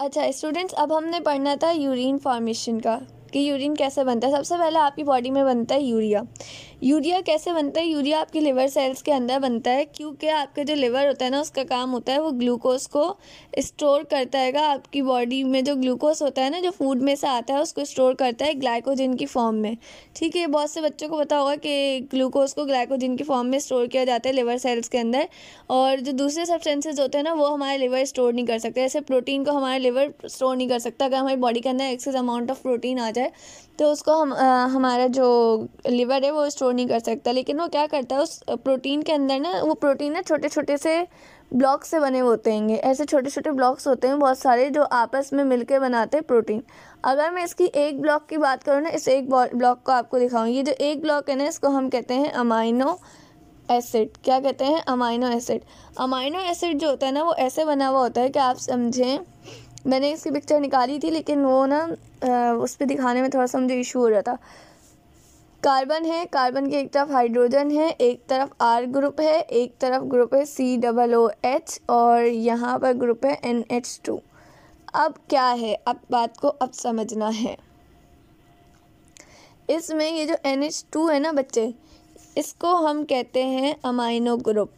अच्छा स्टूडेंट्स अब हमने पढ़ना था यूरिन फॉर्मेशन का, कि यूरिन कैसे बनता है? सबसे पहले आपकी बॉडी में बनता है यूरिया यूरिया कैसे बनता है? यूरिया आपके लिवर सेल्स के अंदर बनता है। क्योंकि आपका जो लिवर होता है ना, उसका काम होता है, वो ग्लूकोज को स्टोर करता है आपकी बॉडी में जो ग्लूकोज होता है ना, जो फ़ूड में से आता है, उसको स्टोर करता है ग्लाइकोजन की फॉर्म में। ठीक है, बहुत से बच्चों को पता होगा कि ग्लूकोज को ग्लाइकोजन की फॉर्म में स्टोर किया जाता है लिवर सेल्स के अंदर। और जो दूसरे सब्सटेंसेज होते हैं ना, वो हमारे लिवर स्टोर नहीं कर सकते। जैसे प्रोटीन को हमारे लिवर स्टोर नहीं कर सकता। अगर हमारी बॉडी के अंदर एक्सेस अमाउंट ऑफ़ प्रोटीन आ जाए तो उसको हम आ, हमारा जो लिवर है वो स्टोर नहीं कर सकता। लेकिन वो क्या करता है उस प्रोटीन के अंदर ना वो प्रोटीन ना छोटे छोटे से ब्लॉक से बने होते हैं। ऐसे छोटे छोटे ब्लॉक्स होते हैं बहुत सारे जो आपस में मिलके बनाते हैं प्रोटीन अगर मैं इसकी एक ब्लॉक की बात करूँ ना इस एक ब्लॉक को आपको दिखाऊँ। ये जो एक ब्लॉक है ना इसको हम कहते हैं अमाइनो एसिड क्या कहते हैं? अमाइनो एसिड अमाइनो एसिड जो होता है ना वो ऐसे बना हुआ होता है कि आप समझें मैंने इसकी पिक्चर निकाली थी, लेकिन वो ना उस पर दिखाने में थोड़ा सा मुझे इशू हो रहा था। कार्बन है कार्बन की एक तरफ़ हाइड्रोजन है, एक तरफ़ आर ग्रुप है, एक तरफ़ ग्रुप है सी डबल ओ एच और यहाँ पर ग्रुप है एन एच टू अब क्या है? अब बात को अब समझना है। इसमें ये जो एन एच टू है ना बच्चे, इसको हम कहते हैं अमाइनो ग्रुप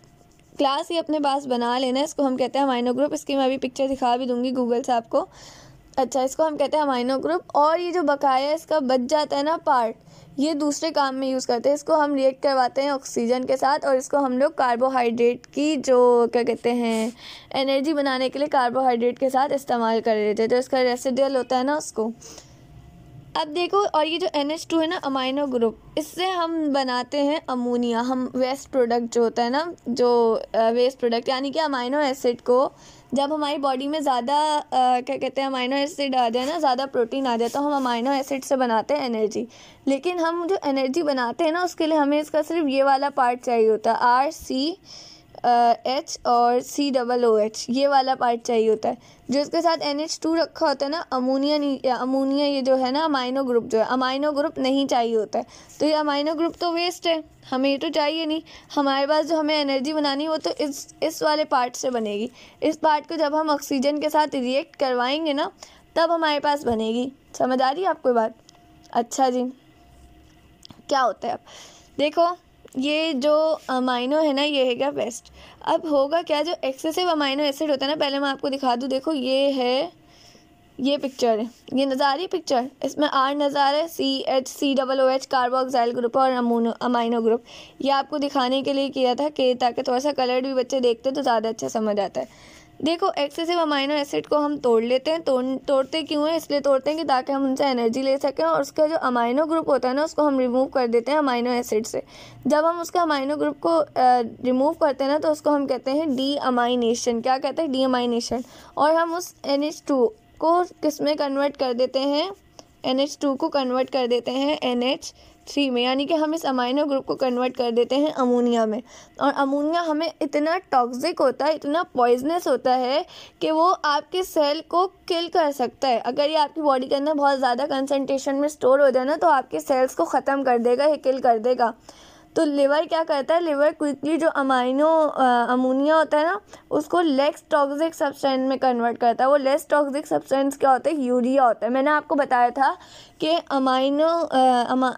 क्लास ही अपने पास बना लेना इसको हम कहते हैं अमाइनो ग्रुप इसकी मैं अभी पिक्चर दिखा भी दूँगी गूगल से आपको। अच्छा इसको हम कहते हैं अमाइनो ग्रुप और ये जो बकाया इसका बच जाता है ना पार्ट ये दूसरे काम में यूज़ करते हैं। इसको हम रिएक्ट करवाते हैं ऑक्सीजन के साथ और इसको हम लोग कार्बोहाइड्रेट की जो, क्या कहते हैं एनर्जी बनाने के लिए कार्बोहाइड्रेट के साथ इस्तेमाल कर लेते हैं। जो इसका रेसिडियल होता है ना उसको। अब देखो, और ये जो एन टू है ना अमाइनो ग्रुप इससे हम बनाते हैं अमोनिया हम वेस्ट प्रोडक्ट जो होता है ना, जो वेस्ट प्रोडक्ट यानी कि अमाइनो एसिड को, जब हमारी बॉडी में ज़्यादा क्या कहते हैं अमाइनो एसिड आ जाए ना, ज़्यादा प्रोटीन आ जाए तो हम अमाइनो एसिड से बनाते हैं एनर्जी लेकिन हम जो एनर्जी बनाते हैं ना, उसके लिए हमें इसका सिर्फ़ ये वाला पार्ट चाहिए होता है आर सी एच और सी डबल ओ एच ये वाला पार्ट चाहिए होता है। जो इसके साथ एन एच टू रखा होता है ना, अमोनिया अमोनिया ये जो है ना अमाइनो ग्रुप जो है अमाइनो ग्रुप नहीं चाहिए होता है। तो ये अमाइनो ग्रुप तो वेस्ट है, हमें ये तो चाहिए नहीं। हमारे पास जो हमें एनर्जी बनानी है, वो तो इस इस वाले पार्ट से बनेगी। इस पार्ट को जब हम ऑक्सीजन के साथ रिएक्ट करवाएँगे ना, तब हमारे पास बनेगी। समझ आ रही है आपको बात? अच्छा जी। क्या होता है अब? देखो ये जो अमाइनो है ना, ये है क्या बेस्ट अब होगा क्या जो एक्सेसिव अमाइनो एसिड होता है ना, पहले मैं आपको दिखा दूँ, देखो ये है, ये पिक्चर है, ये नज़ारी पिक्चर इसमें आर नज़ार है C H C double O H carboxyl group और अमोनो अमाइनो ग्रुप ये आपको दिखाने के लिए किया था, कि ताकि थोड़ा सा कलर भी बच्चे देखते तो ज़्यादा अच्छा समझ आता है। देखो एक्सेसिव अमाइनो एसिड को हम तोड़ लेते हैं, तोड़, तोड़ते क्यों हैं? इसलिए तोड़ते हैं कि ताकि हम उनसे एनर्जी ले सकें और उसका जो अमाइनो ग्रुप होता है ना, उसको हम रिमूव कर देते हैं अमाइनो एसिड से। जब हम उसका अमाइनो ग्रुप को रिमूव करते हैं ना तो उसको हम कहते हैं डी अमाइनेशन क्या कहते हैं? डी अमाइनेशन और हम उस एन एच टू को किसमें कन्वर्ट कर देते हैं? एन एच टू को कन्वर्ट कर देते हैं एन एच थ्री में, यानी कि हम इस अमाइनो ग्रुप को कन्वर्ट कर देते हैं अमोनिया में। और अमोनिया हमें इतना टॉक्सिक होता है, इतना पॉइजनस होता है कि वो आपके सेल को किल कर सकता है। अगर ये आपकी बॉडी के अंदर बहुत ज़्यादा कंसनट्रेशन में स्टोर हो जाए ना तो आपके सेल्स को ख़त्म कर देगा, ये किल कर देगा। तो लिवर क्या करता है? लिवर क्विकली जो अमाइनो अमोनिया होता है ना, उसको लेस टॉक्सिक सब्सटेंस में कन्वर्ट करता है। वो लेस टॉक्सिक सब्सटेंस क्या होता है? यूरिया होता है। मैंने आपको बताया था कि अमाइनो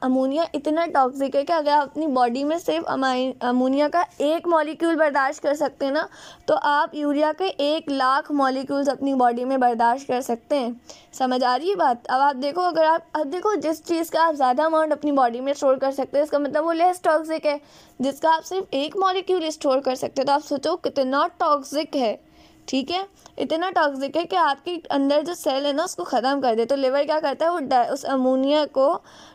अमोनिया इतना टॉक्सिक है कि अगर आप अपनी बॉडी में सिर्फ़ अमाइन अमोनिया का एक मॉलिक्यूल बर्दाश्त कर सकते हैं ना तो आप यूरिया के एक लाख मॉलिक्यूल्स अपनी बॉडी में बर्दाश्त कर सकते हैं। समझ आ रही है बात? अब आप देखो, अगर आप, अब देखो, जिस चीज़ का आप ज़्यादा अमाउंट अपनी बॉडी में स्टोर कर सकते हैं, इसका मतलब वो लेस टॉक्सिक है, जिसका आप सिर्फ़ एक मॉलिक्यूल स्टोर कर सकते हैं तो आप सोचो कितना टॉक्सिक है, ठीक है? इतना टॉक्सिक है कि आपके अंदर जो सेल है ना, उसको ख़त्म कर दे तो लिवर क्या करता है, वो उस अमोनिया को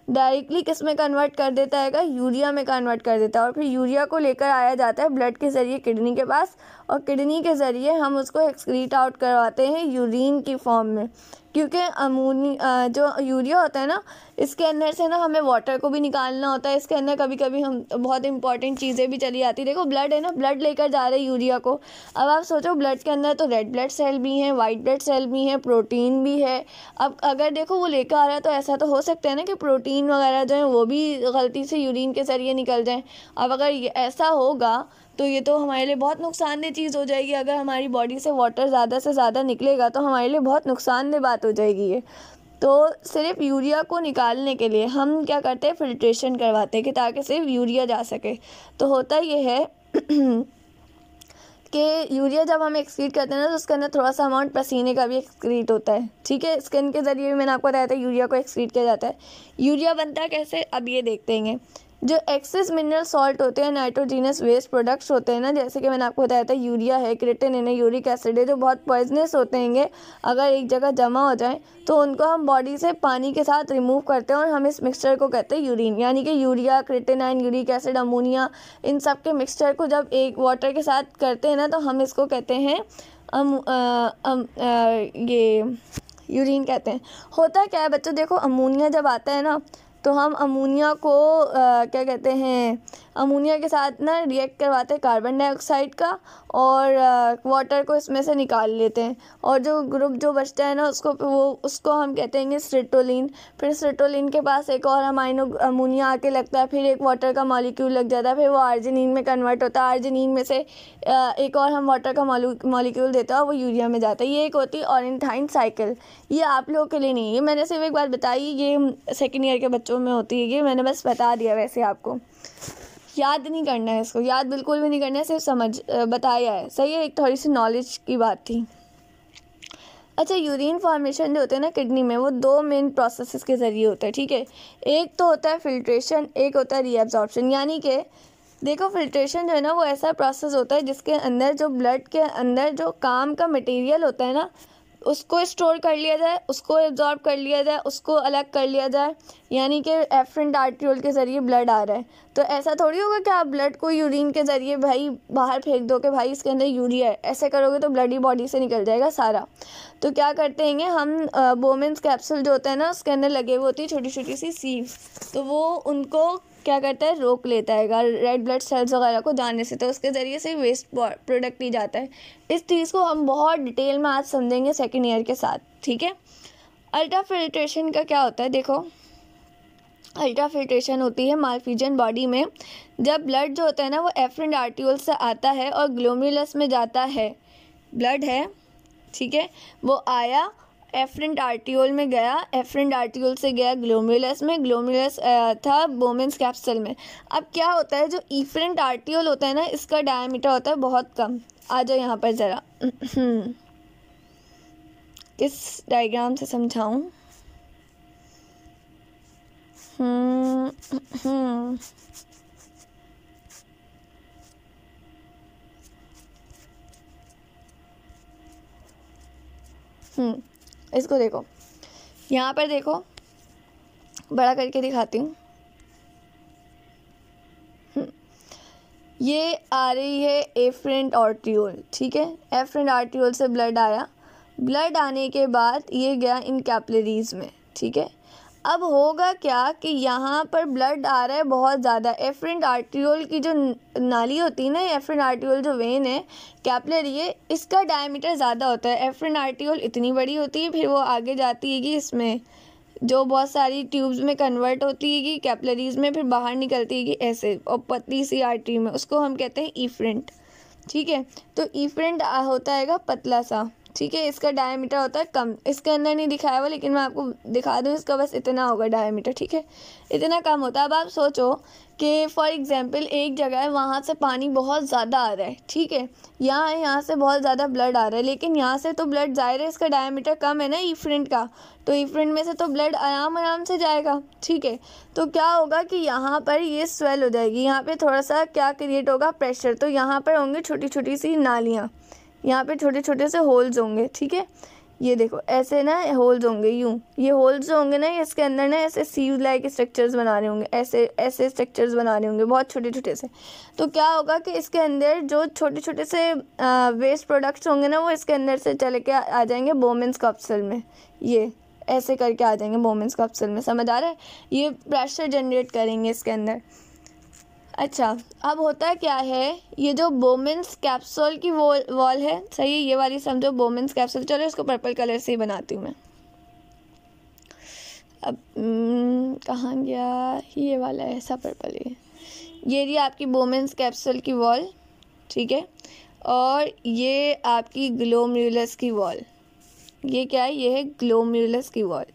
डायरेक्टली किसमें कन्वर्ट कर देता है? यूरिया में कन्वर्ट कर देता है। और फिर यूरिया को लेकर आया जाता है ब्लड के ज़रिए किडनी के पास। और किडनी के ज़रिए हम उसको एक्सक्रीट आउट करवाते हैं यूरिन की फॉर्म में। क्योंकि अमोनी जो यूरिया होता है ना इसके अंदर से ना हमें वाटर को भी निकालना होता है, इसके अंदर कभी कभी हम बहुत इंपॉर्टेंट चीज़ें भी चली आती देखो ब्लड है ना ब्लड लेकर जा रहे हैं यूरिया को। अब आप सोचो ब्लड के अंदर तो रेड ब्लड सेल भी हैं वाइट ब्लड सेल भी हैं प्रोटीन भी है। अब अगर देखो, वो लेकर आ रहा है तो ऐसा तो हो सकता है ना कि प्रोटीन वगैरह जो है, वो भी गलती से यूरिन के ज़रिए निकल जाएँ। अब अगर ऐसा होगा तो ये तो हमारे लिए बहुत नुकसानदेह चीज़ हो जाएगी। अगर हमारी बॉडी से वाटर ज़्यादा से ज़्यादा निकलेगा तो हमारे लिए बहुत नुकसानदेह बात हो जाएगी ये। तो सिर्फ़ यूरिया को निकालने के लिए हम क्या करते हैं फिल्ट्रेशन करवाते हैं कि ताकि सिर्फ़ यूरिया जा सके। तो होता ये है कि यूरिया जब हम एक्सक्रीट करते हैं ना तो उसके अंदर थोड़ा सा अमाउंट पसीने का भी एक्सक्रीट होता है, ठीक है? स्किन के ज़रिए भी मैंने आपको बताया था, यूरिया को एक्सक्रीट किया जाता है। यूरिया बनता कैसे, अब ये देखते हैं। जो एक्सेस मिनरल सॉल्ट होते हैं नाइट्रोजीनस वेस्ट प्रोडक्ट्स होते हैं ना जैसे कि मैंने आपको बताया था यूरिया है क्रिटेन है यूरिक एसिड है जो बहुत पॉइजनस होते हैं अगर एक जगह जमा हो जाए तो उनको हम बॉडी से पानी के साथ रिमूव करते हैं और हम इस मिक्सचर को कहते हैं यूरिन यानी कि urea creatinine uric acid ammonia इन सब के मिक्सचर को जब एक वाटर के साथ करते हैं ना तो हम इसको कहते हैं अम, आ, अम, आ, ये यूरिन कहते हैं। होता क्या है बच्चों? देखो अमोनिया जब आता है ना तो हम अमोनिया को आ, क्या कहते हैं अमोनिया के साथ ना रिएक्ट करवाते हैं कार्बन डाइऑक्साइड का और वाटर को इसमें से निकाल लेते हैं। और जो ग्रुप जो बचता है ना, उसको, वो, उसको हम कहते हैं स्ट्रेटोलिन फिर स्ट्रेटोलिन के पास एक और अमाइनो अमोनिया आके लगता है, फिर एक वाटर का मॉलिक्यूल लग जाता है, फिर वो आर्जिनिन में कन्वर्ट होता है। आर्जिनिन में से एक और हम वाटर का मॉलिक्यूल देते हैं और वो यूरिया में जाता है। ये एक होती है ऑरेंथाइन साइकिल ये आप लोगों के लिए नहीं है मैंने सिर्फ़ एक बात बताई, ये सेकेंड ईयर के बच्चों में होती है, ये मैंने बस बता दिया वैसे आपको। याद नहीं करना है इसको, याद बिल्कुल भी नहीं करना है, सिर्फ़ समझ बताया है। सही है, एक थोड़ी सी नॉलेज की बात थी। अच्छा यूरिन फॉर्मेशन जो होते हैं ना किडनी में, वो दो मेन प्रोसेसेस के ज़रिए होता है, ठीक है? एक तो होता है फिल्ट्रेशन एक होता है रीएब्जॉर्प्शन यानी कि, देखो फिल्ट्रेशन जो है ना, वो ऐसा प्रोसेस होता है जिसके अंदर जो ब्लड के अंदर जो काम का मटेरियल होता है ना उसको स्टोर कर लिया जाए, उसको एब्जॉर्ब कर लिया जाए, उसको अलग कर लिया जाए, यानी कि एफरेंट आर्ट्रियोल के ज़रिए ब्लड आ रहा है। तो ऐसा थोड़ी होगा कि आप ब्लड को यूरिन के ज़रिए भाई बाहर फेंक दो कि भाई इसके अंदर यूरिया है। ऐसे करोगे तो ब्लड ही बॉडी से निकल जाएगा सारा। तो क्या करते हैं हम बोमेंस कैप्सूल जो होता है ना, उसके अंदर लगे हुए होती है छोटी छोटी सी सीव तो वो उनको क्या करता है? रोक लेता है रेड ब्लड सेल्स वगैरह को जाने से तो उसके ज़रिए से वेस्ट प्रोडक्ट ही जाता है। इस चीज़ को हम बहुत डिटेल में आज समझेंगे सेकेंड ईयर के साथ, ठीक है? अल्ट्रा फिल्ट्रेशन का क्या होता है? देखो अल्ट्रा फिल्ट्रेशन होती है मालफिजन बॉडी में। जब ब्लड जो होता है ना, वो एफरेंट आर्टियोल से आता है और ग्लोम्यूलस में जाता है। ब्लड है, ठीक है? वो आया एफरेंट आर्टियोल में गया। एफरेंट आर्टियोल से गया ग्लोमुलस में। ग्लोमुलस था बोमेंस कैप्सल में। अब क्या होता है जो ईफरेंट आर्टियोल होता है ना इसका डायमीटर होता है बहुत कम। आ जाओ यहाँ पर ज़रा। किस डायग्राम से समझाऊँ? हम्म, हम्म। हम्म। इसको देखो। यहाँ पर देखो, बड़ा करके दिखाती हूँ। हम्म। ये आ रही है एफ्रेंट आर्टियोल, ठीक है? एफ्रेंट आर्टियोल से ब्लड आया। ब्लड आने के बाद ये गया इन कैपलरीज में, ठीक है? अब होगा क्या कि यहाँ पर ब्लड आ रहा है बहुत ज़्यादा। एफरेंट आर्टियोल की जो नाली होती है ना एफरेंट आर्टियोल जो वेन है कैपलरी है, इसका डायमीटर ज़्यादा होता है। एफरेंट आर्टियोल इतनी बड़ी होती है, फिर वो आगे जाती है कि इसमें। जो बहुत सारी ट्यूब्स में कन्वर्ट होती है कि कैपलरीज में, फिर बाहर निकलती है कि ऐसे, और पतली सी आर्टरी में। उसको हम कहते हैं ईफ्रेंट ठीक है? तो ईफ्रेंट होता है पतला सा। ठीक है, इसका डायमीटर होता है कम, इसके अंदर नहीं दिखाया हुआ, लेकिन मैं आपको दिखा दूँ, इसका बस इतना होगा डायमीटर ठीक है? इतना कम होता है। अब आप सोचो कि फॉर एग्ज़ाम्पल एक जगह है, वहाँ से पानी बहुत ज़्यादा आ रहा है, ठीक है? यहाँ यहाँ से बहुत ज़्यादा ब्लड आ रहा है, लेकिन यहाँ से तो ब्लड ज़ाहिर है, इसका डायमीटर कम है ना ईफ्रेंट का तो ईफ्रेंट में से तो ब्लड आराम आराम से जाएगा, ठीक है? तो क्या होगा कि यहाँ पर ये स्वेल हो जाएगी, यहाँ पर थोड़ा सा क्या क्रिएट होगा प्रेशर तो यहाँ पर होंगे छोटी छोटी सी नालियाँ यहाँ पे छोटे छोटे से होल्स होंगे, ठीक है? ये देखो, ऐसे ना होल्स होंगे, यूँ। ये होल्स जो होंगे ना, इसके अंदर ना ऐसे सीव लाइक स्ट्रक्चर्स बना रहे होंगे, ऐसे ऐसे स्ट्रक्चर्स बना रहे होंगे, बहुत छोटे छोटे से। तो क्या होगा कि इसके अंदर जो छोटे छोटे से वेस्ट प्रोडक्ट्स होंगे ना, वो इसके अंदर से चले के आ जाएँगे बोमेंस कप्सल में। ये, ऐसे करके आ जाएँगे बोमेंस कप्सल में, समझ आ रहा है? ये प्रेशर जनरेट करेंगे इसके अंदर। अच्छा अब होता क्या है? ये जो बोमेंस कैप्सूल की वॉल वॉल है सही है ये वाली समझो बोमेंस कैप्सूल चलो इसको पर्पल कलर से ही बनाती हूँ मैं। अब हम्म, कहाँ गया? ये वाला ऐसा पर्पल है ये रही आपकी बोमेंस कैप्सूल की वॉल ठीक है? और ये आपकी ग्लोम्यूलस की वॉल ये क्या है? ये है ग्लोम्यूलस की वॉल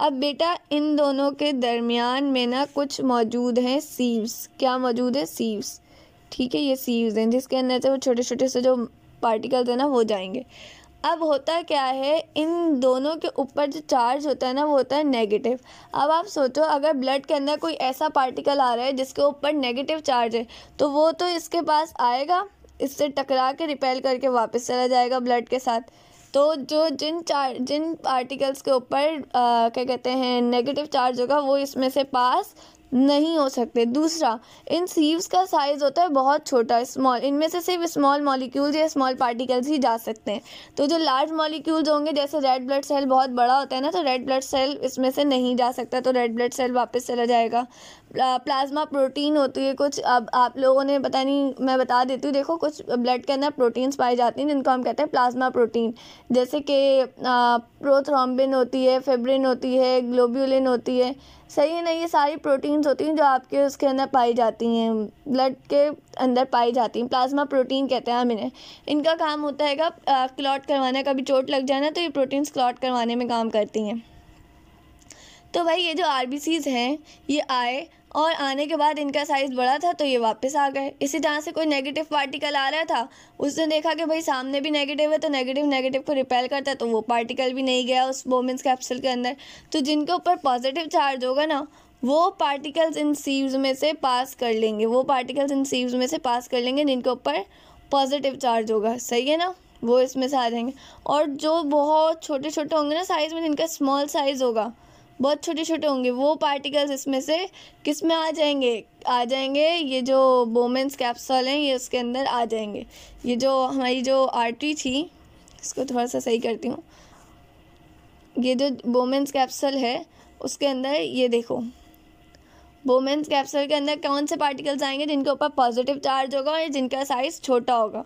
अब बेटा, इन दोनों के दरमियान में ना कुछ मौजूद हैं सीव्स क्या मौजूद है सीव्स ठीक है, ये सीव्स हैं, जिसके अंदर से वो छोटे छोटे से जो पार्टिकल्स हैं ना वो जाएँगे। अब होता क्या है, इन दोनों के ऊपर जो चार्ज होता है ना, वो होता है नेगेटिव अब आप सोचो, अगर ब्लड के अंदर कोई ऐसा पार्टिकल आ रहा है, जिसके ऊपर नेगेटिव चार्ज है तो वो तो इसके पास आएगा, इससे टकरा के रिपेल करके वापस चला जाएगा ब्लड के साथ। तो जो जिन चार, जिन पार्टिकल्स के ऊपर क्या कहते हैं नेगेटिव चार्ज होगा, वो इसमें से पास नहीं हो सकते। दूसरा, इन सीव्स का साइज़ होता है बहुत छोटा स्मॉल इनमें से सिर्फ़ स्मॉल मॉलिक्यूल्स या स्मॉल पार्टिकल्स ही जा सकते हैं। तो जो लार्ज मॉलिक्यूल्स होंगे, जैसे रेड ब्लड सेल बहुत बड़ा होता है ना तो रेड ब्लड सेल इसमें से नहीं जा सकता तो रेड ब्लड सेल वापस चला जाएगा। प्लाज्मा प्रोटीन होती है कुछ, अब आप लोगों ने पता नहीं, मैं बता देती हूँ, देखो कुछ ब्लड के अंदर प्रोटीन्स पाई जाती हैं, जिनको हम कहते हैं प्लाज्मा प्रोटीन जैसे कि प्रोथ्रोम्बिन होती है फेब्रिन होती है ग्लोब्यूलिन होती है सही है ना ये सारी प्रोटीन्स होती हैं जो आपके उसके अंदर पाई जाती हैं, ब्लड के अंदर पाई जाती हैं, प्लाज्मा प्रोटीन कहते हैं हम इन्हें। इनका काम होता है क्लॉट करवाना, कभी चोट लग जाए ना तो ये प्रोटीन्स क्लॉट करवाने में काम करती हैं। तो भाई ये जो आर हैं, ये आए और आने के बाद इनका साइज़ बड़ा था तो ये वापस आ गए। इसी तरह से कोई नेगेटिव पार्टिकल आ रहा था, उसने देखा कि भाई सामने भी नेगेटिव है तो नेगेटिव नेगेटिव को रिपेल करता है तो वो पार्टिकल भी नहीं गया उस वोमेंस कैप्सूल के अंदर। तो जिनके ऊपर पॉजिटिव चार्ज होगा ना, वो पार्टिकल्स इन सीव्स में से पास कर लेंगे। वो पार्टिकल्स इन सीव्स में से पास कर लेंगे, जिनके ऊपर पॉजिटिव चार्ज होगा। सही है ना? वो इसमें से आ जाएँगे। और जो बहुत छोटे छोटे होंगे ना साइज़ में, जिनका स्मॉल साइज़ होगा बहुत छोटे छोटे होंगे। वो पार्टिकल्स इसमें से किसमें आ जाएँगे? आ जाएँगे, ये जो बोमेंस कैप्सूल हैं, ये उसके अंदर आ जाएँगे। ये जो हमारी जो आर्टरी थी, इसको थोड़ा सा सही करती हूँ। ये जो बोमेंस कैप्सूल है, उसके अंदर ये देखो। बोमेंस कैप्सूल के अंदर कौन से पार्टिकल्स आएँगे जिनके ऊपर पॉजिटिव चार्ज होगा और जिनका साइज़ छोटा होगा?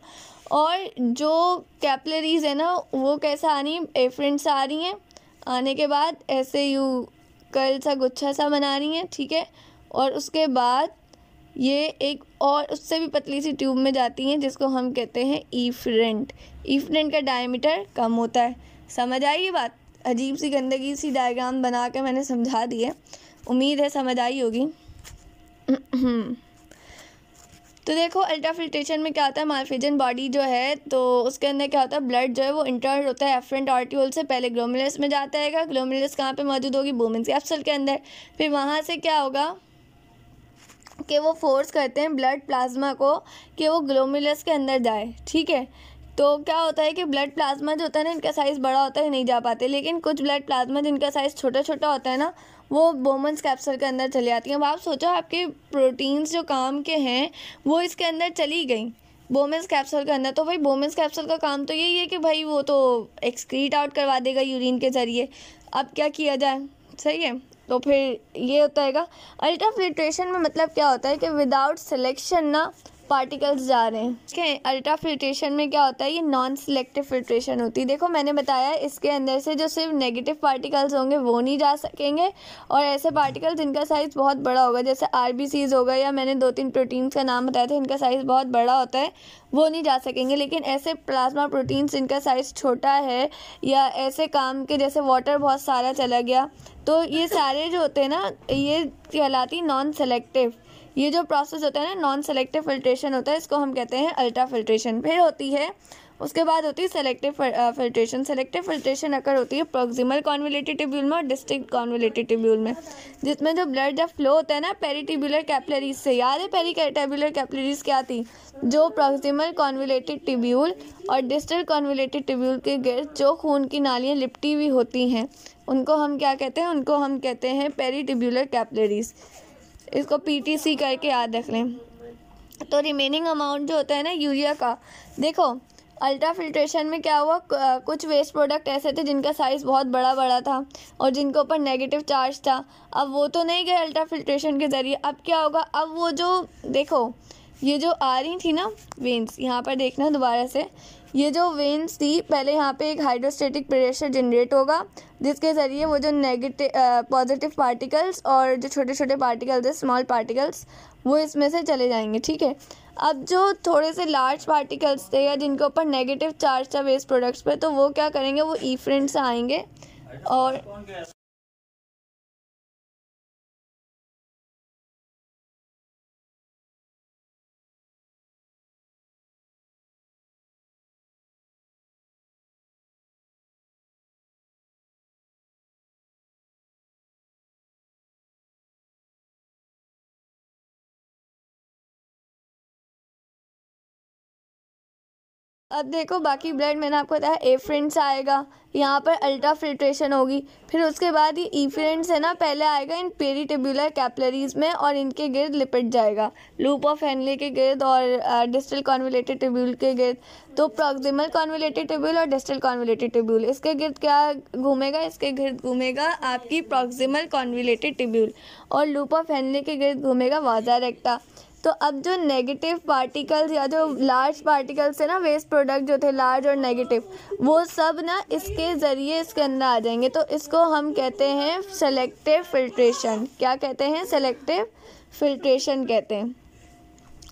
और जो कैपलरीज है ना, वो कैसा आ रही है? एफ्रेंट से आ रही हैं। आने के बाद ऐसे यू कल सा गुच्छा सा बना रही हैं, ठीक है? और उसके बाद ये एक और, उससे भी पतली सी ट्यूब में जाती हैं, जिसको हम कहते हैं ईफ्रेंट। ईफ्रेंट का डायमीटर कम होता है। समझ आई ये बात? अजीब सी गंदगी सी डायग्राम बना के मैंने समझा दी है। उम्मीद है समझ आई होगी। तो देखो अल्ट्रा फिल्ट्रेशन में क्या होता है मालफिजन बॉडी जो है तो उसके अंदर क्या होता है ब्लड जो है, वो इंटर होता है एफरेंट आर्टियोल से पहले ग्लोमिलस में जाता है ग्लोमिलस कहाँ पे मौजूद होगी बोमेंस कैप्सूल के अंदर। फिर वहाँ से क्या होगा कि वो फोर्स करते हैं ब्लड प्लाज्मा को कि वो ग्लोमिलस के अंदर जाए, ठीक है? तो क्या होता है कि ब्लड प्लाज्मा जो होता है ना, इनका साइज़ बड़ा होता है, नहीं जा पाते। लेकिन कुछ ब्लड प्लाज्मा जिनका साइज़ छोटा छोटा होता है ना वो बोमन्स कैप्सूल के अंदर चली जाती हैं। अब आप सोचो, आपके प्रोटीन्स जो काम के हैं, वो इसके अंदर चली गई। बोमेंस कैप्सूल के अंदर तो भाई बोमेंस कैप्सूल का काम तो यही है कि भाई वो तो एक्सक्रीट आउट करवा देगा यूरिन के ज़रिए। अब क्या किया जाए? सही है? तो फिर ये होता है अल्ट्राफिल्ट्रेशन में मतलब क्या होता है कि विदाउट सिलेक्शन ना पार्टिकल्स जा रहे हैं। ठीक है अल्ट्रा फिल्ट्रेशन में क्या होता है? ये नॉन सिलेक्टिव फिल्ट्रेशन होती है। देखो, मैंने बताया, इसके अंदर से जो सिर्फ़ नेगेटिव पार्टिकल्स होंगे, वो नहीं जा सकेंगे। और ऐसे पार्टिकल जिनका साइज़ बहुत बड़ा होगा। जैसे आर होगा, या मैंने दो तीन प्रोटीन्स का नाम बताया था, इनका साइज़ बहुत बड़ा होता है, वो नहीं जा सकेंगे। लेकिन ऐसे प्लाज्मा प्रोटीन्स जिनका साइज़ छोटा है, या ऐसे काम के, जैसे वाटर बहुत सारा चला गया तो ये सारे जो होते हैं ना, ये कहलाती नॉन सेलेक्टिव ये जो प्रोसेस होता है ना नॉन सेलेक्टिव फिल्ट्रेशन होता है, इसको हम कहते हैं अल्ट्रा फिल्ट्रेशन फिर होती है, उसके बाद होती है selective filtration selective filtration occur होती है प्रोक्सिमल कॉन्विलेटेड टिब्यूल में और डिस्ट्रिक्ट कॉन्विलेटेड टिब्यूल में, जिसमें जो ब्लड जब फ्लो होता है ना पेरीटिब्यूलर कैपलरीज से, याद है पेरीटेबुलर कैपलरीज क्या थी? जो प्रोक्सिमल कॉन्विलेटेड टिब्यूल और डिस्टल कॉन्विलेटेड टिब्यूल के गिर्द जो खून की नालियाँ लिपटी हुई होती हैं, उनको हम क्या कहते हैं? उनको हम कहते हैं पेरीटिब्यूलर कैपलरीज इसको पीटीसी करके याद रख लें। तो रिमेनिंग अमाउंट जो होता है ना यूरिया का, देखो अल्ट्रा फिल्ट्रेशन में क्या हुआ कुछ वेस्ट प्रोडक्ट ऐसे थे जिनका साइज़ बहुत बड़ा बड़ा था और जिनके ऊपर नेगेटिव चार्ज था। अब वो तो नहीं गए अल्ट्रा फिल्ट्रेशन के ज़रिए। अब क्या होगा, अब वो जो, देखो, ये जो आ रही थी ना वेंस यहाँ पर देखना दोबारा से ये जो वेंस थी, पहले यहाँ पे एक हाइड्रोस्टेटिक प्रेशर जनरेट होगा, जिसके ज़रिए वो जो नेगेटिव पॉजिटिव पार्टिकल्स और जो छोटे छोटे पार्टिकल्स है स्मॉल पार्टिकल्स वो इसमें से चले जाएँगे, ठीक है? अब जो थोड़े से लार्ज पार्टिकल्स थे या जिनके ऊपर नेगेटिव चार्ज था वेस्ट प्रोडक्ट्स पे तो वो क्या करेंगे? वो ई फ्रेंड से आएँगे और अब देखो, बाकी ब्लड मैंने आपको बताया ए फ्रेंड्स आएगा, यहाँ पर अल्ट्रा फिल्ट्रेशन होगी, फिर उसके बाद ये ई फ्रेंड्स है ना, पहले आएगा इन पेरीटेब्यूलर कैपलरीज में और इनके गिर्द लिपट जाएगा लूप ऑफ़ हैनले के गिर्द और डिस्टल कॉन्वलेटेड टेब्यूल के गिर्द तो प्रॉक्सिमल कॉन्वलेटेड टेब्यूल और डिस्टल कॉन्वलेटेड टेब्यूल इसके गिर्द क्या घूमेगा? इसके गिर्द घूमेगा आपकी प्रॉक्सिमल कॉन्वलेटेड टेब्यूल और लूप ऑफ़ हैनले के गिर्द घूमेगा वाजा रेक्टा तो अब जो नेगेटिव पार्टिकल्स या जो लार्ज पार्टिकल्स है ना वेस्ट प्रोडक्ट जो थे लार्ज और नेगेटिव वो सब ना इसके ज़रिए इसके अंदर आ जाएँगे। तो इसको हम कहते हैं सेलेक्टिव फिल्ट्रेशन क्या कहते हैं? सेलेक्टिव फिल्ट्रेशन कहते हैं।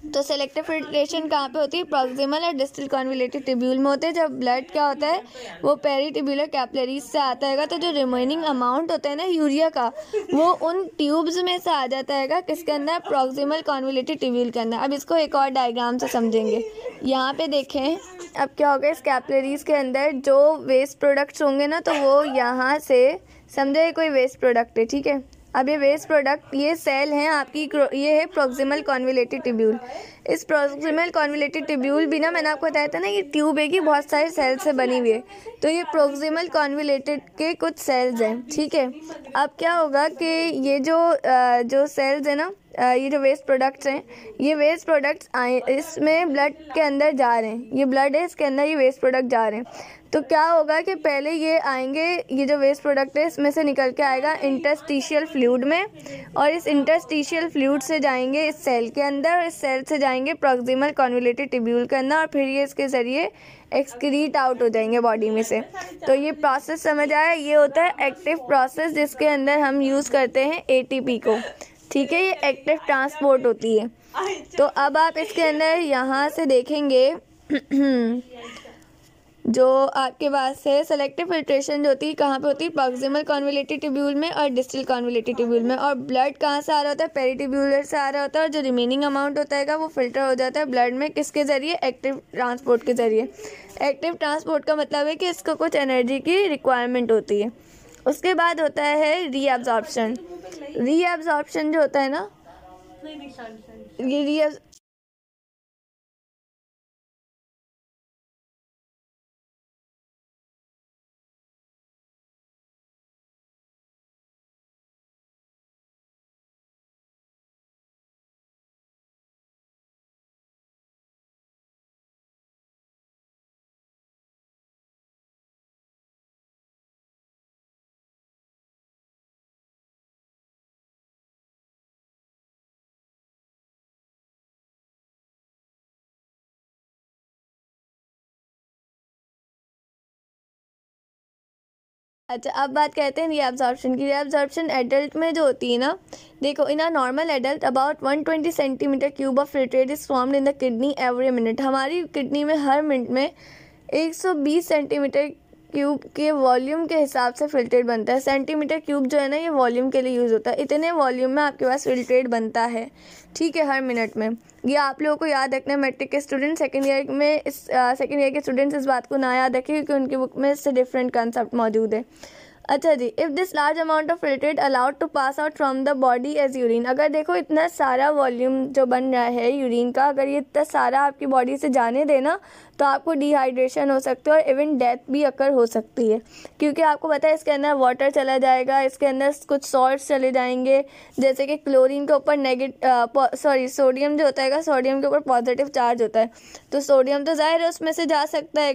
तो सेलेक्टिव फिल्ट्रेशन कहाँ पे होती है? प्रॉक्सिमल और डिस्टल कॉन्विलेटेड टिब्यूल में होते हैं। जब ब्लड क्या होता है? वो पेरीटिब्यूलर कैपलरीज से आता है तो जो रिमेनिंग अमाउंट होता है ना यूरिया का, वो उन ट्यूब्स में से आ जाता है किसके अंदर? प्रॉक्सिमल कॉन्विलेटेड टिब्यूल के अंदर। अब इसको एक और डायग्राम से समझेंगे। यहाँ पे देखें, अब क्या होगा? इस कैपलरीज के अंदर जो वेस्ट प्रोडक्ट्स होंगे ना तो वो यहाँ से, समझे? कोई वेस्ट प्रोडक्ट है, ठीक है? अब ये वेस्ट प्रोडक्ट ये सेल हैं आपकी, ये है प्रोक्सिमल कॉन्विलेटेड ट्यूब्यूल इस प्रोक्सिमल कॉन्विलेटेड ट्यूब्यूल भी ना मैंने आपको बताया था ना, ये ट्यूब है कि बहुत सारे सेल से बनी हुई है। तो ये प्रोक्सिमल कॉन्विलेटेड के कुछ सेल्स हैं, ठीक है? अब क्या होगा कि ये जो जो सेल्स हैं ना ये जो वेस्ट प्रोडक्ट्स हैं, ये वेस्ट प्रोडक्ट्स आए, इसमें ब्लड के अंदर जा रहे हैं। ये ब्लड है, इसके अंदर ये वेस्ट प्रोडक्ट जा रहे हैं। तो क्या होगा कि पहले ये आएँगे, ये जो वेस्ट प्रोडक्ट है, इसमें से निकल के आएगा इंटरस्टिशियल फ्लूड में और इस इंटरस्टिशियल फ्लूड से जाएँगे इस सेल के अंदर और इस सेल से जाएँगे प्रॉक्सिमल कॉन्विलेटेड टिब्यूल के अंदर और फिर ये इसके ज़रिए एक्सक्रीट आउट हो जाएँगे बॉडी में से। तो ये प्रोसेस समझ आया? ये होता है एक्टिव प्रोसेस जिसके अंदर हम यूज़ करते हैं एटीपी को। ठीक है, ये एक्टिव ट्रांसपोर्ट होती है। तो अब आप इसके अंदर यहाँ से देखेंगे, जो आपके पास है सेलेक्टिव फिल्ट्रेशन जो होती है, कहाँ पे होती है? प्रॉक्सिमल कॉन्विलेटेड टिब्यूल में और डिस्टल कॉन्विलेटेड टिब्यूल में। और ब्लड कहाँ से आ रहा होता है? पेरीटिब्यूलर से आ रहा होता है और जो रिमेनिंग अमाउंट होता है, वो फ़िल्टर हो जाता है ब्लड में। किसके ज़रिए? एक्टिव ट्रांसपोर्ट के ज़रिए। एक्टिव ट्रांसपोर्ट का मतलब है कि इसको कुछ एनर्जी की रिक्वायरमेंट होती है। उसके बाद होता है रीअब्जॉर्प्शन रीअब्जॉर्प्शन जो होता है ना ये अच्छा अब बात करते हैं रीअब्जॉर्प्शन की। रीअब्जॉर्प्शन एडल्ट में जो होती है ना, देखो in a normal adult about 120 centimetre cube of filtrate is formed in the kidney every minute हमारी किडनी में हर मिनट में 120 सेंटीमीटर क्यूब के वॉल्यूम के हिसाब से फिल्ट्रेट बनता है। सेंटीमीटर क्यूब जो है ना, ये वॉल्यूम के लिए यूज़ होता है। इतने वॉल्यूम में आपके पास फिल्ट्रेट बनता है। ठीक है, हर मिनट में। ये आप लोगों को याद रखना है, मेट्रिक के स्टूडेंट सेकेंड ईयर में इस सेकेंड ईयर के स्टूडेंट्स इस बात को ना याद रखें, क्योंकि उनकी बुक में इससे डिफरेंट कंसेप्ट मौजूद है। अच्छा जी if this large amount of filtrate allowed to pass out from the body as urine अगर देखो इतना सारा वॉल्यूम जो बन रहा है यूरिन का, अगर ये इतना सारा आपकी बॉडी से जाने देना तो आपको डिहाइड्रेशन हो सकती है और इवन डेथ भी अकर हो सकती है। क्योंकि आपको पता है इसके अंदर वाटर चला जाएगा, इसके अंदर कुछ सॉल्ट्स चले जाएँगे, जैसे कि क्लोरीन के ऊपर नेगेट सॉरी सोडियम जो होता है सोडियम के ऊपर पॉजिटिव चार्ज होता है। तो सोडियम तो ज़ाहिर है उसमें से जा सकता है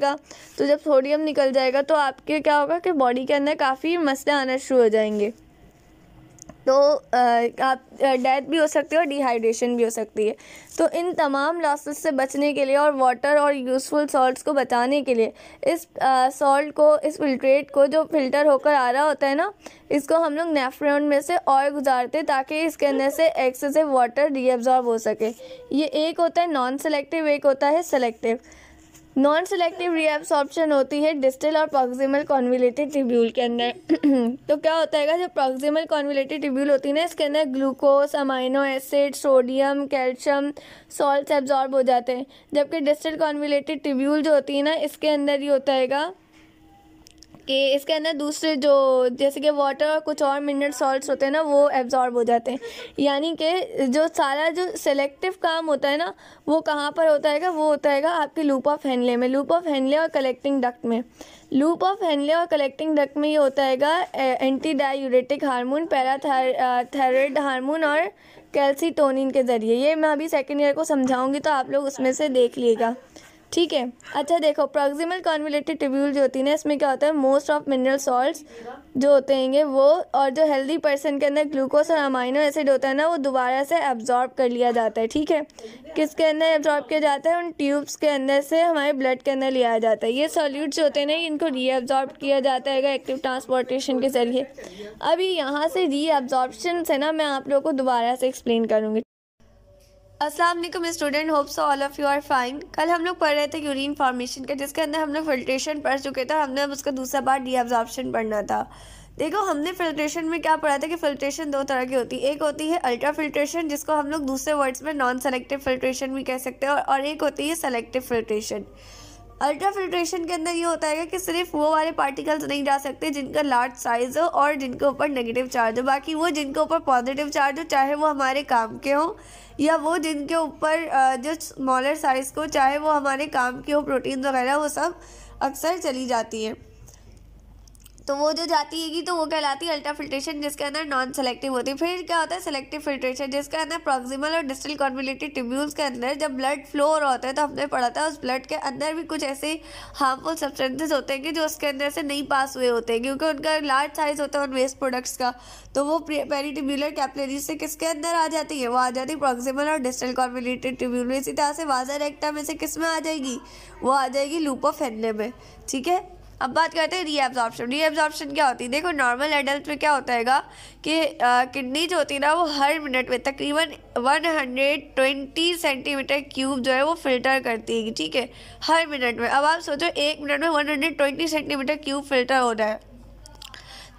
तो जब सोडियम निकल जाएगा तो आपके क्या होगा कि बॉडी के अंदर काफ़ी मसले आना शुरू हो जाएँगे। तो आप डेथ भी हो सकती है और डिहाइड्रेशन भी हो सकती है। तो इन तमाम लॉसेस से बचने के लिए और वाटर और यूज़फुल सॉल्ट्स को बचाने के लिए, इस सॉल्ट को, इस फिल्ट्रेट को जो फ़िल्टर होकर आ रहा होता है ना, इसको हम लोग नेफ्रॉन में से और गुजारते ताकि इसके अंदर से एक्सेसिव वाटर रीअब्जॉर्ब हो सके। ये एक होता है नॉन सेलेक्टिव एक होता है सेलेक्टिव नॉन सेलेक्टिव रीएब्सॉर्प्शन होती है डिस्टल और प्रॉक्सिमल कॉन्विलेटेड टिब्यूल के अंदर। तो क्या होता है जो प्रॉक्सिमल कॉन्विलेटेड टिब्यूल होती है ना, इसके अंदर glucose amino acid sodium calcium salt absorb हो जाते हैं। जबकि डिस्टल कॉन्विलेटेड टिब्यूल जो होती है ना, इसके अंदर ही होता है कि इसके अंदर दूसरे जो, जैसे कि वाटर और कुछ और मिनरल सॉल्ट्स होते हैं ना, वो एब्जॉर्ब हो जाते हैं। यानी कि जो सारा जो सेलेक्टिव काम होता है ना, वो कहाँ पर होता है वो होता है आपके लूप ऑफ़ हैंडले में। लूप ऑफ़ हैंडले और कलेक्टिंग डक्ट में। लूप ऑफ़ हैंडले और कलेक्टिंग डक्ट में ये होता है anti diuretic hormone parathyroid hormone और कैल्सीटोनिन के ज़रिए। ये मैं अभी सेकेंड ईयर को समझाऊँगी तो आप लोग उसमें से देख लीजिएगा। ठीक है। अच्छा देखो प्रॉक्सिमल कॉन्विलेटेड टिब्यूल जो होती है ना, इसमें क्या होता है? मोस्ट ऑफ़ मिनरल सॉल्ट्स जो होते हैं वो और जो हेल्दी पर्सन के अंदर ग्लूकोज और अमाइनो एसिड होता है ना, वो दोबारा से एब्जॉर्ब कर लिया जाता है, ठीक है? किसके अंदर एब्जॉर्ब किया जाता है? उन ट्यूब्स के अंदर से हमारे ब्लड के अंदर लिया जाता है। ये सॉल्यूट जो होते हैं ना इनको रीअब्जॉर्ब किया जाता है एक्टिव ट्रांसपोर्टेशन के ज़रिए। अभी यहाँ से रीअब्जॉर्बशन से ना, मैं आप लोगों को दोबारा से एक्सप्लेन करूँगी। वालेकुम student, hope so all of you are fine. कल हम लोग पढ़ रहे थे यूरिन फॉर्मेशन का, जिसके अंदर हम लोग फिल्ट्रेशन पढ़ चुके थे, हमने अब उसका दूसरा बार डी एब्जॉर्प्शन पढ़ना था। देखो, हमने फिल्ट्रेशन में क्या पढ़ा था कि फिल्ट्रेशन दो तरह की होती है। एक होती है अल्ट्रा फिल्ट्रेशन, जिसको हम लोग दूसरे वर्ड्स में नॉन सेलेक्टिव फिल्ट्रेशन भी कह सकते हैं, और एक होती है सेलेक्टिव फिल्ट्रेशन। अल्ट्रा फिल्ट्रेशन के अंदर ये होता है कि सिर्फ़ वो वाले पार्टिकल्स नहीं जा सकते जिनका लार्ज साइज़ हो और जिनके ऊपर नेगेटिव चार्ज हो। बाकी वो जिनके ऊपर पॉजिटिव चार्ज हो, चाहे वो हमारे काम के हों या वो जिनके ऊपर जो स्मॉलर साइज़ को, चाहे वो हमारे काम की हो प्रोटीन वगैरह, वो सब अक्सर चली जाती हैं। तो वो जो जाती है तो वो कहलाती है अल्ट्रा फिल्ट्रेशन, जिसके अंदर नॉन सेलेक्टिव होती है। फिर क्या होता है? सेलेक्टिव फिल्ट्रेशन जिसके अंदर प्रॉक्सिमल और डिस्टल कॉन्विलेटेड ट्यूब्यूल्स के अंदर जब ब्लड फ्लो हो रहा होता है तो हमने पढ़ा था, उस ब्लड के अंदर भी कुछ ऐसे हार्मफुल सब्सटेंसेज होते हैं कि जो उसके अंदर से नहीं पास हुए होते हैं, क्योंकि उनका लार्ज साइज़ होता है उन वेस्ट प्रोडक्ट्स का। तो वो पेरीटिब्यूलर कैपलरी से किसके अंदर आ जाती है? वो आ जाती है प्रॉक्सिमल और डिस्टल कॉन्विलेटेड ट्यूब्यूल इसी तरह से वाजर एक्टा में से किसमें आ जाएगी? वो आ जाएगी लूप ऑफ़ में। ठीक है? अब बात करते हैं रीएब्जॉर्प्शन रीएब्जॉर्प्शन क्या होती है? देखो नॉर्मल एडल्ट में क्या होता है कि किडनी जो होती है ना, वो हर मिनट में तकरीबन 120 सेंटीमीटर क्यूब जो है, वो फ़िल्टर करती है ठीक है? हर मिनट में। अब आप सोचो, एक मिनट में 120 सेंटीमीटर क्यूब फ़िल्टर हो है।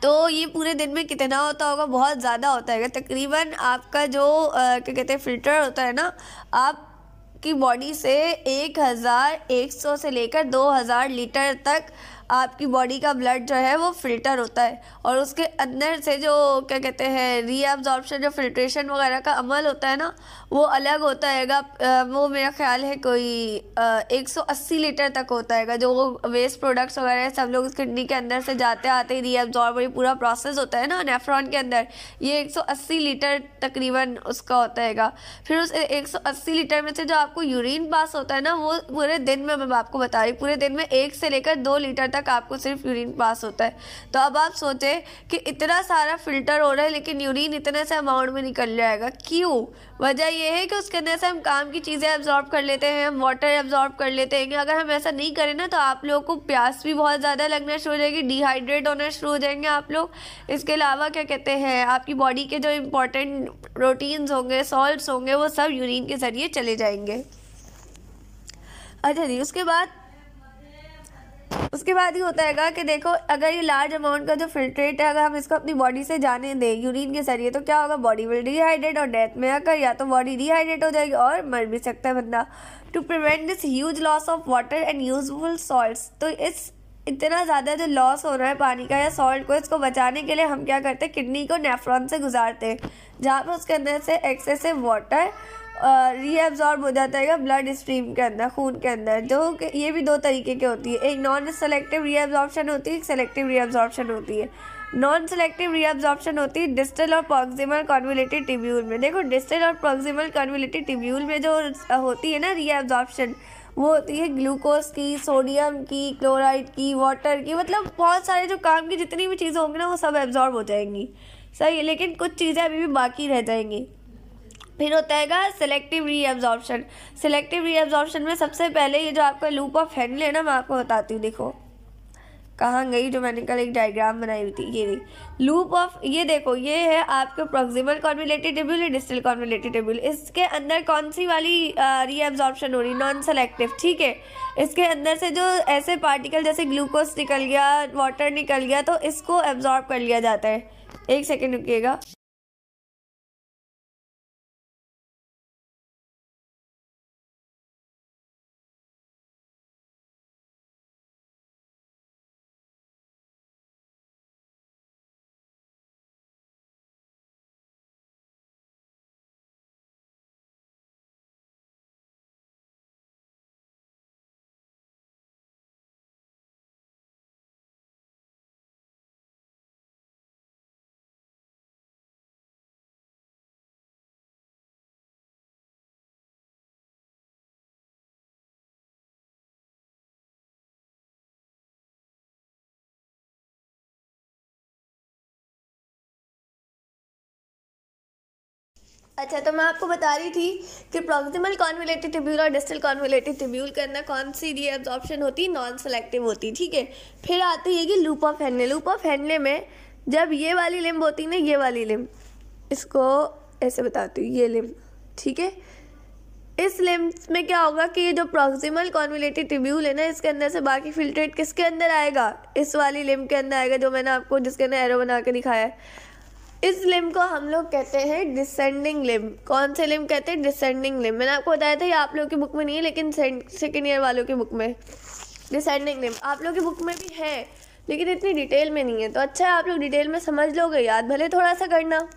तो ये पूरे दिन में कितना होता होगा? बहुत ज़्यादा होता है तकरीबन आपका जो क्या कहते हैं फ़िल्टर होता है ना आप की बॉडी से एक हज़ार एक सौ से लेकर दो हज़ार लीटर तक आपकी बॉडी का ब्लड जो है वो फ़िल्टर होता है और उसके अंदर से जो, क्या कहते हैं रीअब्जॉर्प्शन जो फिल्ट्रेशन वगैरह का अमल होता है ना, वो अलग होता है वो मेरा ख्याल है कोई एक सौ अस्सी लीटर तक होता है जो वेस्ट प्रोडक्ट्स वगैरह सब लोग किडनी के अंदर से जाते, आते ही रीअब्जॉर्ब ये पूरा प्रोसेस होता है ना नेफ्रॉन के अंदर। ये एक सौ अस्सी लीटर तकरीबन उसका होता है फिर उस एक सौ अस्सी लीटर में से जो आपको यूरिन पास होता है ना, वो पूरे दिन में, मैं आपको बता रही पूरे दिन में एक से लेकर दो लीटर तक तक आपको सिर्फ़ यूरिन पास होता है। तो अब आप सोचें कि इतना सारा फ़िल्टर हो रहा है, लेकिन यूरिन इतने से अमाउंट में निकल जाएगा। क्यों? वजह यह है कि उसके अंदर से हम काम की चीज़ें एब्जॉर्ब कर लेते हैं, हम वाटर एब्जॉर्ब कर लेते हैं। अगर हम ऐसा नहीं करें ना तो आप लोगों को प्यास भी बहुत ज़्यादा लगना शुरू हो जाएगी डिहाइड्रेट होना शुरू हो जाएँगे आप लोग। इसके अलावा क्या कहते हैं, आपकी बॉडी के जो इम्पोर्टेंट प्रोटीन्स होंगे सॉल्ट्स होंगे, वो सब यूरिन के ज़रिए चले जाएँगे। अच्छा जी, उसके बाद उसके बाद ही होता है कि देखो, अगर ये लार्ज अमाउंट का जो फिल्ट्रेट है, अगर हम इसको अपनी बॉडी से जाने दें यूरिन के ज़रिए तो क्या होगा? बॉडी विल डिहाइड्रेट और डेथ में आकर या तो बॉडी डिहाइड्रेट हो जाएगी और मर भी सकता है बंदा। To prevent this huge loss of water and useful salt तो इस, इतना ज़्यादा जो लॉस हो रहा है पानी का या सॉल्ट को, इसको बचाने के लिए हम क्या करते हैं? किडनी को नेफ्रॉन से गुजारते हैं, जहाँ पर उसके अंदर से एक्सेसिव वाटर रीअब्जॉर्ब हो जाता है ब्लड स्ट्रीम के अंदर, खून के अंदर। जो ये भी दो तरीके की होती है। एक नॉन सेलेक्टिव रीअब्जॉर्प्शन होती है, एक सेलेक्टिव रीअब्जॉर्प्शन होती है। नॉन सेलेक्टिव रीअब्जॉर्प्शन होती है डिस्टल और प्रॉक्सिमल कॉन्विलेटेड टिब्यूल में। देखो डिस्टल और प्रॉक्सिमल कॉन्विलेटेड टिब्यूल में जो होती है ना रीअब्जॉर्प्शन वो होती है ग्लूकोज की सोडियम की क्लोराइड की वाटर की। मतलब बहुत सारे जो काम की जितनी भी चीज़ें होंगी ना, वो सब एब्जॉर्ब हो जाएँगी। सही है, लेकिन कुछ चीज़ें अभी भी बाकी रह जाएँगी। फिर होता है सेलेक्टिव री एब्जॉर्प्शन सेलेक्टिव री एब्जॉर्प्शन में सबसे पहले ये जो आपका लूप ऑफ़ हैंडल है ना, मैं आपको बताती हूँ, देखो। कहाँ गई जो मैंने कल एक डायग्राम बनाई हुई थी, ये लूप ऑफ़ ये देखो, ये है आपके प्रोक्सिमल कॉन्विलेटेड या डिस्टल कॉन्विलेटेड टेब्यूल इसके अंदर कौन सी वाली री एब्जॉर्प्शन हो रही? नॉन सेलेक्टिव ठीक है? इसके अंदर से जो ऐसे पार्टिकल जैसे ग्लूकोज निकल गया वाटर निकल गया तो इसको एब्जॉर्ब कर लिया जाता है। एक सेकेंड रुकिएगा। अच्छा तो मैं आपको बता रही थी कि प्रॉक्सिमल कॉन्विलेटेड टिब्यूल और डिस्टल कॉन्विलेटेड टिब्यूल के अंदर कौन सी री एब्जॉर्प्शन होती है नॉन सेलेक्टिव होती, ठीक है? फिर आती है कि loop of Henle loop of Henle में जब ये वाली लिम्ब होती है ना, ये वाली लिम्ब इसको ऐसे बताती हूँ, ये लिम्ब ठीक है? इस लिम्स में क्या होगा कि ये जो प्रॉक्सिमल कॉन्विलेटेड टिब्यूल है ना, इसके अंदर से बाकी फिल्ट्रेट किसके अंदर आएगा? इस वाली लिम्ब के अंदर आएगा, जो मैंने आपको, जिसके अंदर एरो बना के दिखाया है। इस लिम को हम लोग कहते हैं डिसेंडिंग लिम कौन से लिम कहते हैं? डिसेंडिंग लिम मैंने आपको बताया था ये आप लोगों की बुक में नहीं है, लेकिन सेकेंड ईयर वालों की बुक में. डिसेंडिंग लिम आप लोगों की बुक में भी है, लेकिन इतनी डिटेल में नहीं है. तो अच्छा है आप लोग डिटेल में समझ लोगे, याद भले थोड़ा सा करना.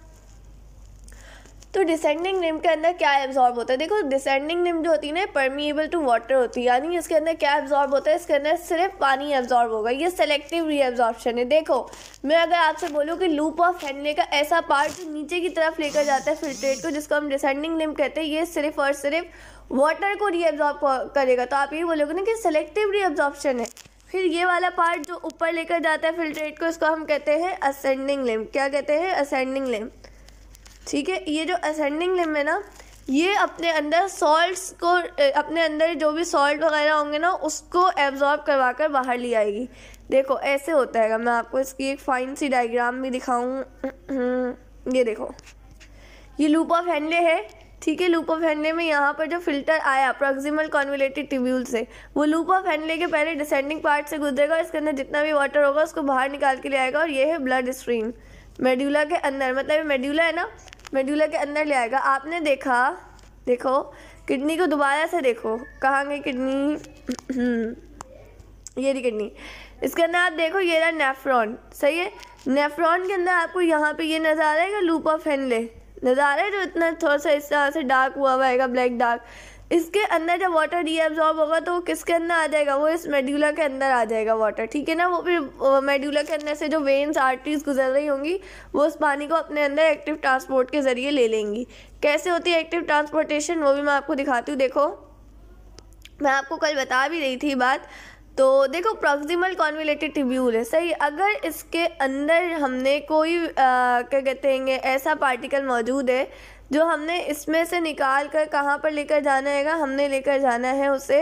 तो डिसेंडिंग निम के अंदर क्या एब्जॉर्ब होता है? देखो डिसेंडिंग निम जो होती है ना परमिएबल टू वाटर होती है, यानी इसके अंदर क्या एब्जॉर्ब होता है? इसके अंदर सिर्फ़ पानी एब्जॉर्ब होगा। ये सेलेक्टिव री एब्जॉर्प्शन है। देखो, मैं अगर आपसे बोलूँ कि लूप ऑफ़ हैंडले का ऐसा पार्ट जो नीचे की तरफ़ लेकर जाता है फिल्ट्रेट को, जिसको हम डिसेंडिंग निम कहते हैं, ये सिर्फ़ और सिर्फ़ वाटर को री एब्जॉर्ब करेगा। तो आप ये बोलोगे ना कि सेलेक्टिव री एब्जॉर्प्शन है। फिर ये वाला पार्ट जो ऊपर लेकर जाता है फिल्ट्रेट को, इसको हम कहते हैं असेंडिंग लिम क्या कहते हैं? असेंडिंग लिम ठीक है, ये जो असेंडिंग लिम है ना, ये अपने अंदर सॉल्ट्स को अपने अंदर जो भी सॉल्ट वगैरह होंगे ना, उसको एब्जॉर्ब करवा कर बाहर ले आएगी। देखो, ऐसे होता है। मैं आपको इसकी एक फाइन सी डायग्राम भी दिखाऊँ। ये देखो। ये लूप ऑफ़ हैंडले है। ठीक है लूप ऑफ़ हैंडले में यहाँ पर जो फ़िल्टर आया प्रॉक्सिमल कॉन्विलेटेड ट्यूब्यूल से, वो लूप ऑफ़ हैंडले के पहले डिसेंडिंग पार्ट से गुजरेगा इसके अंदर जितना भी वाटर होगा, उसको बाहर निकाल के ले आएगा और ये है ब्लड स्ट्रीम मेड्यूला के अंदर मतलब मेड्यूला है ना मेड्यूला के अंदर ले आएगा। आपने देखा, देखो, किडनी को दोबारा से देखो। कहाँ गई किडनी? ये रही किडनी। इसके अंदर आप देखो, ये रहा नेफ्रॉन सही है? नेफ्रॉन के अंदर आपको यहाँ पे ये नज़र आ रहा है लूप ऑफ़ हेनले नज़र आ रहा है जो इतना थोड़ा सा इस तरह से डार्क हुआ हुआ है ब्लैक डार्क इसके अंदर जब वाटर रीअब्जॉर्ब होगा तो वो किसके अंदर आ जाएगा? वो इस मेड्यूला के अंदर आ जाएगा वाटर ठीक है ना? वो फिर मेड्यूला के अंदर से जो वेन्स आर्टरीज गुजर रही होंगी, वो उस पानी को अपने अंदर एक्टिव ट्रांसपोर्ट के ज़रिए ले लेंगी। कैसे होती है एक्टिव ट्रांसपोर्टेशन वो भी मैं आपको दिखाती हूँ, देखो। मैं आपको कल बता भी रही थी बात। तो देखो प्रॉक्सिमल कॉन्विलेटेड ट्यूब्यूल है सही? अगर इसके अंदर हमने कोई क्या कहते हैं, ऐसा पार्टिकल मौजूद है जो हमने इसमें से निकाल कर कहाँ पर लेकर जाना है हमने लेकर जाना है उसे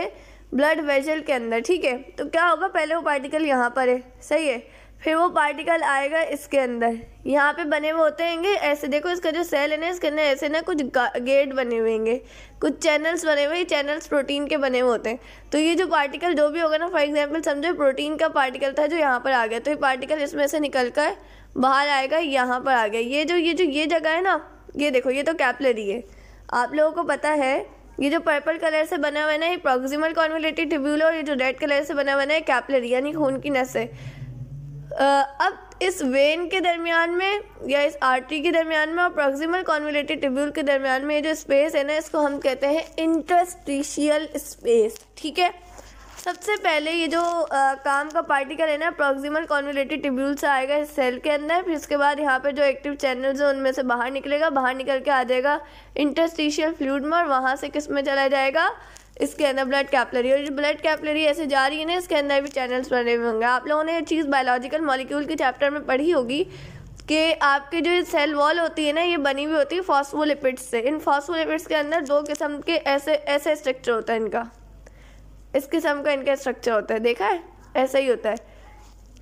ब्लड वेजल के अंदर, ठीक है? तो क्या होगा? पहले वो पार्टिकल यहाँ पर है, सही है? फिर वो पार्टिकल आएगा इसके अंदर। यहाँ पे बने हुए होते हैंगे, ऐसे देखो इसका जो सेल है ना, इसके अंदर ऐसे ना कुछ गेट बने हुए हैंगे। कुछ चैनल्स बने हुए चैनल्स प्रोटीन के बने हुए होते हैं। तो ये जो पार्टिकल जो भी होगा ना फॉर एग्जांपल समझो प्रोटीन का पार्टिकल था जो यहाँ पर आ गया तो ये पार्टिकल इसमें से निकल कर बाहर आएगा, यहाँ पर आ गया। ये जो ये जो, ये जगह है ना ये देखो, ये तो कैपलरी है। आप लोगों को पता है, ये जो पर्पल कलर से बना हुआ है ना, ये प्रोक्सिमल कॉन्विलेटेड ट्यूब्यूल और ये जो रेड कलर से बना हुआ है कैपलरी यानी खून की नस है अब इस वेन के दरमियान में या इस आर्टरी के दरमियान में और प्रोक्सिमल कॉन्विलेटेड ट्यूब्यूल के दरमियान में ये जो स्पेस है ना, इसको हम कहते हैं इंटरस्टिशियल स्पेस ठीक है? सबसे पहले ये जो आ, काम का पार्टिकल है ना प्रॉक्सिमल कॉन्विलेटेड टिब्यूल से आएगा इस सेल के अंदर फिर उसके बाद यहाँ पे जो एक्टिव चैनल्स हैं उनमें से बाहर निकलेगा बाहर निकल के आ जाएगा इंटरस्टिशियल फ्लूड में और वहाँ से किसमें चला जाएगा? इसके अंदर ब्लड कैपलरी और जो ब्लड कैपलरी ऐसे जा रही है ना इसके अंदर भी चैनल्स बने हुए होंगे। आप लोगों ने ये चीज़ बायोलॉजिकल मॉलिक्यूल के चैप्टर में पढ़ी होगी कि आपके जो सेल वॉल होती है ना ये बनी हुई होती है फॉस्फोलिपिड्स से। इन फॉस्फोलिपिड्स के अंदर दो किस्म के ऐसे ऐसे स्ट्रक्चर होता है इनका। इस किस्म का इनका स्ट्रक्चर होता है, देखा है? ऐसा ही होता है।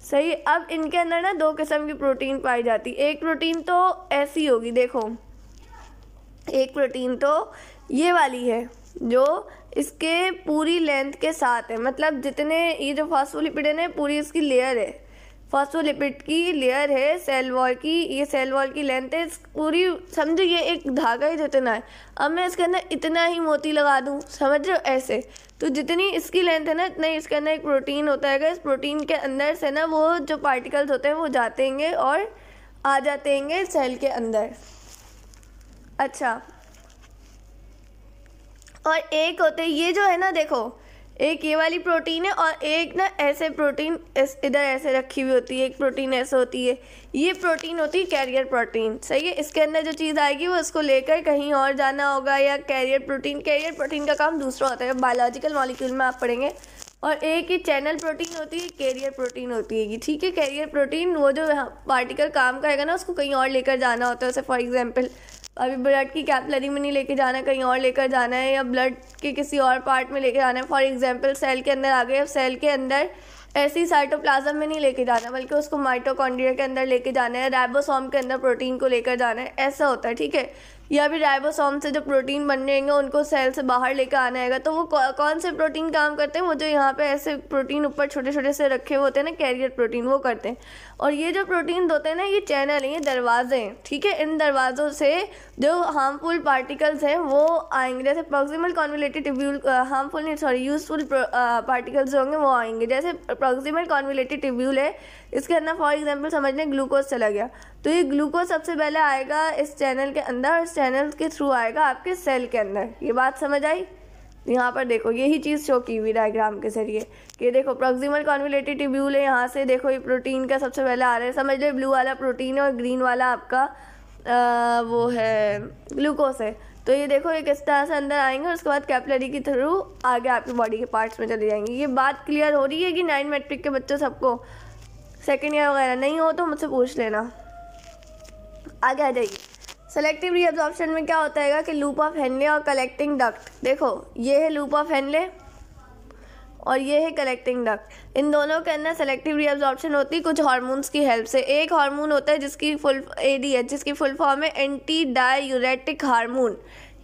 सही? अब इनके अंदर ना दो किस्म की प्रोटीन पाई जाती। एक प्रोटीन तो ऐसी होगी, देखो। एक प्रोटीन तो ये वाली है, जो इसके पूरी लेंथ के साथ है। मतलब जितने ये जो फॉस्फोलिपिड है पूरी इसकी लेयर है। फॉस्फोलिपिड की लेयर है सेल वॉल की, ये सेल वॉल की लेंथ है, पूरी, समझो ये एक धागा ही जितना है। अब मैं इसके अंदर इतना ही मोती लगा दूँ, समझ रहे हो? ऐसे। तो जितनी इसकी लेंथ है ना, इतना इसके अंदर एक प्रोटीन होता है। इस प्रोटीन के अंदर से ना वो जो पार्टिकल्स होते हैं, वो जाते हैं और आ जाते हैं सेल के अंदर। अच्छा। और एक होते, ये जो है ना, देखो एक ये वाली प्रोटीन है और एक ना ऐसे प्रोटीन इधर ऐसे रखी हुई होती है, एक प्रोटीन ऐसे होती है। ये प्रोटीन होती है कैरियर प्रोटीन। सही है? इसके अंदर जो चीज़ आएगी वो उसको लेकर कहीं और जाना होगा या कैरियर प्रोटीन। कैरियर प्रोटीन का काम दूसरा होता है, बायोलॉजिकल मॉलिक्यूल में आप पढ़ेंगे। और एक ही चैनल प्रोटीन होती है, कैरियर प्रोटीन होती है। ठीक है? कैरियर प्रोटीन वो जो पार्टिकल काम करेगा ना, उसको कहीं और लेकर जाना होता है। जैसे फॉर एग्ज़ाम्पल अभी ब्लड की कैपलरी में नहीं लेके जाना, कहीं और लेकर जाना है या ब्लड के किसी और पार्ट में लेके जाना है। फॉर एग्जांपल सेल के अंदर आ गए, अब सेल के अंदर ऐसी साइटोप्लाज्म में नहीं लेके जाना, बल्कि उसको माइटोकॉन्ड्रिया के अंदर लेके जाना है राइबोसोम के अंदर प्रोटीन को लेकर जाना है, ऐसा होता है, ठीक है? या भी राइबोसोम से जो प्रोटीन बन रहेंगे उनको सेल से बाहर लेकर आना है तो वो कौन से प्रोटीन काम करते हैं? वो जो यहाँ पे ऐसे प्रोटीन ऊपर छोटे छोटे से रखे हुए होते हैं ना कैरियर प्रोटीन वो करते हैं। और ये जो प्रोटीन होते हैं ना, ये चैनल हैं, ये दरवाजे हैं, ठीक है? इन दरवाज़ों से जो हार्मफुल पार्टिकल्स हैं, वो आएँगे। जैसे प्रॉक्सिमल कॉन्विलेटेड टिब्यूल हार्मफुल नहीं सॉरी यूजफुल पार्टिकल्स होंगे, वो आएँगे। जैसे प्रॉक्सिमल कॉन्विलेटेड टिब्यूल है इसके अंदर फॉर एग्ज़ाम्पल समझ लें ग्लूकोज चला गया। तो ये ग्लूकोज सबसे पहले आएगा इस चैनल के अंदर और इस चैनल के थ्रू आएगा आपके सेल के अंदर। ये बात समझ आई? यहाँ पर देखो यही चीज़ शो की हुई डायग्राम के ज़रिए। कि देखो प्रोक्सिमल कॉन्विलेटेड ट्यूब्यूल है यहाँ से देखो ये प्रोटीन का सबसे पहले आ रहा है। समझ लो ब्लू वाला प्रोटीन है और ग्रीन वाला आपका आ, वो है ग्लूकोज है। तो ये देखो ये किस तरह से अंदर आएँगे और उसके बाद कैपलरी के थ्रू आगे आपकी बॉडी के पार्ट्स में चले जाएँगे। ये बात क्लियर हो रही है कि नाइन मेट्रिक के बच्चों सबको? सेकेंड ईयर वगैरह नहीं हो तो मुझसे पूछ लेना। आगे आ जाइए सेलेक्टिव रीअब्जॉर्प्शन में क्या होता है कि लूप ऑफ़ हेनले और कलेक्टिंग डक्ट देखो, ये है लूप ऑफ़ हेनले और ये है कलेक्टिंग डक्ट इन दोनों के अंदर सेलेक्टिव रीअब्जॉर्प्शन होती है, कुछ हार्मोन्स की हेल्प से। एक हार्मोन होता है जिसकी फुल ए डी है जिसकी फुल फॉर्म है एंटी डायूरेटिक हार्मोन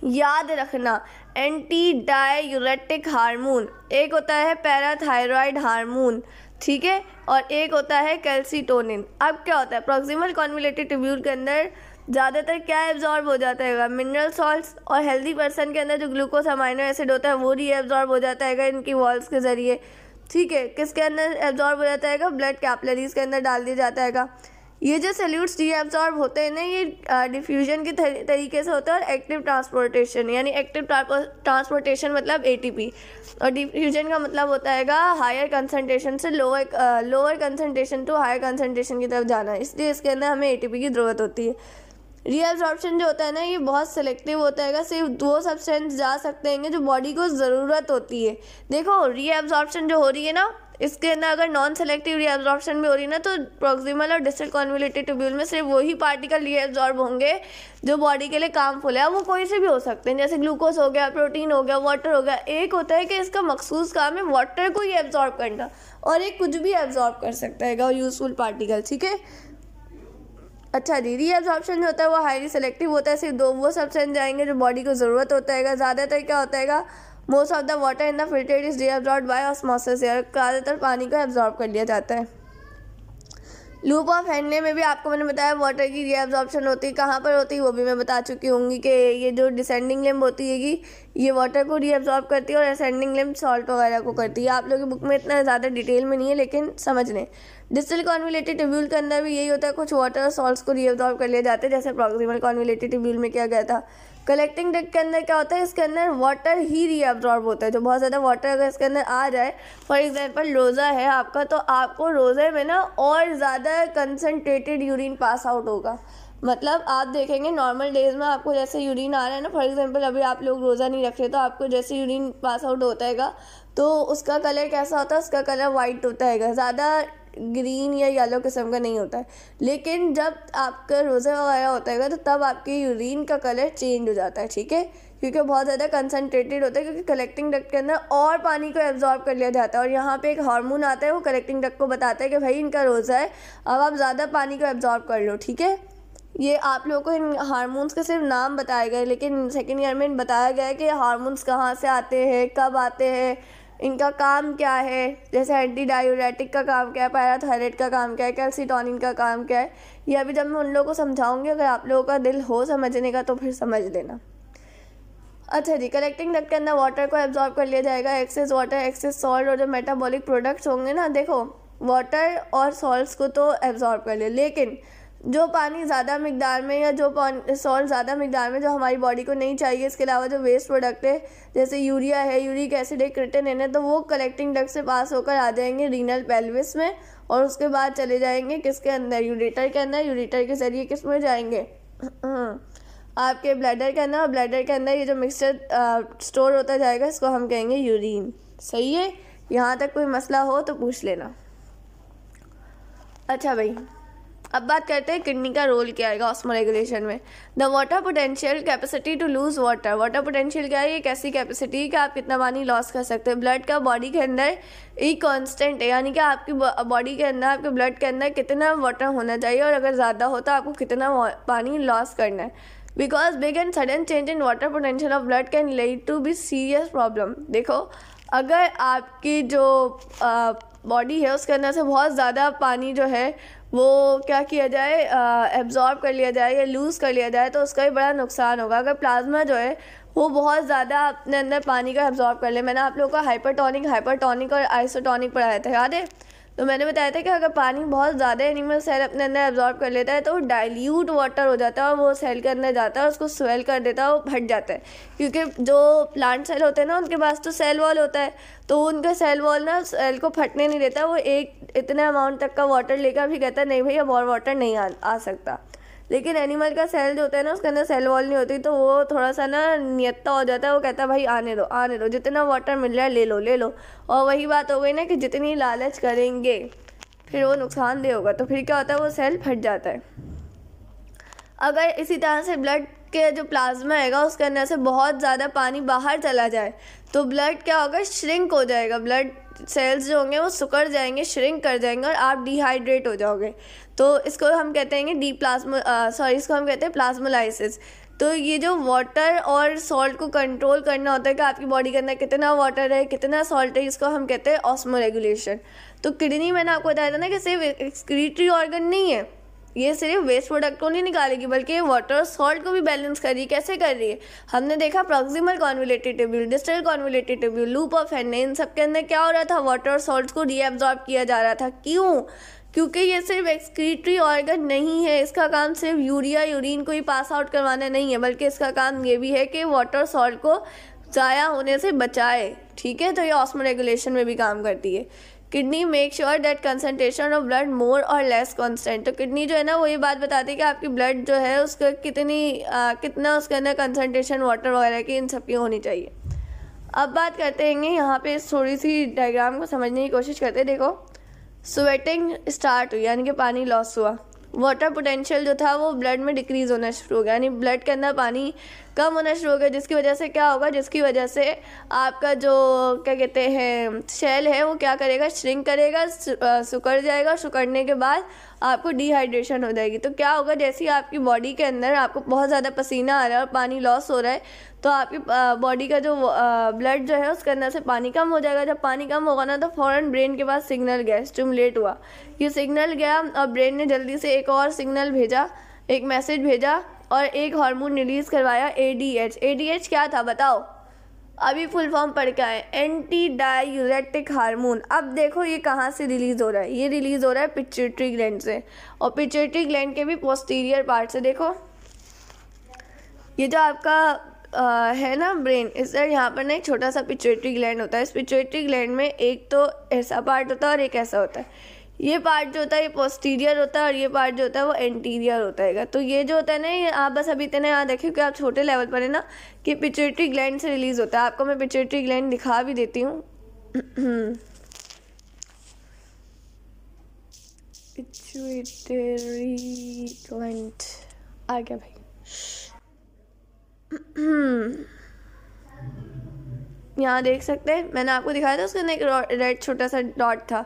याद रखना एंटी डायूरेटिक हार्मोन एक होता है पैराथायरॉयड हार्मोन ठीक है? और एक होता है कैल्सीटोनिन अब क्या होता है? प्रॉक्सिमल कॉन्विलेटेड ट्यूब्यूल के अंदर ज़्यादातर क्या एब्जॉर्ब हो जाता है? मिनरल सॉल्ट्स और हेल्दी पर्सन के अंदर जो ग्लूकोज अमाइनो एसिड होता है, वो री एब्जॉर्ब हो जाता है इनकी वॉल्स के ज़रिए. ठीक है? किसके अंदर एब्जॉर्ब हो जाता है ब्लड कैपलरीज के अंदर डाल दिया जाता है ये जो सल्यूट्स डी एब्जॉर्ब होते हैं ना, ये डिफ्यूजन के तरीके से होता है और एक्टिव ट्रांसपोर्टेशन यानी एक्टिव ट्रांसपोर्टेशन मतलब एटीपी और डिफ्यूजन का मतलब होता है हायर कंसनट्रेशन से lower lower concentration to higher concentration की तरफ़ जाना। इसलिए इसके अंदर हमें एटीपी की ज़रूरत होती है। रीअब्जॉर्प्शन जो होता है ना, ये बहुत सेलेक्टिव होता है सिर्फ़ दो सब्सटेंस जा सकते हैं जो बॉडी को ज़रूरत होती है। देखो रीअब्जॉर्प्शन जो हो रही है ना इसके अंदर अगर नॉन सेलेक्टिव रीअब्जॉर्प्शन भी हो रही है ना तो प्रोक्सिमल और डिस्टल कॉन्विलेटेड ट्यूब्यूल में सिर्फ़ वही पार्टिकल रीअब्जॉर्ब होंगे जो बॉडी के लिए कामफुल है। वो कोई से भी हो सकते हैं, जैसे ग्लूकोज हो गया प्रोटीन हो गया वाटर हो गया। एक होता है कि इसका मखसूस काम है वाटर को ही एब्जॉर्ब करना, और एक कुछ भी एब्जॉर्ब कर सकता है यूजफुल पार्टिकल ठीक है? अच्छा जी री एब्जॉर्प्शन जो होता है वो हाईली सेलेक्टिव होता है, सिर्फ़ दो वो सब्सटेंस जाएँगे जो बॉडी को ज़रूरत होता है। ज़्यादातर क्या होता है most of the water in the filter is D absorb by osmosis ज़्यादातर पानी को एब्जॉर्ब कर लिया जाता है। लूप ऑफ़ हैंडले में भी आपको मैंने बताया वाटर की रीअब्जॉर्प्शन होती है कहाँ पर होती है वो भी मैं बता चुकी हूँ कि ये जो डिसेंडिंग लिम्ब होती है कि ये वाटर को रीअब्जॉर्ब करती है और असेंडिंग लिम्ब सॉल्ट वगैरह को करती है। आप लोगों की बुक में इतना ज़्यादा डिटेल में नहीं है, लेकिन समझ लें। डिस्टल कॉन्विलेटेड ट्यूब्यूल के अंदर भी यही होता है, कुछ वाटर और सॉल्ट्स को रीअब्जॉर्ब कर लिया जाते हैं, जैसे प्रॉक्सिमल कॉन्विलेटेड ट्यूब्यूल में किया गया था। कलेक्टिंग डेक के अंदर क्या होता है, इसके अंदर वाटर ही रीअब्जॉर्ब होता है। जो बहुत ज़्यादा वाटर अगर इसके अंदर आ जाए फॉर एग्जांपल रोज़ा है आपका तो आपको रोज़े में ना और ज़्यादा कंसनट्रेटेड यूरिन पास आउट होगा। मतलब आप देखेंगे नॉर्मल डेज़ में आपको जैसे यूरिन आ रहा है ना फॉर एग्जांपल अभी आप लोग रोज़ा नहीं रख रहे तो आपको जैसे यूरिन पास आउट होता है तो उसका कलर कैसा होता है, उसका कलर वाइट होता है ज़्यादा ग्रीन या येलो किस्म का नहीं होता है। लेकिन जब आपका रोज़ा वगैरह होता है तो तब आपके यूरिन का कलर चेंज हो जाता है, ठीक है? क्योंकि बहुत ज़्यादा कंसनट्रेटेड होता है, क्योंकि कलेक्टिंग डक्ट के अंदर और पानी को एब्जॉर्ब कर लिया जाता है और यहाँ पे एक हार्मोन आता है, वो कलेक्टिंग डक्ट को बताता है कि भाई इनका रोज़ा है, अब आप ज़्यादा पानी को एब्जॉर्ब कर लो, ठीक है? ये आप लोगों को इन हार्मोन्स के सिर्फ़ नाम बताए गए, लेकिन सेकेंड ईयर में बताया गया है कि हार्मोन्स कहाँ से आते हैं, कब आते हैं इनका काम क्या है? जैसे एंटी डायूरेटिक का काम क्या है? पैराथायरेट का काम क्या है? कैल्सीटोनिन का काम क्या है? यह अभी जब मैं उन लोगों को समझाऊँगी, अगर आप लोगों का दिल हो समझने का तो फिर समझ लेना। अच्छा जी कलेक्टिंग डक्ट के अंदर वाटर को एब्जॉर्ब कर लिया जाएगा। एक्सेस वाटर एक्सेस सॉल्ट और जो मेटाबॉलिक प्रोडक्ट्स होंगे ना, देखो वाटर और सॉल्ट्स को तो एब्जॉर्ब कर लिया। लेकिन जो पानी ज़्यादा मकदार में या जो सॉल्ट ज़्यादा मकदार में जो हमारी बॉडी को नहीं चाहिए, इसके अलावा जो वेस्ट प्रोडक्ट है, जैसे यूरिया है यूरिक एसिड है क्रिटेन है तो वो कलेक्टिंग डक्ट से पास होकर आ जाएँगे रीनल पेल्विस में और उसके बाद चले जाएँगे किसके अंदर? यूरिटर के अंदर। यूरिटर के ज़रिए किसमें जाएँगे? आपके ब्लैडर के अंदर। और ब्लैडर के अंदर ये जो मिक्सचर स्टोर होता जाएगा, इसको हम कहेंगे यूरिन सही है? यहाँ तक कोई मसला हो तो पूछ लेना। अच्छा भाई अब बात करते हैं किडनी का रोल क्या है ऑस्मो रेगुलेशन में. The water potential capacity to lose water water potential क्या है? एक ऐसी कैपेसिटी है कि आप कितना पानी लॉस कर सकते हैं? ब्लड का बॉडी के अंदर एक कांस्टेंट है, यानी कि आपकी बॉडी के अंदर, आपके ब्लड के अंदर कितना वाटर होना चाहिए और अगर ज़्यादा हो तो आपको कितना पानी लॉस करना है. Because big and sudden change in water potential of blood can lead to be serious problem देखो, अगर आपकी जो बॉडी है उसके अंदर से बहुत ज़्यादा पानी जो है वो क्या किया जाए एब्जॉर्ब कर लिया जाए या लूज़ कर लिया जाए तो उसका भी बड़ा नुकसान होगा। अगर प्लाज्मा जो है, वो बहुत ज़्यादा अपने अंदर पानी का एब्जॉर्ब कर ले। मैंने आप लोगों का हाइपरटोनिक हाइपरटोनिक और आइसोटोनिक पढ़ाया था, याद है? तो मैंने बताया था कि अगर पानी बहुत ज़्यादा एनिमल सेल अपने अंदर एब्जॉर्ब कर लेता है तो वो डाइल्यूट वाटर हो जाता है और वो सेल के अंदर जाता है उसको स्वेल कर देता है वो फट जाता है। क्योंकि जो प्लांट सेल होते हैं ना उनके पास तो सेल वॉल होता है तो उनका सेल वॉल ना सेल को फटने नहीं देता वो एक इतने अमाउंट तक का वाटर लेकर भी कहता है नहीं भैया और वाटर नहीं आ, आ सकता। लेकिन एनिमल का सेल जो होता है ना, उसके अंदर सेल वॉल नहीं होती तो वो थोड़ा सा ना नियत्ता हो जाता है। वो कहता है, भाई, आने दो आने दो, जितना वाटर मिल रहा है, ले लो ले लो। और वही बात हो गई ना कि जितनी लालच करेंगे, फिर वो नुकसानदेह होगा। तो फिर क्या होता है, वो सेल फट जाता है। अगर इसी तरह से ब्लड के जो प्लाज्मा हैगा उसके अंदर से बहुत ज़्यादा पानी बाहर चला जाए तो ब्लड क्या होगा? श्रिंक हो जाएगा। ब्लड सेल्स जो होंगे वो सुकड़ जाएँगे श्रिंक कर जाएँगे और आप डिहाइड्रेट हो जाओगे। तो इसको हम कहते हैं डी प्लाज्मो सॉरी इसको हम कहते हैं प्लाज्मोलाइसिस तो ये जो वाटर और सॉल्ट को कंट्रोल करना होता है कि आपकी बॉडी के अंदर कितना वाटर है, कितना सॉल्ट है, इसको हम कहते हैं ऑस्मो रेगुलेशन तो किडनी मैंने आपको बताया था ना कि सिर्फ़ एक्सक्रीटरी ऑर्गन नहीं है। ये सिर्फ़ वेस्ट प्रोडक्ट को नहीं निकालेगी, बल्कि वाटर सॉल्ट को भी बैलेंस कर रही है। कैसे कर रही है? हमने देखा proximal convoluted tubule distal convoluted tubule loop of and इन सब के अंदर क्या हो रहा था? वाटर सॉल्ट को रीएब्जॉर्ब किया जा रहा था। क्यों? क्योंकि ये सिर्फ़ एक्सक्रीटरी ऑर्गन नहीं है। इसका काम सिर्फ़ यूरिया यूरिन को ही पास आउट करवाना नहीं है, बल्कि इसका काम ये भी है कि वाटर सॉल्ट को ज़ाया होने से बचाए। ठीक है? तो ये ऑस्मो रेगुलेशन में भी काम करती है। Kidney make sure that concentration of blood more or less constant तो किडनी जो है ना वो ये बात बताती है कि आपकी ब्लड जो है उसका कितनी आ, कितना उसके अंदर कंसनट्रेशन वाटर वगैरह की इन सब की होनी चाहिए। अब बात करते हैं यहाँ पे थोड़ी सी डायग्राम को समझने की कोशिश करते हैं। देखो स्वेटिंग स्टार्ट हुई यानी कि पानी लॉस हुआ। वाटर पोटेंशियल जो था, वो ब्लड में डिक्रीज़ होना शुरू हो गया। यानी ब्लड के अंदर पानी कम होना शुरू हो गया, जिसकी वजह से क्या होगा, जिसकी वजह से आपका जो, क्या कहते हैं शेल है, वो क्या करेगा श्रिंक करेगा सुकड़ जाएगा सुकड़ने के बाद आपको डिहाइड्रेशन हो जाएगी। तो क्या होगा, जैसे ही आपकी बॉडी के अंदर आपको बहुत ज़्यादा पसीना आ रहा है और पानी लॉस हो रहा है तो आपकी बॉडी का जो ब्लड जो है उसके अंदर से पानी कम हो जाएगा। जब पानी कम होगा ना तो फ़ौरन ब्रेन के पास सिग्नल गया स्टिमुलेट हुआ। ये सिग्नल गया और ब्रेन ने जल्दी से एक और सिग्नल भेजा, एक मैसेज भेजा और एक हार्मोन रिलीज़ करवाया A D H A D H क्या था बताओ? अभी फुल फॉर्म पढ़ के आए। एंटी डायूरेटिक हार्मोन अब देखो ये कहाँ से रिलीज़ हो रहा है। ये रिलीज़ हो रहा है पिचुटरी ग्लैंड से। और पिचुटरी ग्लैंड के भी पोस्टीरियर पार्ट से देखो। ये जो आपका आ, है ना ब्रेन इस यहाँ पर ना एक छोटा सा पिचुटरी ग्लैंड होता है। इस पिचुटरी ग्लैंड में एक तो ऐसा पार्ट होता है और एक ऐसा होता है। ये पार्ट जो होता है ये पोस्टीरियर होता है और ये पार्ट जो होता है वो एंटीरियर होता है। तो ये जो होता है ना ये आप बस अभी इतने याद रखिए कि आप छोटे लेवल पर है ना कि पिचुटरी ग्लैंड से रिलीज़ होता है। आपको मैं पिचुटरी ग्लैंड दिखा भी देती हूँ। पिट्यूटरी ग्लैंड आ गया भाई। यहाँ देख सकते हैं। मैंने आपको दिखाया था, उसके अंदर एक रेड छोटा सा डॉट था।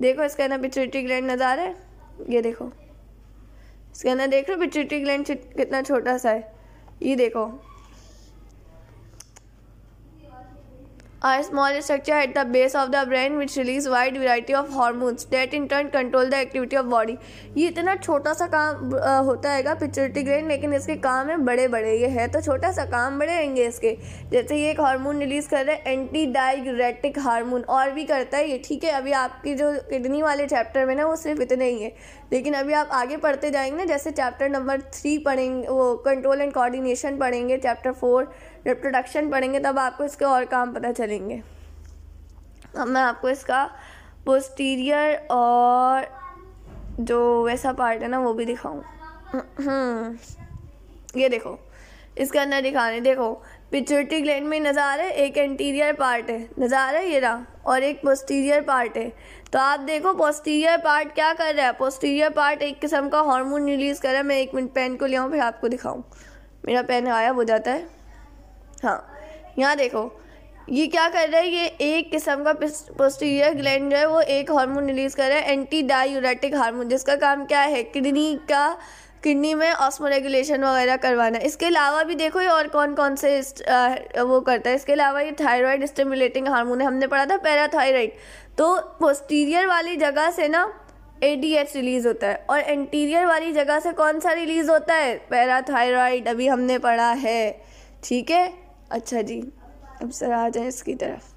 देखो, इसके अंदर पिट्यूटरी ग्लैंड नज़र है। ये देखो। इसके अंदर देख रहे हो पिट्यूटरी ग्लैंड कितना छोटा सा है। ये देखो। Are small structure at the base of the brain which release wide variety of hormones that in turn control the activity of body. ये इतना छोटा सा काम होता है पिचुरिटी ग्लैंड लेकिन इसके काम है बड़े बड़े ये है तो छोटा सा काम, बड़े रहेंगे इसके। जैसे ये एक हार्मोन रिलीज़ कर रहा है एंटी डायरेटिक हार्मोन और भी करता है ये, ठीक है? अभी आपकी जो किडनी वाले चैप्टर में ना, वो सिर्फ़ इतने ही है। लेकिन अभी आप आगे पढ़ते जाएँगे ना, जैसे चैप्टर नंबर थ्री पढ़ेंगे, वो कंट्रोल एंड कोऑर्डिनेशन पढ़ेंगे चैप्टर फोर रिप्रोडक्शन पढ़ेंगे तब आपको इसके और काम पता चलेंगे। अब मैं आपको इसका पोस्टीरियर और जो वैसा पार्ट है ना, वो भी दिखाऊँ। ये देखो, इसके अंदर दिखाने, देखो पिचुरिटी ग्लैंड में नज़र है, एक एंटीरियर पार्ट है। नज़र है ये रहा, और एक पोस्टीरियर पार्ट है। तो आप देखो पोस्टीरियर पार्ट क्या कर रहा है? पोस्टीरियर पार्ट एक किस्म का हार्मोन रिलीज़ कर रहा है। मैं एक मिनट पेन को ले आऊँ, फिर आपको दिखाऊँ। मेरा पेन आया हो जाता है। हाँ यहाँ देखो, ये क्या कर रहा है? ये एक किस्म का पोस्टीरियर ग्लैंड जो है, वो एक हार्मोन रिलीज़ कर रहा है एंटी डायूरेटिक हार्मोन जिसका काम क्या है? किडनी का किडनी में ऑस्मो रेगुलेशन वगैरह करवाना। इसके अलावा भी देखो, ये और कौन कौन से वो करता है? इसके अलावा ये थायराइड स्टिमुलेटिंग हार्मोन है। हमने पढ़ा था पैराथायराइड तो पोस्टीरियर वाली जगह से ना एडीएच रिलीज़ होता है और एंटीरियर वाली जगह से कौन सा रिलीज़ होता है? पैराथायराइड अभी हमने पढ़ा है। ठीक है? अच्छा जी, अब सर आ जाए इसकी तरफ़।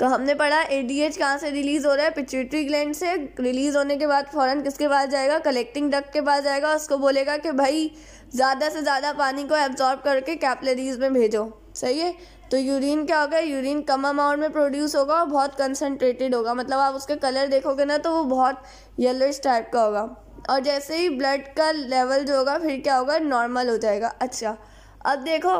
तो हमने पढ़ा ए डी एच कहाँ से रिलीज़ हो रहा है? पिट्यूटरी ग्लैंड से रिलीज़ होने के बाद फ़ौरन किसके पास जाएगा? कलेक्टिंग डक के पास जाएगा। उसको बोलेगा कि भाई, ज़्यादा से ज़्यादा पानी को एब्जॉर्ब करके कैपलरीज में भेजो। सही है? तो यूरिन क्या होगा? यूरिन कम अमाउंट में प्रोड्यूस होगा और बहुत कंसनट्रेटेड होगा। मतलब आप उसके कलर देखोगे ना तो वो बहुत येलोइश टाइप का होगा। और जैसे ही ब्लड का लेवल जो होगा, फिर क्या होगा? नॉर्मल हो जाएगा। अच्छा अब देखो।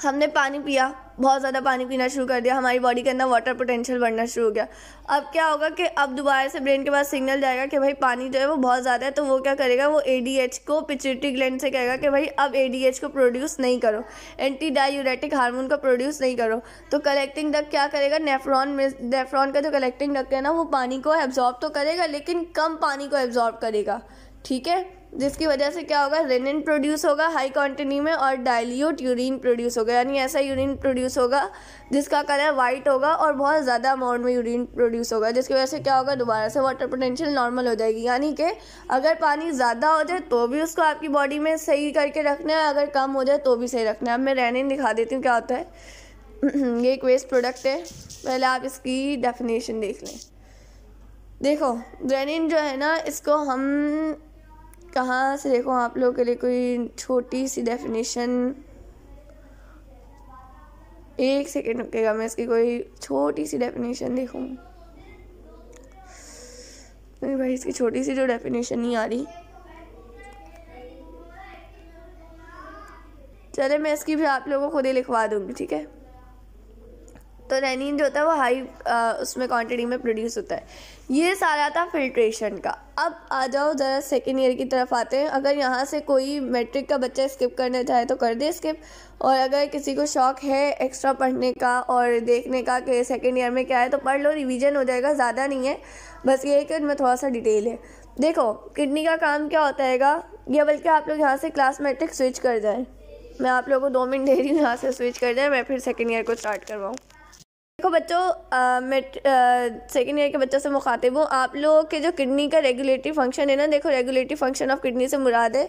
हमने पानी पिया, बहुत ज़्यादा पानी पीना शुरू कर दिया, हमारी बॉडी के अंदर वाटर पोटेंशियल बढ़ना शुरू हो गया। अब क्या होगा कि अब दोबारा से ब्रेन के पास सिग्नल जाएगा कि भाई पानी जो है वो बहुत ज़्यादा है तो वो क्या करेगा, वो एडीएच को पिचिटी ग्लैंड से कहेगा कि भाई अब एडीएच को प्रोड्यूस नहीं करो एंटी डायूरेटिक हार्मोन का प्रोड्यूस नहीं करो। तो कलेक्टिंग डक क्या करेगा नेफ्रॉन में नेफ्रॉन का जो कलेक्टिंग डक है ना, वो पानी को एब्जॉर्ब तो करेगा, लेकिन कम पानी को एब्जॉर्ब करेगा, ठीक है? जिसकी वजह से क्या होगा? रेनिन प्रोड्यूस होगा हाई क्वांटिटी में और डाइल्यूट यूरिन प्रोड्यूस होगा। यानी ऐसा यूरिन प्रोड्यूस होगा जिसका कलर वाइट होगा और बहुत ज़्यादा अमाउंट में यूरिन प्रोड्यूस होगा। जिसकी वजह से क्या होगा? दोबारा से वाटर पोटेंशियल नॉर्मल हो जाएगी। यानी कि अगर पानी ज़्यादा हो जाए तो भी उसको आपकी बॉडी में सही करके रखना है, अगर कम हो जाए तो भी सही रखना है। अब मैं रेनिन दिखा देती हूँ क्या होता है। ये एक वेस्ट प्रोडक्ट है। पहले आप इसकी डेफिनेशन देख लें। देखो रेनिन जो है ना, इसको हम कहाँ से देखो आप लोगों के लिए कोई छोटी सी डेफिनेशन एक सेकेंड रुकेगा मैं इसकी कोई छोटी सी डेफिनेशन देखूँ? नहीं भाई, इसकी छोटी सी जो डेफिनेशन नहीं आ रही। चले, मैं इसकी भी आप लोगों को खुद ही लिखवा दूँगी, ठीक है? तो रेनिन जो होता है वो हाई उसमें क्वांटिटी में प्रोड्यूस होता है। ये सारा था फिल्ट्रेशन का। अब आ जाओ, ज़रा सेकेंड ईयर की तरफ़ आते हैं। अगर यहाँ से कोई मैट्रिक का बच्चा स्किप करना चाहे तो कर दे स्किप और अगर किसी को शौक है एक्स्ट्रा पढ़ने का और देखने का कि सेकेंड ईयर में क्या है तो पढ़ लो रिवीजन हो जाएगा, ज़्यादा नहीं है। बस ये है कि उनमें थोड़ा सा डिटेल है। देखो, किडनी का काम क्या होता है या बल्कि आप लोग यहाँ से क्लास मैट्रिक स्विच कर जाएँ। मैं आप लोगों को दो मिनट दे रही हूँ यहाँ से स्विच कर जाएँ, मैं फिर सेकेंड ईयर को स्टार्ट करवाऊँ। देखो बच्चों सेकेंड ईयर के बच्चों से मुखातिब हूँ। आप लोगों के जो किडनी का रेगुलेटरी फ़ंक्शन है ना, देखो रेगुलेटरी फ़ंक्शन ऑफ़ किडनी से मुराद है।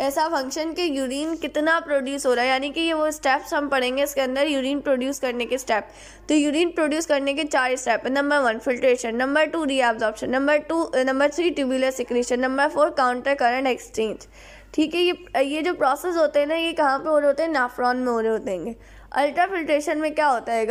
ऐसा फ़ंक्शन कि यूरिन कितना प्रोड्यूस हो रहा है, यानी कि ये वो स्टेप्स हम पढ़ेंगे इसके अंदर यूरिन प्रोड्यूस करने के स्टेप तो यूरिन प्रोड्यूस करने के चार स्टेप है। Number one filtration number two reabsorption number two number three tubular secretion number four counter current exchange ठीक है, ये ये जो प्रोसेस होते हैं ना, ये कहाँ पे हो रहे होते हैं? नाफ्रॉन में हो रहे होते हैं। अल्ट्रा फिल्ट्रेशन में क्या होता है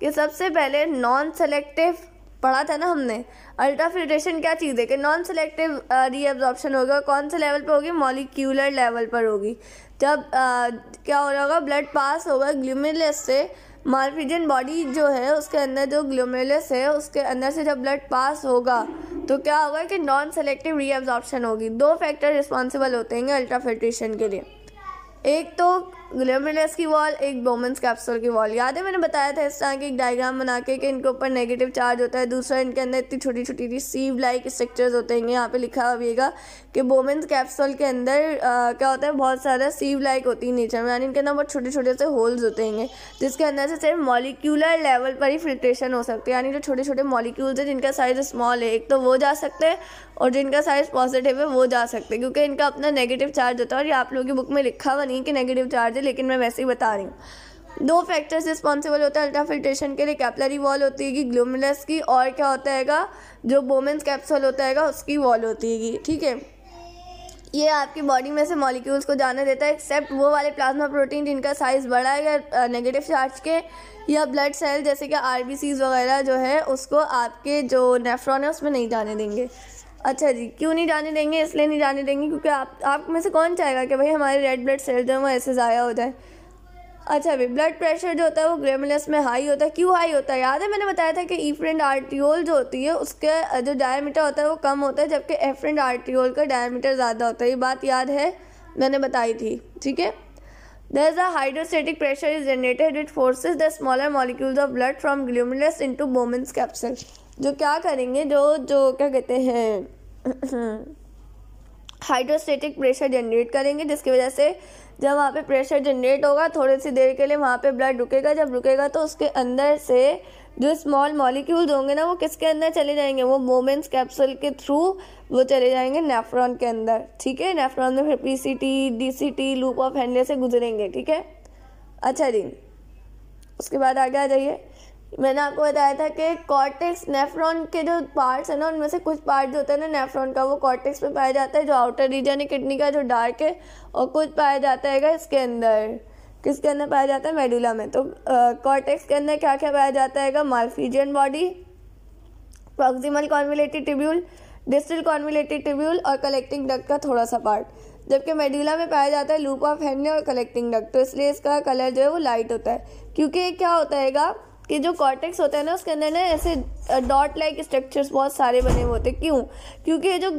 कि सबसे पहले नॉन सेलेक्टिव पढ़ा था ना हमने। अल्ट्रा फिल्ट्रेशन क्या चीज़ है कि नॉन सेलेक्टिव रीअब्जॉर्प्शन होगा कौन से लेवल पर होगी? मॉलिक्यूलर लेवल पर होगी। जब आ, क्या हो रहा होगा? ब्लड पास होगा ग्लूमिलस से। मालफिजन बॉडी जो है उसके अंदर जो ग्लोमेरुलस है उसके अंदर से जब ब्लड पास होगा तो क्या होगा कि नॉन सेलेक्टिव रीअब्जॉर्प्शन होगी। दो फैक्टर रिस्पॉन्सिबल होते हैं अल्ट्रा फिल्ट्रेशन के लिए। एक तो ग्लोमेरुलस की वॉल एक बोमेंस कैप्सूल की वॉल याद है मैंने बताया था इस तरह के एक डायग्राम बना के कि इनके ऊपर नेगेटिव चार्ज होता है, दूसरा इनके अंदर इतनी छोटी छोटी सी सीव लाइक स्ट्रक्चर्स होते हैं, यहाँ पे लिखा हुएगा कि बोमेंस कैप्सूल के अंदर आ, क्या होता है बहुत सारा सीव लाइक होती है नेचर में यानी इनके अंदर बहुत छोटे छोटे से होल्स होते हैं जिसके अंदर से सिर्फ़ मॉलिक्यूलर लेवल पर ही फिल्ट्रेशन हो सकती है यानी जो छोटे छोटे मॉलिक्यूल्स हैं जिनका साइज़ स्मॉल है एक तो वो जा सकते हैं और जिनका साइज़ पॉजिटिव है वो जा सकते हैं क्योंकि इनका अपना नेगेटिव चार्ज होता है और ये आप लोगों की बुक में लिखा हुआ नहीं कि नेगेटिव चार्ज है लेकिन मैं वैसे ही बता रही हूँ। दो फैक्टर्स रिस्पॉन्सिबल होता है अल्ट्रा फिल्ट्रेशन के लिए कैपलरी वॉल होती है ग्लूमिनस की और क्या होता है जो बोमेंस कैप्सूल होता है उसकी वॉल होती है ठीक है? ये आपकी बॉडी में से मॉलिक्यूल्स को जाने देता है एक्सेप्ट वो वाले प्लाज्मा प्रोटीन जिनका साइज़ बड़ा है या नेगेटिव चार्ज के, या ब्लड सेल जैसे कि आर वगैरह जो है, उसको आपके जो नेफ्रॉन है, उसमें नहीं जाने देंगे। अच्छा जी, क्यों नहीं जाने देंगे? इसलिए नहीं जाने देंगे, क्योंकि आप आप में से कौन चाहेगा कि भाई हमारे रेड ब्लड सेल जो है, वो ऐसे ज़ाया हो जाए? अच्छा भाई ब्लड प्रेशर जो होता है वो ग्रेमुलस में हाई होता है। क्यों हाई होता है? याद है, मैंने बताया था कि ईफ्रेंड आर्टियोल जो होती है, उसके जो डायमीटर होता है वो कम होता है, जबकि एफ्रेंड आर्टियोल का डायमीटर ज़्यादा होता है। ये बात याद है, मैंने बताई थी, ठीक है? There is a hydrostatic pressure is generated which forces the smaller molecules of blood from glomerulus into Bowman's capsule. जो क्या करेंगे? जो जो क्या कहते हैं? हाइड्रोस्टेटिक प्रेशर जनरेट करेंगे, जिसकी वजह से जब वहाँ पे प्रेशर जनरेट होगा, थोड़ी सी देर के लिए वहाँ पे ब्लड रुकेगा, जब रुकेगा तो उसके अंदर से जो स्मॉल मॉलिक्यूल्स होंगे ना, वो किसके अंदर चले जाएँगे? वो मोमेंट्स कैप्सूल के थ्रू वो चले जाएँगे नेफ्रॉन के अंदर, ठीक है? नेफ्रॉन में फिर P C T D C T loop of Henle से गुजरेंगे, ठीक है? अच्छा जी, उसके बाद आगे आ जाइए। मैंने आपको बताया था कि कॉर्टेक्स नेफ्रॉन के जो पार्ट्स हैं ना, उनमें से कुछ पार्ट जो होता है ना नेफ्रॉन का, वो कॉर्टेक्स में पाया जाता है, जो आउटर रीजन है किडनी का, जो डार्क है, और कुछ पाया जाता है इसके अंदर। किसके अंदर पाया जाता है? मेडुला में। तो कॉर्टेक्स के अंदर क्या क्या पाया जाता है? Malpighian body proximal convoluted tubule distal convoluted tubule और कलेक्टिंग डक्ट का थोड़ा सा पार्ट जबकि मेडुला में पाया जाता है लूप ऑफ़ हेडने और कलेक्टिंग डक्ट तो इसलिए इसका कलर जो है वो लाइट होता है। क्योंकि क्या होता है कि जो कॉर्टेक्स होता है ना, उसके अंदर ना ऐसे डॉट लाइक स्ट्रक्चर्स बहुत सारे बने हुए होते क्यों? क्योंकि जो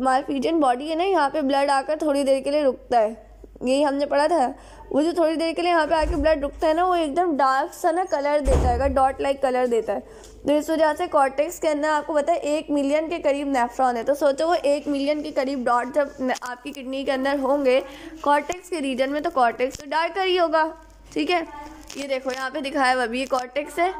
मालफीजन बॉडी है ना, यहाँ पे ब्लड आकर थोड़ी देर के लिए रुकता है। यही हमने पढ़ा था। वो जो थोड़ी देर के लिए यहाँ पे आके ब्लड रुकता है ना, वो एकदम डार्क सा ना कलर देता है डॉट लाइक कलर देता है। तो इस वजह से कॉर्टेक्स के अंदर आपको पता है, एक मिलियन के करीब नेफ्रॉन है। तो सोचो वो एक मिलियन के करीब डॉट जब आपकी किडनी के अंदर होंगे कॉर्टेक्स के रीजन में तो कॉर्टेक्स तो डार्कर ही होगा। ठीक है? ये देखो, यहाँ पे दिखाया हुआ अभी ये कॉर्टेक्स है।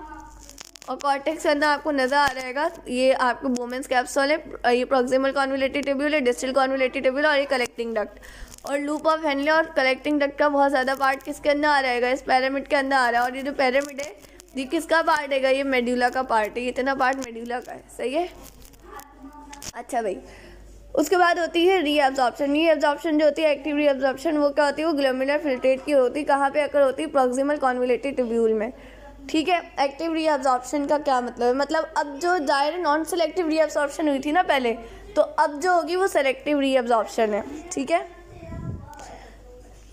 और कॉर्टेक्स के अंदर आपको नज़र आ रहेगा, ये आपको वोमेंस कैप्सूल है ये प्रोक्सिमल कॉन्विलेटिव टेब्यूल है डिस्टल कॉन्विलेटिव टेब्यूल और ये कलेक्टिंग डक्ट और लूप ऑफ़ हैंडले और कलेक्टिंग डक्ट का बहुत ज़्यादा पार्ट किसके अंदर आ रहेगा? इस पैरामिड के अंदर आ रहा है। और ये जो पैरामिड है, ये किसका पार्ट है ये मेड्यूला का पार्ट है। इतना पार्ट मेड्यूला का है। सही है? अच्छा भाई। उसके बाद होती है रीअब्जॉर्प्शन रीअब्जॉर्प्शन जो होती है एक्टिव रीअब्जॉर्प्शन वो क्या होती है? वो ग्लोमिलर फिल्ट्रेट की होती है। कहाँ पे अगर होती है? प्रोक्सिमल कॉन्विलेटेड ट्यूब्यूल में. ठीक है? एक्टिव रीअब्जॉर्प्शन का क्या मतलब है? मतलब अब जो दायरे नॉन सेलेक्टिव रीअब्जॉर्प्शन हुई थी ना पहले तो अब जो होगी वो सेलेक्टिव रीअब्जॉर्प्शन है। ठीक है?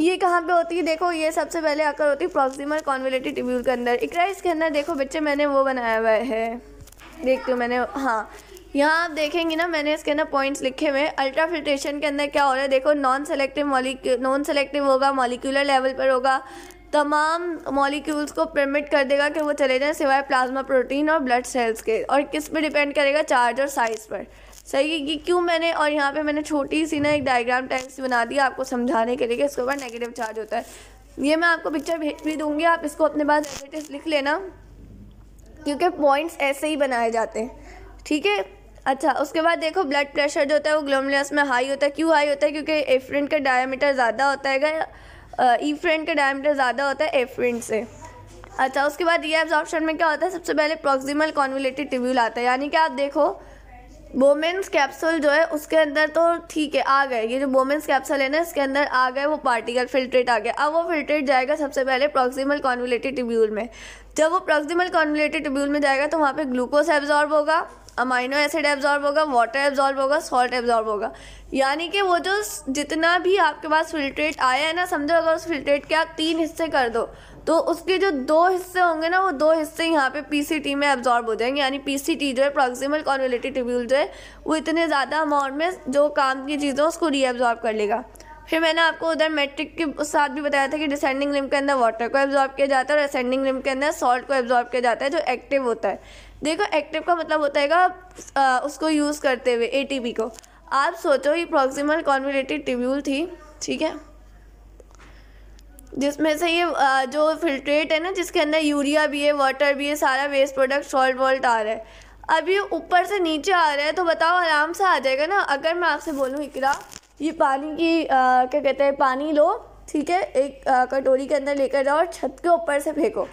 ये कहाँ पे होती है? देखो, ये सबसे पहले आकर होती है प्रोक्सिमल कॉन्विलेटेड ट्यूब्यूल के अंदर। इकरा इसके अंदर देखो बच्चे, मैंने वो बनाया हुआ है। देखते हो मैंने हाँ। यहाँ आप देखेंगे ना, मैंने इसके अंदर पॉइंट्स लिखे हुए अल्ट्रा फिल्ट्रेशन के अंदर क्या हो रहा है? देखो non selective molecule non selective होगा मॉलिक्यूलर लेवल पर होगा। तमाम मॉलिक्यूल्स को परमिट कर देगा कि वो चले जाएँ सिवाय प्लाज्मा प्रोटीन और ब्लड सेल्स के। और किस पे डिपेंड करेगा? चार्ज और साइज़ पर। सही है कि क्यों मैंने, और यहाँ पे मैंने छोटी सी ना एक डायग्राम टाइप से बना दिया आपको समझाने के लिए कि इसके ऊपर नेगेटिव चार्ज होता है। ये मैं आपको पिक्चर भेज भी दूँगी, आप इसको अपने पास लिख लेना। क्योंकि पॉइंट्स ऐसे ही बनाए जाते हैं। ठीक है? अच्छा उसके बाद देखो ब्लड प्रेशर जो होता है वो ग्लोमलस में हाई होता है। क्यों हाई होता है? क्योंकि एफ्रेंट का डायमीटर ज़्यादा होता है ई फ्रेंट का डायमीटर ज़्यादा होता है एफ्रेंट से। अच्छा उसके बाद ये ऑप्शन में क्या होता है? सबसे पहले प्रॉक्सिमल कॉन्विलेटेड टिब्यूल आता है। यानी कि आप देखो बोमेंस कैप्सूल जो है, उसके अंदर तो ठीक है, आ गए। ये जो बोमेंस कैप्सूल है ना, इसके अंदर आ गए, वो पार्टिकल फिल्ट्रेट आ गया। अब वो फिल्ट्रेट जाएगा सबसे पहले प्रॉक्सिमल कॉन्विलेटेड टिब्यूल में। जब वो प्रॉक्सिमल कॉन्वलेटेड ट्यूब्यूल में जाएगा तो वहाँ पे ग्लूकोज एब्जॉर्ब होगा। अमाइनो एसिड एब्जॉर्ब होगा वाटर एब्जॉर्ब होगा सॉल्ट एब्जॉर्ब होगा। यानी कि वो जो जितना भी आपके पास फिल्ट्रेट आया है ना, समझो अगर उस फिल्ट्रेट के आप तीन हिस्से कर दो तो उसके जो दो हिस्से होंगे ना, वो दो हिस्से यहाँ पे पीसीटी में एब्जॉर्ब हो जाएँगे। यानी पीसीटी जो है प्रॉक्सिमल कॉन्वेलेटिव ट्यूब्यूल जो है, वो इतने ज़्यादा अमाउंट में जो काम की चीज़ें उसको रीएब्जॉर्ब कर लेगा। फिर मैंने आपको उधर मेट्रिक के साथ भी बताया था कि डिसेंडिंग लिम के अंदर वाटर को एब्जॉर्ब किया जाता है और असेंडिंग लिम के अंदर सॉल्ट को एब्जॉर्ब किया जाता है, जो एक्टिव होता है। देखो एक्टिव का मतलब होता है उसको यूज़ करते हुए ए को। आप सोचो ये प्रॉक्सिमल कॉन्विलेटेड ट्यूब्यूल थी ठीक है? जिसमें से ये जो फिल्ट्रेट है ना जिसके अंदर यूरिया भी है वाटर भी है सारा वेस्ट प्रोडक्ट सॉल्ट वॉल्ट आ रहा है। अब ये ऊपर से नीचे आ रहा है तो बताओ आराम से आ जाएगा ना? अगर मैं आपसे बोलूँ इकरा ये पानी की आ, क्या कहते हैं पानी लो ठीक है? एक कटोरी के अंदर लेकर जाओ और छत के ऊपर से फेंको।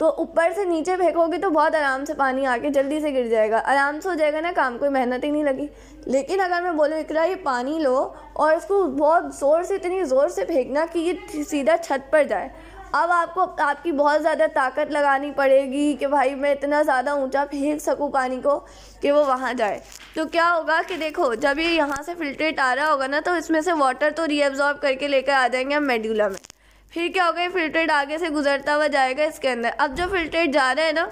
तो ऊपर से नीचे फेंकोगे तो बहुत आराम से पानी आके जल्दी से गिर जाएगा। आराम से हो जाएगा ना काम, कोई मेहनत ही नहीं लगी। लेकिन अगर मैं बोलूँ, इकरा, ये पानी लो और इसको बहुत ज़ोर से, इतनी ज़ोर से फेंकना कि ये सीधा छत पर जाए। अब आपको, आपकी बहुत ज़्यादा ताकत लगानी पड़ेगी कि भाई मैं इतना ज़्यादा ऊँचा फेंक सकूँ पानी को कि वो वहाँ जाए। तो क्या होगा कि देखो, जब ये यहाँ से फिल्ट्रेट आ रहा होगा ना तो इसमें से वाटर तो रीअब्जॉर्ब करके लेकर आ जाएँगे हम मेड्यूला में। फिर क्या होगा ये फिल्ट्रेट आगे से गुजरता हुआ जाएगा इसके अंदर। अब जो फिल्ट्रेट जा रहा है ना,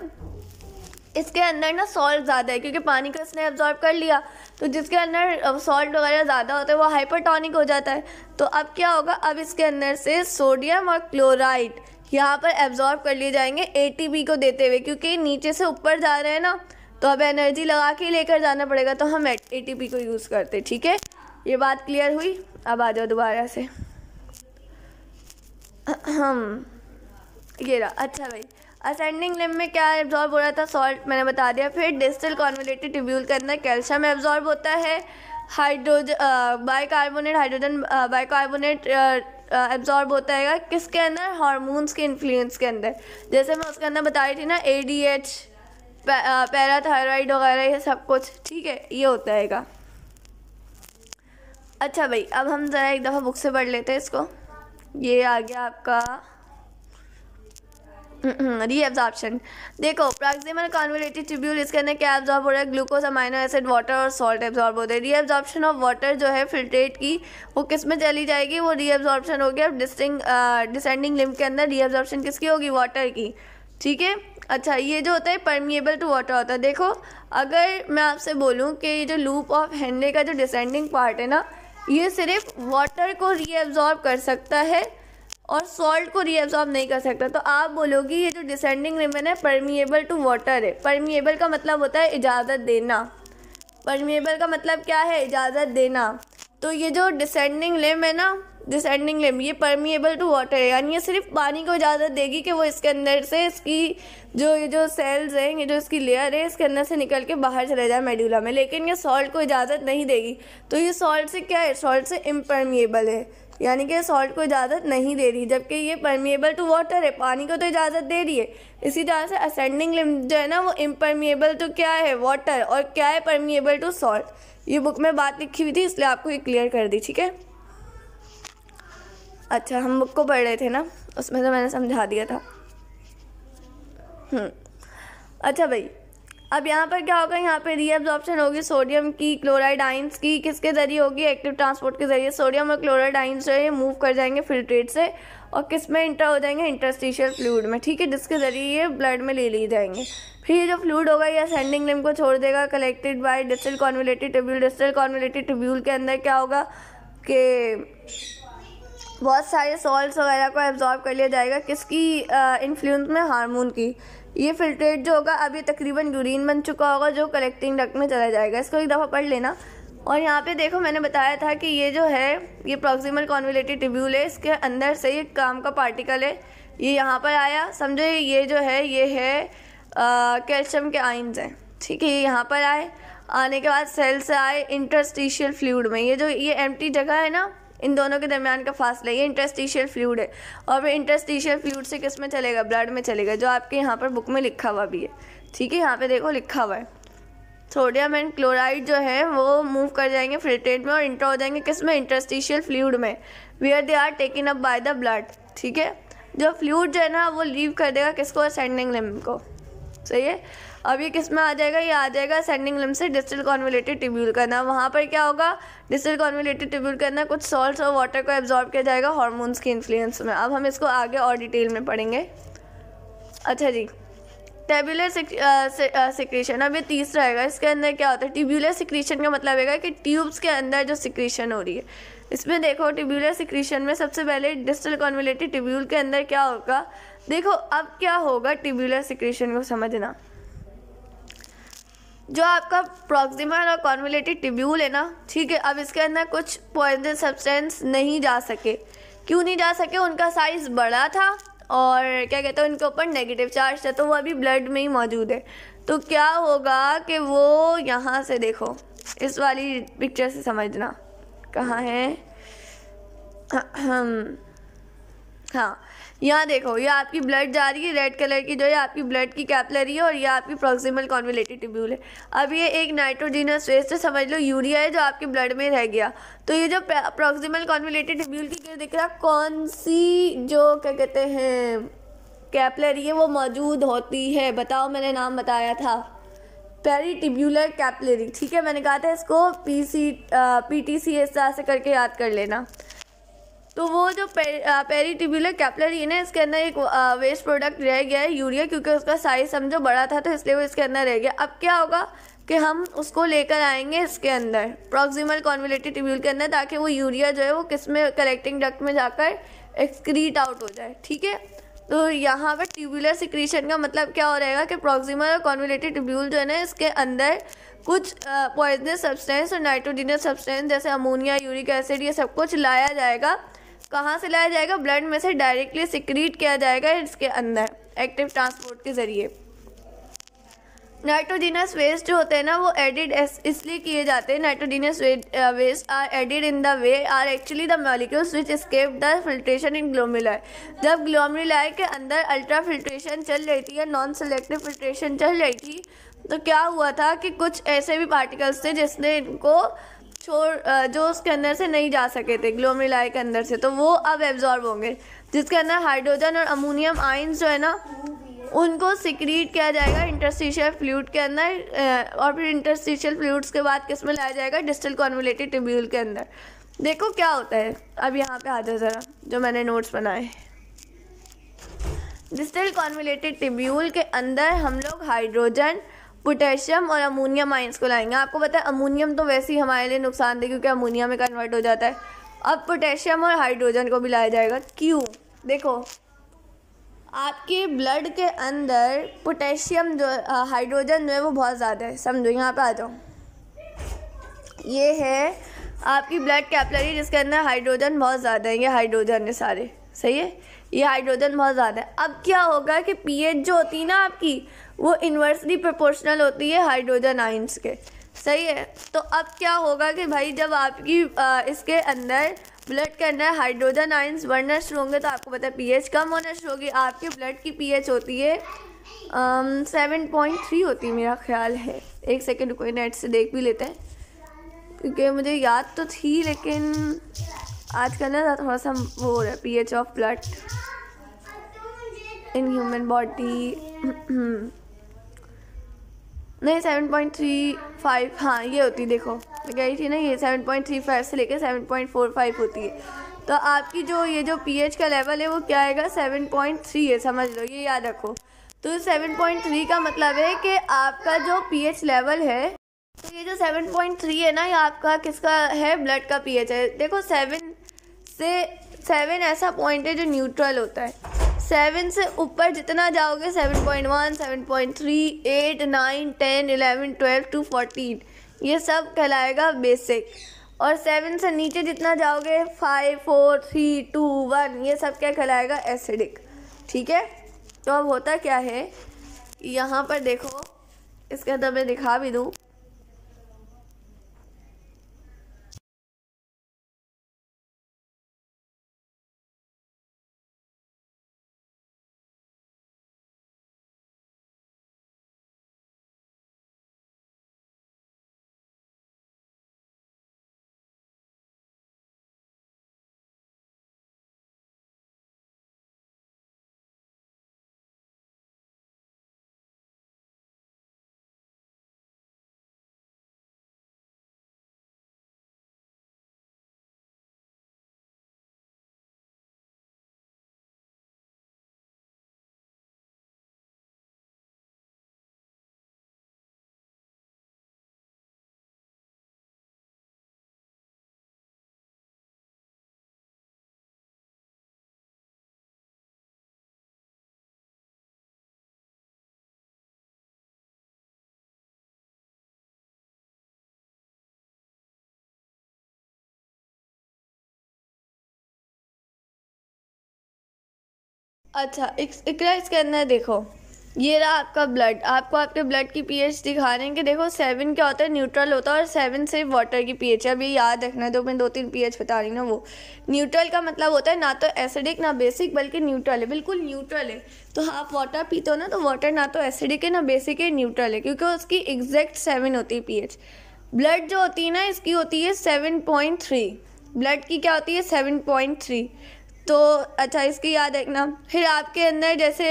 इसके अंदर ना सॉल्ट ज़्यादा है, क्योंकि पानी का इसने एब्जॉर्ब कर लिया। तो जिसके अंदर सॉल्ट वगैरह ज़्यादा होता है, वो हाइपरटॉनिक हो जाता है। तो अब क्या होगा? अब इसके अंदर से सोडियम और क्लोराइड यहाँ पर एब्जॉर्ब कर लिए जाएँगे एटीपी को देते हुए, क्योंकि नीचे से ऊपर जा रहे हैं ना तो अब एनर्जी लगा के लेकर जाना पड़ेगा। तो हम एटीपी को यूज़ करते ठीक है? ये बात क्लियर हुई? अब आ जाओ दोबारा से। ये रहा अच्छा भाई। असेंडिंग लिम में क्या एब्जॉर्ब हो रहा था? सॉल्ट मैंने बता दिया। फिर डिस्टल कॉन्वलेटेड ट्यूब्यूल के अंदर कैल्शियम एब्जॉर्ब होता है। Hydrogen bicarbonate hydrogen bicarbonate absorb होता है। किसके अंदर? हार्मोन्स के इन्फ्लुएंस के अंदर। जैसे मैं उसके अंदर बता रही थी ना ए डी एच पैराथायरॉइड वगैरह, ये सब कुछ। ठीक है, ये होता है अच्छा भाई, अब हम ज़रा एक दफ़ा बुक से पढ़ लेते हैं इसको। ये आ गया आपका। रीएब्जॉर्प्शन देखो प्रॉक्सिमल कॉन्वलेटिव ट्यूब्यूल इसके अंदर क्या एब्जॉर्ब हो रहा है? ग्लूकोज अमाइनो एसिड वाटर और सॉल्ट एब्जॉर्ब होते हैं। रीएब्जॉर्प्शन ऑफ़ वाटर जो है फिल्ट्रेट की, वो किसमें चली जाएगी? वो रीएब्जॉर्प्शन हो गया डिस्टिंग डिसेंडिंग लिम्फ के अंदर। रीएब्जॉर्प्शन किसकी होगी? वाटर की। ठीक है? अच्छा ये जो होता है परमिएबल टू वाटर होता है। देखो, अगर मैं आपसे बोलूँ कि ये जो लूप ऑफ़ हैंडे का जो डिसेंडिंग पार्ट है ना ये सिर्फ़ वाटर को रीअब्जॉर्ब कर सकता है और सॉल्ट को रीअब्जॉर्ब नहीं कर सकता। तो आप बोलोगे, ये जो डिसेंडिंग रिमन है परमिएबल टू वाटर है। परमिएबल का मतलब होता है इजाज़त देना। परमिएबल का मतलब क्या है? इजाज़त देना। तो ये जो डिसेंडिंग लिम है ना डिसेंडिंग लिम ये परमिएबल टू वाटर है, यानी ये सिर्फ़ पानी को इजाज़त देगी कि वो इसके अंदर से इसकी जो, ये जो सेल्स हैं, ये जो इसकी लेयर है, इसके अंदर से निकल के बाहर चले जाए मेड्यूला में। लेकिन ये सॉल्ट को इजाज़त नहीं देगी। तो ये सॉल्ट से क्या है? सॉल्ट से इम्परमिएबल है। यानी कि सॉल्ट को इजाज़त नहीं दे रही, जबकि ये परमिएबल टू वाटर है। पानी को तो इजाज़त दे रही है। इसी तरह से असेंडिंग लिम जो है ना, वो इम्परमिएबल तो क्या है? वाटर और क्या है परमिएबल टू सॉल्ट ये बुक में बात लिखी हुई थी, इसलिए आपको ये क्लियर कर दी, ठीक है? अच्छा हम बुक को पढ़ रहे थे ना? उसमें तो मैंने समझा दिया था। हम्म, अच्छा भाई अब यहाँ पर क्या होगा? यहाँ पे रीअब्जॉर्प्शन होगी सोडियम की क्लोराइड आइंस की। किसके ज़रिए होगी? एक्टिव ट्रांसपोर्ट के ज़रिए। सोडियम और क्लोराइड आइंस जो है ये मूव कर जाएँगे फिल्ट्रेट से और किसमें इंटर हो जाएँगे? इंटरस्टिशियल फ्लूड में। ठीक है जिसके ज़रिए ये ब्लड में ले लिए जाएँगे। फिर ये जो फ्लूड होगा ये असेंडिंग लिम को छोड़ देगा। Collected by distal convoluted tubule distal convoluted tubule के अंदर क्या होगा? कि बहुत सारे सॉल्ट्स वगैरह को एब्जॉर्ब कर लिया जाएगा किसकी इन्फ्लुएंस में हार्मोन की। ये फिल्ट्रेट जो होगा, अभी तकरीबन यूरिन बन चुका होगा, जो कलेक्टिंग डक्ट में चला जाएगा। इसको एक दफ़ा पढ़ लेना। और यहाँ पे देखो, मैंने बताया था कि ये जो है, ये प्रॉक्सिमल कॉन्विलेटिव टिब्यूल है, इसके अंदर से ये काम का पार्टिकल है। ये यहाँ पर आया। समझो, ये जो है, ये है कैल्शियम के आइंस हैं। ठीक है, ये यहाँ पर आए। आने के बाद सेल से आए इंटरस्टिशियल फ्लूड में। ये जो, ये एम्प्टी जगह है ना इन दोनों के दरमियान का फासला, ये इंटरस्टिशियल फ्लूड है। और फिर इंटरस्टिशियल फ्लूड से किसमें चलेगा? ब्लड में चलेगा, जो आपके यहाँ पर बुक में लिखा हुआ भी है। ठीक है, यहाँ पे देखो लिखा हुआ है। सोडियम एंड क्लोराइड जो है, वो मूव कर जाएँगे फिल्ट्रेट में और इंटर हो जाएँगे किसमें? इंटरस्टिशियल फ्लूड में। Where they are taken up by the blood ठीक है? जो फ्लूड जो है ना, वो लीव कर देगा किसको? असेंडिंग लिम्ब को। सही है? अब ये किसमें आ जाएगा? ये आ जाएगा सेंडिंग लिम से डिस्टल कॉन्वलेटेड ट्यूब्यूल करना वहाँ पर क्या होगा? डिस्टल कॉन्वलेटेड ट्यूब्यूल करना कुछ सॉल्ट और वाटर को एब्जॉर्ब किया जाएगा हार्मोन्स के इन्फ्लुएंस में। अब हम इसको आगे और डिटेल में पढ़ेंगे। अच्छा जी टेबुलर सिक्रीशन अब ये तीसरा रहेगा इसके अंदर क्या होता है? ट्यूब्यूलर सिक्रीशन का मतलब है कि ट्यूब्स के अंदर जो सिक्रीशन हो रही है। इसमें देखो ट्यूब्यूलर सिक्रीशन में सबसे पहले डिस्टल कॉन्वलेटेड ट्यूब्यूल के अंदर क्या होगा? देखो, अब क्या होगा ट्यूब्यूलर सिक्रीशन को समझना। जो आपका प्रॉक्सिमल और कॉन्वलेटेड टिब्यूल है ना, ठीक है, अब इसके अंदर कुछ पॉइजन सब्सटेंस नहीं जा सके। क्यों नहीं जा सके? उनका साइज़ बड़ा था और क्या कहते हैं, उनके ऊपर नेगेटिव चार्ज था तो वो अभी ब्लड में ही मौजूद है। तो क्या होगा कि वो यहाँ से देखो, इस वाली पिक्चर से समझना। कहाँ है? हाँ। यहाँ देखो, ये आपकी ब्लड जा रही है रेड कलर की जो है, आपकी ब्लड की कैपलरी है और ये आपकी प्रोक्सिमल कॉन्विलेटेड ट्यूब्यूल है। अब ये एक नाइट्रोजीनस वेस्ट है समझ लो यूरिया है जो आपके ब्लड में रह गया। तो ये जो प्रोक्सिमल कॉन्विलेटेड ट्यूब्यूल की क्या दिख रहा कौन सी जो, क्या कहते हैं कैपलरी है, वो मौजूद होती है? बताओ, मैंने नाम बताया था। पेरी टिब्यूलर कैपलरी ठीक है? मैंने कहा था इसको P C P T C S से करके याद कर लेना। तो वो जो पेरी टिब्यूलर कैपलरी है ना, इसके अंदर एक वेस्ट प्रोडक्ट रह गया है यूरिया क्योंकि उसका साइज़ समझो बड़ा था तो इसलिए वो इसके अंदर रह गया। अब क्या होगा कि हम उसको लेकर आएँगे इसके अंदर प्रॉक्सिमल कॉन्विलेटेड ट्यूब्यूल के अंदर, ताकि वो यूरिया जो है वो किसमें कलेक्टिंग डक्ट में जाकर एक्सक्रीट आउट हो जाए, ठीक है? तो यहाँ पर ट्यूबुलर सिक्रीशन का मतलब क्या हो रहेगा कि प्रॉक्सिमल और कॉन्विलेटेड ट्यूब्यूल जो है ना, इसके अंदर कुछ पॉइजनस सब्सटेंस और नाइट्रोजिनस सब्सटेंस जैसे अमोनिया यूरिक एसिड ये सब कुछ लाया जाएगा। कहाँ से लाया जाएगा? ब्लड में से डायरेक्टली सिक्रीट किया जाएगा इसके अंदर, एक्टिव ट्रांसपोर्ट के ज़रिए। नाइट्रोजिनस वेस्ट जो होते हैं ना, वो एडिड इसलिए किए जाते हैं। Nitrogenous waste are added in the they are actually the molecules which escape the filtration in glomeruli जब ग्लोमिलाई के अंदर अल्ट्रा फिल्ट्रेशन चल रही थी या नॉन सेलेक्टिव फिल्ट्रेशन चल रही थी तो क्या हुआ था कि कुछ ऐसे भी पार्टिकल्स थे जिसने इनको छोड़ जो उसके अंदर से नहीं जा सके थे ग्लोमरिलाई के अंदर से तो वो अब एब्जॉर्ब होंगे। जिसके अंदर हाइड्रोजन और अमोनियम आइंस जो है ना, उनको सिक्रीट किया जाएगा इंटरस्टिशियल फ्लूड के अंदर और फिर इंटरस्टिशियल फ्लूड्स के बाद किसमें लाया जाएगा? डिस्टल कॉन्वलेटेड टिब्यूल के अंदर। देखो क्या होता है। अब यहाँ पे आ जाओ ज़रा, जो मैंने नोट्स बनाए। डिस्टल कॉन्वलेटेड टिब्यूल के अंदर हम लोग हाइड्रोजन पोटेशियम और अमोनियम आइंस को लाएँगे। आपको पता है, अमोनियम तो वैसे ही हमारे लिए नुकसान नुकसानदेह क्योंकि अमोनिया में कन्वर्ट हो जाता है। अब पोटेशियम और हाइड्रोजन को भी लाया जाएगा। क्यों देखो। आपके ब्लड के अंदर पोटेशियम जो हाइड्रोजन जो है, वो बहुत ज़्यादा है। समझो, यहाँ पे आ जाओ। ये है आपकी ब्लड कैपलरी जिसके अंदर हाइड्रोजन बहुत ज़्यादा है। ये हाइड्रोजन है सारे। सही है? ये हाइड्रोजन बहुत ज़्यादा है। अब क्या होगा कि पीएच जो होती है ना आपकी वो इन्वर्सली प्रोपोर्शनल होती है हाइड्रोजन आइंस के। सही है? तो अब क्या होगा कि भाई जब आपकी आ, इसके अंदर ब्लड के अंदर हाइड्रोजन आइंस बढ़ना शुरू होंगे तो आपको पता है पीएच कम होना शुरू होगी। आपके ब्लड की पीएच होती है सेवन पॉइंट थ्री होती है मेरा ख्याल है। एक सेकेंड कोई नेट से देख भी लेते हैं। क्योंकि मुझे याद तो थी लेकिन आजकल ना थोड़ा सा वो हो रहा है P H of blood in human body नहीं सेवन पॉइंट थ्री फाइव हाँ ये होती देखो। गई थी ना, ये सेवन पॉइंट थ्री फाइव से लेकर सेवन पॉइंट फोर फाइव होती है। तो आपकी जो, ये जो पीएच का लेवल है, वो क्या आएगा? सेवन पॉइंट थ्री है, समझ लो, ये याद रखो। तो सेवन पॉइंट थ्री का मतलब है कि आपका जो पीएच लेवल है तो ये जो सेवन पॉइंट थ्री है ना, ये आपका किसका है? ब्लड का पीएच है। देखो सेवन से सेवन ऐसा पॉइंट है जो न्यूट्रल होता है। सेवन से ऊपर जितना जाओगे seven point one seven point three eight nine ten eleven twelve to fourteen ये सब कहलाएगा बेसिक और सेवन से नीचे जितना जाओगे five four three two one ये सब क्या कहलाएगा? एसिडिक ठीक है? तो अब होता क्या है? यहाँ पर देखो, इसके अंदर मैं दिखा भी दूँ. अच्छा इकरा इसके अंदर देखो। ये रहा आपका ब्लड आपको आपके ब्लड की पीएच दिखा रहे हैं कि देखो सेवन क्या होता है? न्यूट्रल होता है और सेवन से वाटर की पीएच है। अभी याद रखना है तो मैं दो तीन पीएच बता रही ना वो। न्यूट्रल का मतलब होता है ना तो एसिडिक ना बेसिक बल्कि न्यूट्रल है। बिल्कुल न्यूट्रल है। तो आप वाटर पीते हो ना तो वाटर ना तो एसिडिक है, ना बेसिक है न्यूट्रल है, क्योंकि उसकी एग्जैक्ट सेवन होती है पीएच ब्लड जो होती है ना, इसकी होती है सेवन पॉइंट थ्री ब्लड की क्या होती है? सेवन पॉइंट थ्री तो अच्छा इसकी याद रखना। फिर आपके अंदर जैसे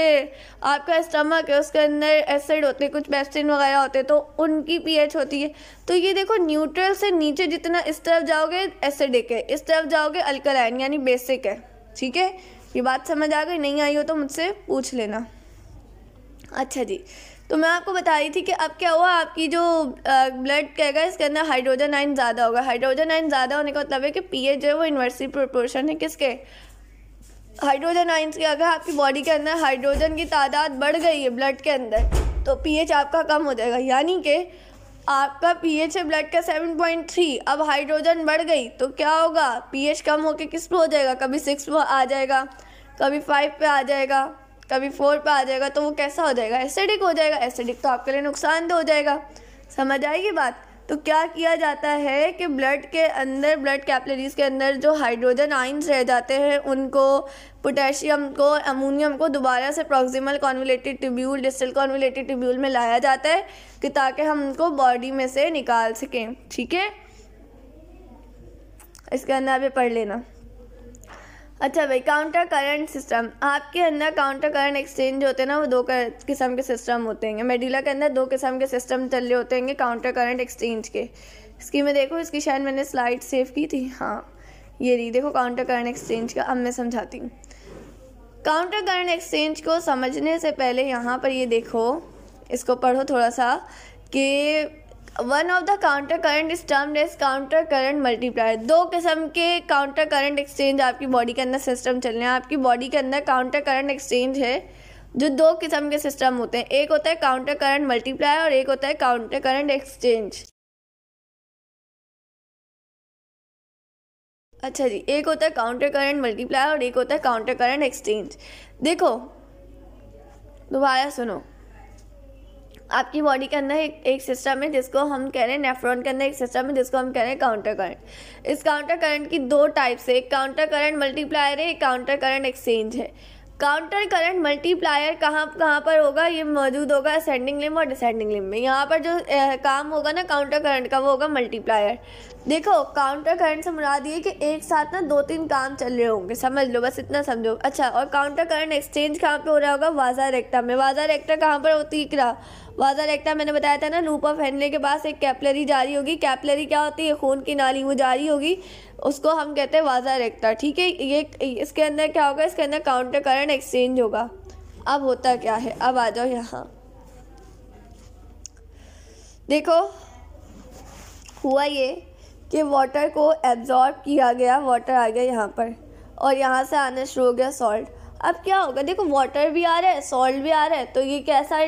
आपका स्टमक है, उसके अंदर एसिड होते हैं कुछ पेस्टिन वगैरह होते हैं तो उनकी पीएच होती है। तो ये देखो न्यूट्रल से नीचे जितना इस तरफ़ जाओगे एसिडिक है। इस तरफ़ जाओगे अल्कलाइन यानी बेसिक है। ठीक है? ये बात समझ आ गई? नहीं आई हो तो मुझसे पूछ लेना। अच्छा जी तो मैं आपको बता रही थी कि अब क्या हुआ? आपकी जो ब्लड कहेगा इसके अंदर हाइड्रोजन आइन ज़्यादा होगा। हाइड्रोजन आइन ज़्यादा होने का मतलब है कि पीएच जो है वो इन्वर्सिटी प्रोपोर्शन है। किसके? हाइड्रोजन आइंस की अगर आपकी बॉडी के अंदर हाइड्रोजन की तादाद बढ़ गई है ब्लड के अंदर तो पीएच आपका कम हो जाएगा। यानी कि आपका पीएच है ब्लड का सेवन पॉइंट थ्री, अब हाइड्रोजन बढ़ गई तो क्या होगा? पीएच कम होकर किस पे हो जाएगा? कभी सिक्स पे आ जाएगा, कभी फाइव पे आ जाएगा, कभी फोर पे आ जाएगा तो वो कैसा हो जाएगा? एसिडिक हो जाएगा। एसिडिक तो आपके लिए नुकसान हो जाएगा। समझ आएगी बात? तो क्या किया जाता है कि ब्लड के अंदर ब्लड कैपलरीज के अंदर जो हाइड्रोजन आइंस रह जाते हैं, उनको पोटेशियम को अमोनियम को दोबारा से proximal convoluted tubule distal convoluted tubule में लाया जाता है कि ताकि हम उनको बॉडी में से निकाल सकें। ठीक है? इसके अंदर आप पढ़ लेना। अच्छा भाई काउंटर करंट सिस्टम आपके अंदर काउंटर करंट एक्सचेंज होते हैं ना, वो दो किस्म के सिस्टम होते हैं। मेडिला के अंदर दो किस्म के सिस्टम चल रहे होते हैं काउंटर करंट एक्सचेंज के। इसकी मैं देखो, इसकी शायद मैंने स्लाइड सेव की थी। हाँ ये रही, देखो काउंटर करंट एक्सचेंज का। अब मैं समझाती हूँ। काउंटर करंट एक्सचेंज को समझने से पहले यहाँ पर ये देखो, इसको पढ़ो थोड़ा सा, कि one of the counter current is termed as counter current multiplier दो किस्म के काउंटर करंट एक्सचेंज आपकी बॉडी के अंदर सिस्टम चल रहे हैं। आपकी बॉडी के अंदर काउंटर करंट एक्सचेंज है, जो दो किस्म के सिस्टम होते हैं। एक होता है काउंटर करंट मल्टीप्लायर और एक होता है काउंटर करंट एक्सचेंज अच्छा जी, एक होता है काउंटर करंट मल्टीप्लायर और एक होता है काउंटर करंट एक्सचेंज देखो, दोबारा सुनो। आपकी बॉडी के अंदर एक एक सिस्टम है जिसको हम कह रहे हैं नेफ्रॉन के अंदर एक सिस्टम है जिसको हम कह रहे हैं काउंटर करंट इस काउंटर करंट की दो टाइप्स है, एक काउंटर करंट मल्टीप्लायर है, एक काउंटर करंट एक्सचेंज है. काउंटर करंट मल्टीप्लायर कहाँ कहाँ पर होगा? ये मौजूद होगा असेंडिंग लिम और डिसेंडिंग लिम में। यहाँ पर जो ए, काम होगा ना काउंटर करंट का वो होगा मल्टीप्लायर देखो काउंटर करंट से मुराद ये कि एक साथ ना दो तीन काम चल रहे होंगे। समझ लो बस इतना समझो। अच्छा और काउंटर करंट एक्सचेंज कहाँ पे हो रहा होगा? वाजा रेक्टा में। वाजा रेक्टा कहाँ पर होती है? वाजा रेक्टा मैंने बताया था ना लूप ऑफ़ हेनले के पास एक कैपलरी जारी होगी। कैपलरी क्या होती है? खून की नाली वो जारी होगी। उसको हम कहते हैं वाजा रेक्टा ठीक है? ये, इसके अंदर क्या होगा? इसके अंदर काउंटर करंट एक्सचेंज होगा। अब होता क्या है? अब आ जाओ यहाँ। देखो, हुआ ये कि वाटर को एब्जॉर्ब किया गया वाटर आ गया यहाँ पर। और यहाँ से आना शुरू हो गया सॉल्ट अब क्या होगा? देखो वाटर भी आ रहा है सॉल्ट भी आ रहा है तो ये कैसा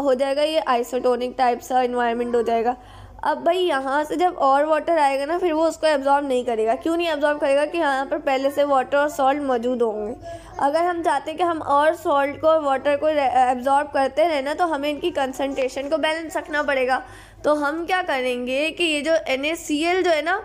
हो जाएगा? ये आइसोटोनिक टाइप सा इन्वायरमेंट हो जाएगा। अब भाई यहाँ से जब और वाटर आएगा ना, फिर वो उसको एब्जॉर्ब नहीं करेगा। क्यों नहीं एब्जॉर्ब करेगा कि यहाँ पर पहले से वाटर और सॉल्ट मौजूद होंगे? अगर हम चाहते हैं कि हम और सॉल्ट को और वाटर को एब्जॉर्ब करते रहें ना तो हमें इनकी कंसनट्रेशन को बैलेंस रखना पड़ेगा। तो हम क्या करेंगे कि ये जो एन जो है ना,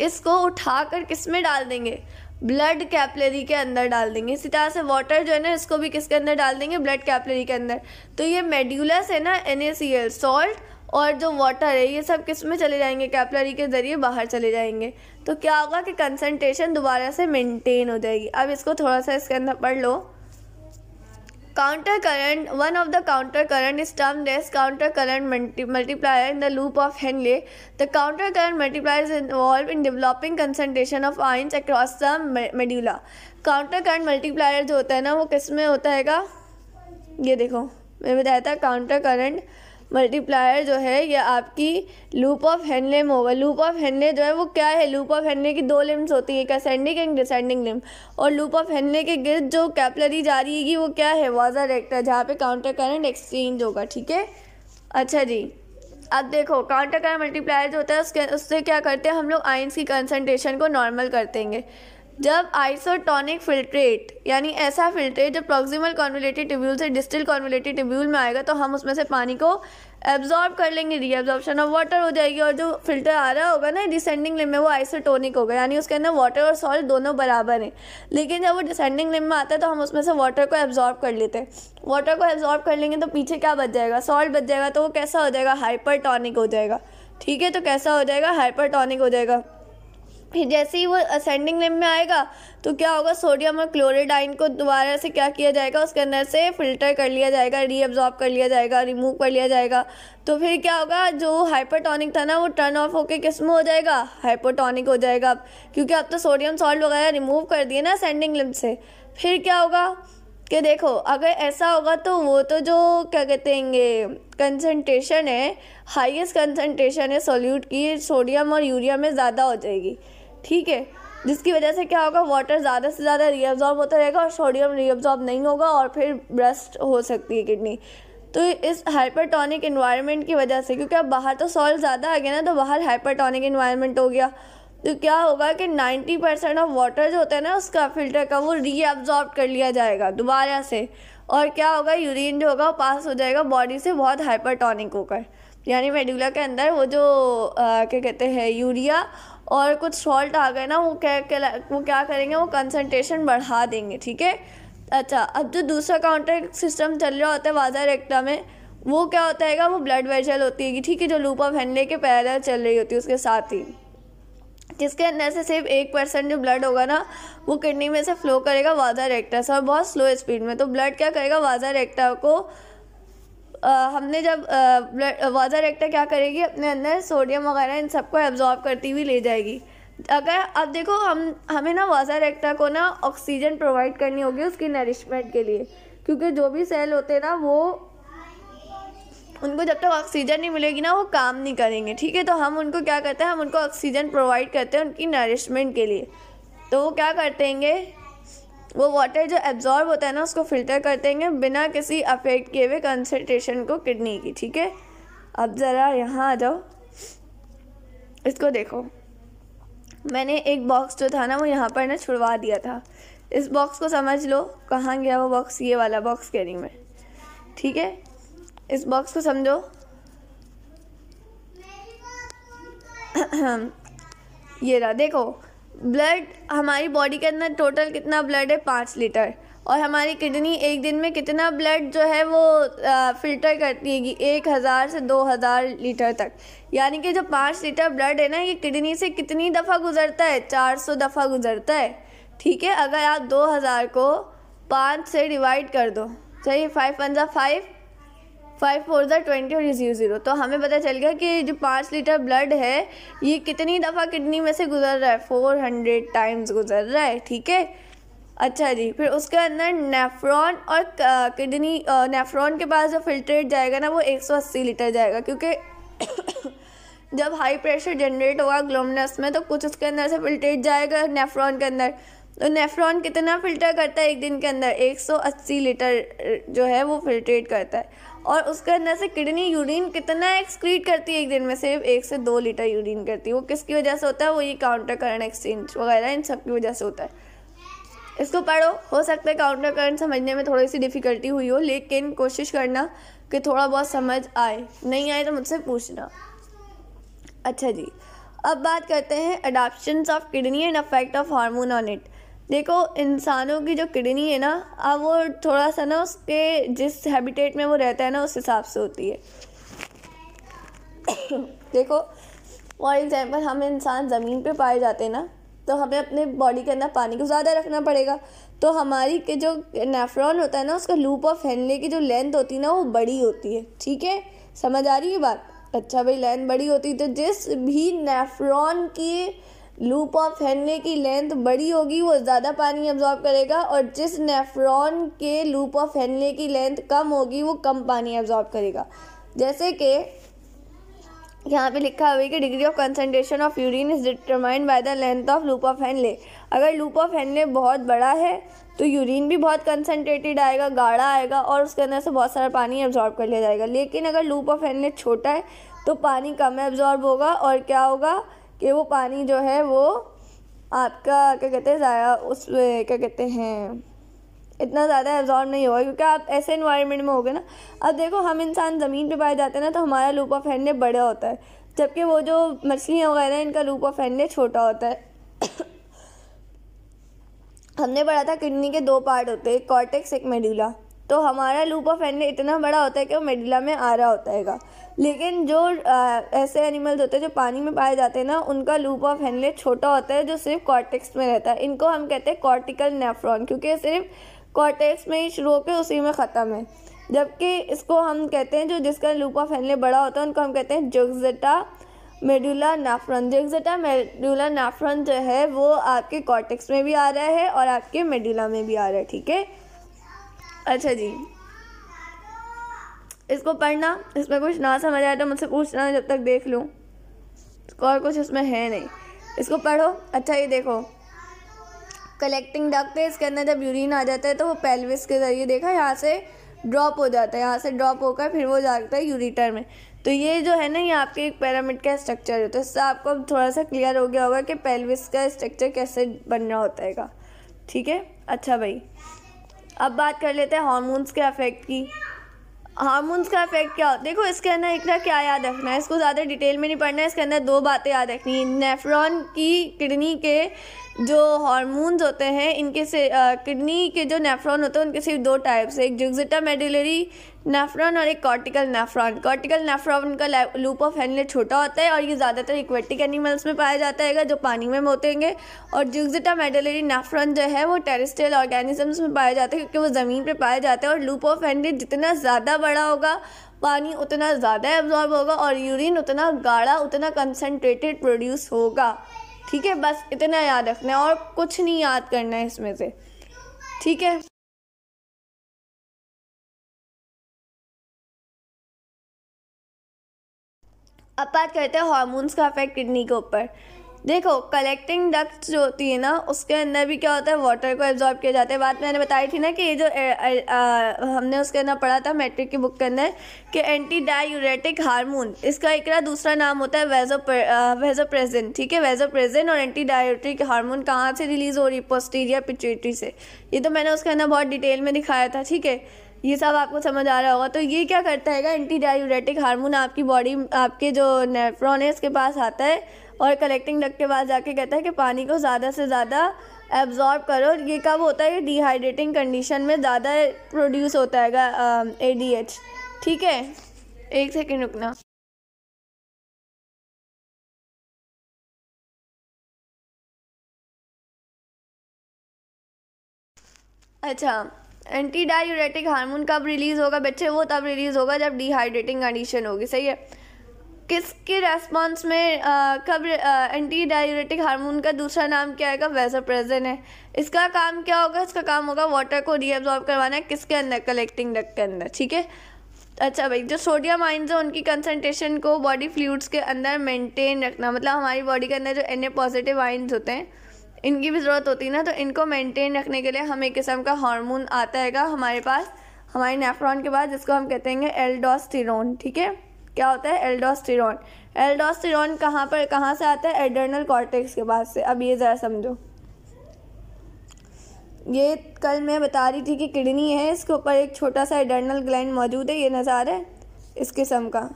इसको उठा कर किसमें डाल देंगे? ब्लड कैपलरी के अंदर डाल देंगे। इसी तरह से वाटर जो है ना, इसको भी किसके अंदर डाल देंगे? ब्लड कैपलरी के अंदर। तो ये मेड्यूलस है ना एन सॉल्ट और जो वाटर है, ये सब किसमें चले जाएँगे? कैपलरी के ज़रिए बाहर चले जाएँगे। तो क्या होगा कि कंसनट्रेशन दोबारा से मेंटेन हो जाएगी। अब इसको थोड़ा सा इसके अंदर पढ़ लो। Counter current one of the counter current is term as counter current multiplier in the loop of Henle. The counter current multiplier is involved in developing concentration of ions across the medulla. Counter current multiplier जो होता है ना, वो किसमें होता है ये देखो, मैं बताया था काउंटर करंट मल्टीप्लायर जो है, ये आपकी लूप ऑफ़ हेनले में होगा लूप ऑफ़ हेनले जो है, वो क्या है? लूप ऑफ़ हेनले की दो लिम्स होती है, एक असेंडिंग एंड डिसेंडिंग लिम और लूप ऑफ़ हेनले के गिर्द जो कैपलरी जा रही है, वो क्या है? वाजा रेक्टर जहाँ पे काउंटर करंट एक्सचेंज होगा, ठीक है? अच्छा जी, अब देखो काउंटर करंट मल्टीप्लायर जो होता है, उसके, उससे क्या करते हैं? हम लोग आइंस की कंसनट्रेशन को नॉर्मल कर देंगे। जब आइसोटोनिक फिल्ट्रेट यानी ऐसा फिल्ट्रेट जब प्रॉक्सिमल कॉन्वलेटेड ट्यूब्यूल से डिस्टिल कॉन्वलेटेड टिब्यूल में आएगा तो हम उसमें से पानी को एब्जॉर्ब कर लेंगे। रीएब्जॉर्प्शन ऑफ़ वाटर हो जाएगी और जो फ़िल्टर आ रहा होगा ना डिसेंडिंग लिम में वो आइसोटोनिक होगा। यानी उसके अंदर वाटर और सॉल्ट दोनों बराबर हैं। लेकिन जब वो डिसेंडिंग लिम में आता है तो हम उसमें से वाटर को एब्जॉर्ब कर लेते हैं। वाटर को एब्जॉर्ब कर लेंगे तो पीछे क्या बच जाएगा? सॉल्ट बच जाएगा तो वो कैसा हो जाएगा? हाइपरटोनिक हो जाएगा। ठीक है तो कैसा हो जाएगा? हाइपरटोनिक हो जाएगा। फिर जैसे ही वो असेंडिंग लिम में आएगा तो क्या होगा? सोडियम और क्लोरिडाइन को दोबारा से क्या किया जाएगा? उसके अंदर से फ़िल्टर कर लिया जाएगा रीअब्जॉर्ब कर लिया जाएगा रिमूव कर लिया जाएगा। तो फिर क्या होगा? जो हाइपरटोनिक था ना, वो टर्न ऑफ़ होकर किसमें हो जाएगा हाइपोटोनिक हो जाएगा। अब क्योंकि अब तो सोडियम सॉल्ट वगैरह रिमूव कर दिए ना असेंडिंग लिम से। फिर क्या होगा? कि देखो, अगर ऐसा होगा तो वो तो जो, क्या कहते हैं कंसनट्रेशन है हाईएस्ट कंसनट्रेशन है सोल्यूट की सोडियम और यूरिया में ज़्यादा हो जाएगी। ठीक है, जिसकी वजह से क्या होगा वाटर ज़्यादा से ज़्यादा रीअब्जॉर्ब होता रहेगा और सोडियम रीअब्जॉर्ब नहीं होगा और फिर ब्रस्ट हो सकती है किडनी तो इस हाइपरटोनिक इन्वायरमेंट की वजह से, क्योंकि अब बाहर तो सॉल्ट ज़्यादा आ गया ना तो बाहर हाइपरटोनिक इन्वायरमेंट हो गया. तो क्या होगा कि 90 परसेंट ऑफ़ वाटर जो होता है ना, उसका फ़िल्टर का वो रीअब्जॉर्ब कर लिया जाएगा दोबारा से. और क्या होगा यूरिन जो होगा वो पास हो जाएगा बॉडी से, बहुत हाइपरटोनिक होकर. यानी मेडुला के अंदर वो जो क्या कहते हैं यूरिया और कुछ सॉल्ट आ गए ना, वो क्या वो क्या करेंगे, वो कंसनट्रेशन बढ़ा देंगे, ठीक है? अच्छा अब जो दूसरा काउंटर सिस्टम चल रहा होता है वाजा रेक्टा में, वो क्या होता है वो ब्लड वेजल होती है ठीक है? जो लूप ऑफ़ हेनले के पैरल चल रही होती है, उसके साथ ही। जिसके अंदर से सिर्फ़ एक परसेंट जो ब्लड होगा ना, वो किडनी में से फ्लो करेगा वाजा रेक्टा से, और बहुत स्लो स्पीड में। तो ब्लड क्या करेगा वाजा रेक्टा को हमने जब वाजा रेक्टा क्या करेगी, अपने अंदर सोडियम वगैरह इन सबको एब्जॉर्ब करती हुई ले जाएगी। अगर, अब देखो हम, हमें ना वाजा रेक्टा को ना ऑक्सीजन प्रोवाइड करनी होगी उसकी नरिशमेंट के लिए। क्योंकि जो भी सेल होते हैं ना, वो, उनको जब तक ऑक्सीजन नहीं मिलेगी ना, वो काम नहीं करेंगे। ठीक है तो हम उनको क्या करते हैं, हम उनको ऑक्सीजन प्रोवाइड करते हैं उनकी नरिशमेंट के लिए। तो वो क्या करते हैं वो वाटर जो एब्जॉर्ब होता है ना, उसको फ़िल्टर कर देंगे बिना किसी अफेक्ट किए हुए कंसनट्रेशन को किडनी की, ठीक है? अब ज़रा यहाँ आ जाओ। इसको देखो। मैंने एक बॉक्स जो था ना, वो यहाँ पर ना छुड़वा दिया था। इस बॉक्स को समझ लो, कहाँ गया वो बॉक्स ये वाला बॉक्स कह रही मैं। ठीक है? इस बॉक्स को समझो। ये रहा, देखो। ब्लड हमारी बॉडी के अंदर टोटल कितना ब्लड है? पाँच लीटर। और हमारी किडनी एक दिन में कितना ब्लड जो है वो आ, फ़िल्टर करती है एक हज़ार से दो हज़ार लीटर तक। यानी कि जो पाँच लीटर ब्लड है ना ये किडनी से कितनी दफ़ा गुजरता है? चार सौ दफ़ा गुजरता है। ठीक है? अगर आप दो हज़ार को पाँच से डिवाइड कर दो चलिए फाइव पंजा फाइव फाइव फोर ज़ा ट्वेंटी और ज़ीरो ज़ीरो तो हमें पता चल गया कि जो पाँच लीटर ब्लड है, ये कितनी दफ़ा किडनी में से गुजर रहा है? फोर हंड्रेड टाइम्स गुजर रहा है, ठीक है? अच्छा जी, फिर उसके अंदर नेफ्रॉन और किडनी नेफ्रॉन के पास जो फिल्ट्रेट जाएगा ना, वो 180 लीटर जाएगा, क्योंकि जब हाई प्रेशर जनरेट होगा ग्लोमनस में तो कुछ उसके अंदर से फिल्ट्रेट जाएगा नेफ्रॉन के अंदर। तो नेफ्रॉन कितना फ़िल्टर करता है एक दिन के अंदर? 180 लीटर जो है वो फिल्ट्रेट करता है। और उसके अंदर से किडनी यूरिन कितना एक्सक्रीट करती है एक दिन में? सिर्फ़ एक से दो लीटर यूरिन करती है। वो किसकी वजह से होता है? वो ये काउंटर करंट एक्सचेंज वगैरह, इन सब की वजह से होता है। इसको पढ़ो। हो सकता है काउंटर करंट समझने में थोड़ी सी डिफ़िकल्टी हुई हो, लेकिन कोशिश करना कि थोड़ा बहुत समझ आए। नहीं आए तो मुझसे पूछना। अच्छा जी। अब बात करते हैं adaptation of kidney and affect of hormone on it देखो, इंसानों की जो किडनी है ना, अब वो थोड़ा सा ना उसके जिस हैबिटेट में वो रहता है ना, उस हिसाब से होती है। देखो फॉर एग्ज़ाम्पल हम इंसान ज़मीन पे पाए जाते हैं ना तो हमें अपने बॉडी के अंदर पानी को ज़्यादा रखना पड़ेगा। तो हमारी के जो नेफ्रॉन होता है ना, उसका लूप ऑफ़ हैंडले की जो लेंथ होती है ना, वो बड़ी होती है। ठीक है? समझ आ रही है बात? अच्छा भाई लेंथ बड़ी होती है तो जिस भी नेफ्रॉन की लूप ऑफ़ हेनले की लेंथ बड़ी होगी, वो ज़्यादा पानी एब्जॉर्ब करेगा और जिस नेफ्रॉन के लूप ऑफ़ हेनले की लेंथ कम होगी, वो कम पानी एब्जॉर्ब करेगा। जैसे कि यहाँ पे लिखा हुआ है कि degree of concentration of urine is determined by the length of loop of Henle अगर लूप ऑफ़ हेनले बहुत बड़ा है तो यूरिन भी बहुत कंसनट्रेटेड आएगा, गाढ़ा आएगा और उसके अंदर से बहुत सारा पानी एब्जॉर्ब कर लिया जाएगा। लेकिन अगर लूप ऑफ़ हेनले छोटा है तो पानी कम एब्जॉर्ब होगा और क्या होगा? कि वो पानी जो है वो आपका, क्या कहते हैं ज़्यादा उस, क्या कहते हैं, इतना ज़्यादा एब्जॉर्ब नहीं होगा, क्योंकि आप ऐसे इन्वायरमेंट में होगे ना। अब देखो, हम इंसान ज़मीन पे पाए जाते हैं ना तो हमारा लूप ऑफ़ हैंडने बड़ा होता है। जबकि वो जो मछलियाँ वगैरह इनका लूप ऑफ़ हैंडने छोटा होता है। हमने पढ़ा था किडनी के दो पार्ट होते हैं कॉर्टेक्स एक मेडुला तो हमारा लूप ऑफ़ हैंडने इतना बड़ा होता है कि वो मेडिला में आ रहा होता है लेकिन जो आ, ऐसे एनिमल्स होते हैं जो पानी में पाए जाते हैं ना उनका लूप ऑफ़ हैंडले छोटा होता है जो सिर्फ़ कॉर्टेक्स में रहता है। इनको हम कहते हैं कॉर्टिकल नेफ्रॉन क्योंकि सिर्फ़ कॉर्टेक्स में ही शुरू होकर उसी में ख़त्म है। जबकि इसको हम कहते हैं जो जिसका लूप ऑफ़ हैंडले बड़ा होता है उनको हम कहते हैं जोगजटा मेडुला नाफ्रन। जोगजटा मेडुला नाफ्रन जो है वो आपके कॉर्टेक्स में भी आ रहा है और आपके मेडुला में भी आ रहा है ठीक है? अच्छा जी। इसको पढ़ना, इसमें कुछ ना समझ आया तो मुझसे पूछना जब तक देख लूँ। और कुछ इसमें है नहीं। इसको पढ़ो अच्छा ये देखो। कलेक्टिंग डक्ट है, इसके अंदर जब यूरिन आ जाता है तो वो पेल्विस के ज़रिए देखा, यहाँ से ड्रॉप हो जाता है, यहाँ से ड्रॉप होकर फिर वो जाता है यूरिटर में। तो ये जो है ना, ये आपके एक पैरामिड का स्ट्रक्चर है तो इससे आपको थोड़ा सा क्लियर हो गया होगा कि पेल्विस का स्ट्रक्चर कैसे बन रहा होता है ठीक है? अच्छा भाई। अब बात कर लेते हैं हार्मोन्स के अफेक्ट की। हार्मोन्स का इफ़ेक्ट क्या होता है? देखो, इसके अंदर इतना क्या याद रखना है? इसको ज़्यादा डिटेल में नहीं पढ़ना है, इसके अंदर दो बातें याद रखनी है। नेफ्रॉन की किडनी के जो हार्मोन्स होते हैं, इनके से किडनी के जो नेफ्रॉन होते हैं, उनके सिर्फ़ दो टाइप्स है। एक जुगजिटा मेडिलरी नेफ्रॉन और एक कॉर्टिकल नेफ्रॉन कॉर्टिकल नेफ्रॉन का लूप ऑफ़ हैंडले छोटा होता है और ये ज़्यादातर इक्वेटिक एनिमल्स में पाया जाता है जो पानी में होतेंगे और जुगजिटा मेडिलरी नेफ्रॉन जो है, वो टेरिस्टल ऑर्गेनिजम्स में पाया जाता है, क्योंकि वो ज़मीन पर पाया जाता है और लूप ऑफ़ हैंडले जितना ज़्यादा बड़ा होगा, पानी उतना ज़्यादा एब्जॉर्ब होगा और यूरिन उतना गाढ़ा, उतना कंसनट्रेटेड प्रोड्यूस होगा। ठीक है, बस इतना याद रखना है और कुछ नहीं याद करना है इसमें से। ठीक है? अब बात करते हैं हार्मोन्स का इफ़ेक्ट किडनी के ऊपर। देखो कलेक्टिंग डक्ट जो होती है ना उसके अंदर भी क्या होता है वाटर को एब्जॉर्ब किया जाता है। बात मैंने बताई थी ना कि ये जो ए, ए, आ, हमने उसके अंदर पढ़ा था मैट्रिक की बुक के अंदर कि एंटी डायूरेटिक हार्मोन इसका एक दूसरा नाम होता है वेजो वेजो प्रेजेंट ठीक है? वेजो प्रेजेंट और एंटी डायूरेटिक हार्मोन कहाँ से रिलीज़ हो रही पोस्टीरिया पिचुइटरी से। ये तो मैंने उसके अंदर बहुत डिटेल में दिखाया था ठीक है? ये सब आपको समझ आ रहा होगा। तो ये क्या करता है एंटी डायूरेटिक हार्मोन आपकी बॉडी आपके जो नेफ्रॉन है इसके पास आता है और कलेक्टिंग डक के बाद जाके कहता है कि पानी को ज़्यादा से ज़्यादा एब्जॉर्ब करो। ये कब होता है? ये डिहाइड्रेटिंग कंडीशन में ज़्यादा प्रोड्यूस होता है ए डी एच ठीक है? एक सेकेंड रुकना। अच्छा एंटी डायूरेटिक हार्मोन कब रिलीज़ होगा बच्चे? वो तब रिलीज़ होगा जब डिहाइड्रेटिंग कंडीशन होगी, सही है? किसके रेस्पॉन्स में आ, कब एंटी डायूरेटिक हार्मोन का दूसरा नाम क्या आएगा? वैसा प्रेजेंट है। इसका काम क्या होगा? इसका काम होगा वाटर को रीअब्जॉर्ब करवाना है किसके अंदर? कलेक्टिंग डक के अंदर ठीक है? अच्छा भाई जो सोडियम आइन्स है उनकी कंसनट्रेशन को बॉडी फ्लूड्स के अंदर मेंटेन रखना। मतलब हमारी बॉडी के अंदर जो एन पॉजिटिव आइन्स होते हैं इनकी भी ज़रूरत होती है ना तो इनको मेंटेन रखने के लिए हम एक किस्म का हार्मोन आता है हमारे पास हमारे नेफ्रॉन के बाद जिसको हम कहते हैं एल्डोस्टिरोन ठीक है? क्या होता है? एल्डोस्टेरॉन। एल्डोस्टेरॉन कहाँ पर, कहाँ से आता है? एडर्नल कॉर्टेक्स के पास से। अब ये ज़रा समझो। ये कल मैं बता रही थी कि किडनी है, इसके ऊपर एक छोटा सा एडर्नल ग्लैंड मौजूद है, ये नज़ार है, इस किस्म का।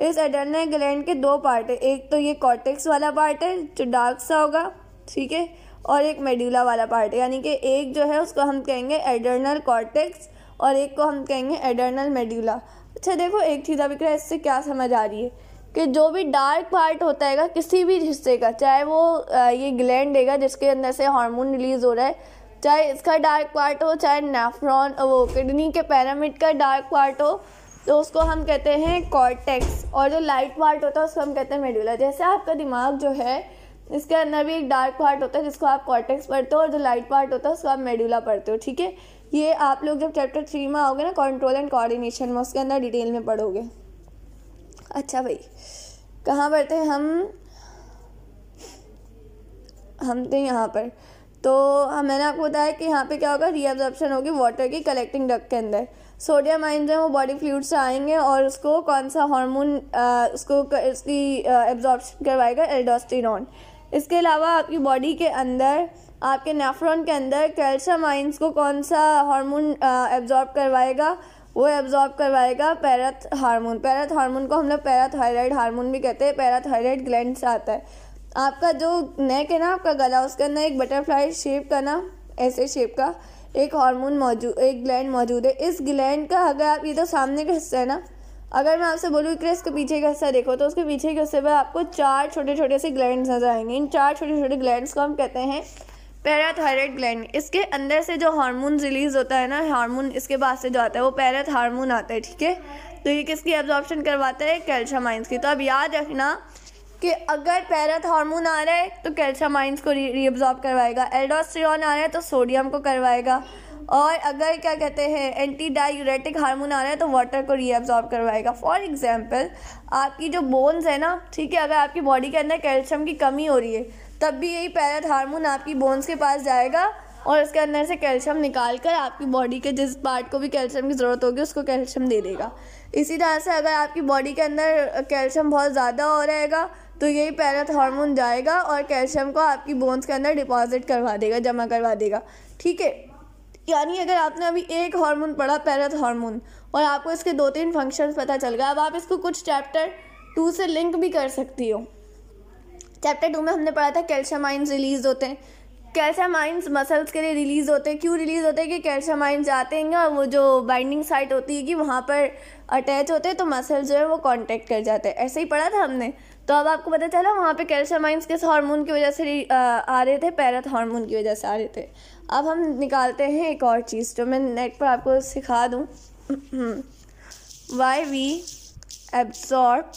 इस एडर्नल ग्लैंड के दो पार्ट है। एक तो ये कॉर्टेक्स वाला पार्ट है, जो डार्क सा होगा, ठीक है? और एक मेड्यूला वाला पार्ट है। यानी कि एक जो है, उसको हम कहेंगे एडर्नल कॉर्टेक्स, और एक को हम कहेंगे एडर्नल मेड्यूला अच्छा देखो, एक चीज़ अभी इससे क्या समझ आ रही है कि जो भी डार्क पार्ट होता है किसी भी हिस्से का, चाहे वो ये ग्लैंड देगा जिसके अंदर से हार्मोन रिलीज़ हो रहा है, चाहे इसका डार्क पार्ट हो, चाहे नेफ्रॉन वो किडनी के पैरामिड का डार्क पार्ट हो तो उसको हम कहते हैं कॉर्टेक्स और जो लाइट पार्ट होता है, उसको हम कहते हैं मेडुला जैसे आपका दिमाग जो है, इसके अंदर भी एक डार्क पार्ट होता है, जिसको आप कॉर्टेक्स पढ़ते हो, और जो लाइट पार्ट होता है, उसको आप मेडुला पढ़ते हो, ठीक है? ये आप लोग जब चैप्टर थ्री में आओगे ना कंट्रोल एंड कोऑर्डिनेशन में, उसके अंदर डिटेल में पढ़ोगे। अच्छा भाई, कहाँ पर थे हम? हम थे यहाँ पर। तो हम मैंने आपको बताया कि यहाँ पे क्या होगा रीअब्जॉर्प्शन होगी वाटर की कलेक्टिंग डक के अंदर। सोडियम आइन जो है, वो बॉडी फ्लूड से आएँगे और उसको कौन सा हार्मोन उसको उसकी एब्जॉर्प्शन करवाएगा एल्डोस्टेरॉन इसके अलावा आपकी बॉडी के अंदर आपके नेफ्रॉन के अंदर कैल्शियम आइंस को कौन सा हार्मोन एब्जॉर्ब करवाएगा? वो एब्जॉर्ब करवाएगा पैरथ हार्मोन। पैरथ हार्मोन को हम लोग पैराथायराइड हार्मोन भी कहते हैं। पैराथायराइड ग्लैंड से आता है। आपका जो नेक है ना, आपका गला, उसके अंदर एक बटरफ्लाई शेप का ना, ऐसे शेप का एक हार्मोन मौजूद एक ग्लैंड मौजूद है। इस ग्लैंड का अगर आप ये तो सामने का हिस्सा है ना, अगर मैं आपसे बोलूँ कि इसके पीछे का हिस्सा देखो तो उसके पीछे के हिस्से पर आपको चार छोटे छोटे से ग्लैंड नज़र आएँगे। इन चार छोटे छोटे ग्लैंड्स को हम कहते हैं पैराथायराइड ग्लैंड इसके अंदर से जो हार्मोन रिलीज़ होता है ना हार्मोन इसके बाद से जो आता है, वो पैराथ हार्मोन आता है, ठीक है? तो ये किसकी एब्जॉर्प्शन करवाता है? कैल्शियम आइंस की। तो अब याद रखना कि अगर पैराथ हार्मोन आ रहा है तो कैल्शियम आइंस को रीअब्जॉर्ब करवाएगा। एल्डोस्टेरॉन आ रहा है तो सोडियम को करवाएगा। और अगर क्या कहते हैं एंटी डायूरेटिक हार्मोन आ रहा है तो वाटर को रीअब्जॉर्ब करवाएगा। फॉर एग्जांपल आपकी जो बोन्स है ना, ठीक है, अगर आपकी बॉडी के अंदर कैल्शियम की कमी हो रही है तब भी यही पैराथ हार्मोन आपकी बोन्स के पास जाएगा और उसके अंदर से कैल्शियम निकाल कर आपकी बॉडी के जिस पार्ट को भी कैल्शियम की ज़रूरत होगी, उसको कैल्शियम दे देगा। इसी तरह से अगर आपकी बॉडी के अंदर कैल्शियम बहुत ज़्यादा हो रहेगा तो यही पैराथ हार्मोन जाएगा और कैल्शियम को आपकी बोन्स के अंदर डिपॉजिट करवा देगा, जमा करवा देगा। ठीक है? यानी अगर आपने अभी एक हार्मोन पढ़ा पैराथ हार्मोन, और आपको इसके दो तीन फ़ंक्शंस पता चल गया, अब आप इसको कुछ चैप्टर टू से लिंक भी कर सकती हो। चैप्टर टू में हमने पढ़ा था कैल्शियम आइंस रिलीज़ होते हैं। कैल्शियम आइंस मसल्स के लिए रिलीज़ होते हैं। क्यों रिलीज़ होते हैं कि कैल्शियम आइंस जाते हैं और वो जो बाइंडिंग साइट होती है कि वहाँ पर अटैच होते हैं तो मसल्स जो है वो कांटेक्ट कर जाते हैं। ऐसे ही पढ़ा था हमने। तो अब आपको पता चला वहाँ पे कैल्शियम आइंस किस हार्मोन की वजह से आ रहे थे? पैरथ हार्मोन की वजह से आ रहे थे। अब हम निकालते हैं एक और चीज़ जो मैं नेट पर आपको सिखा दूँ। Why we absorb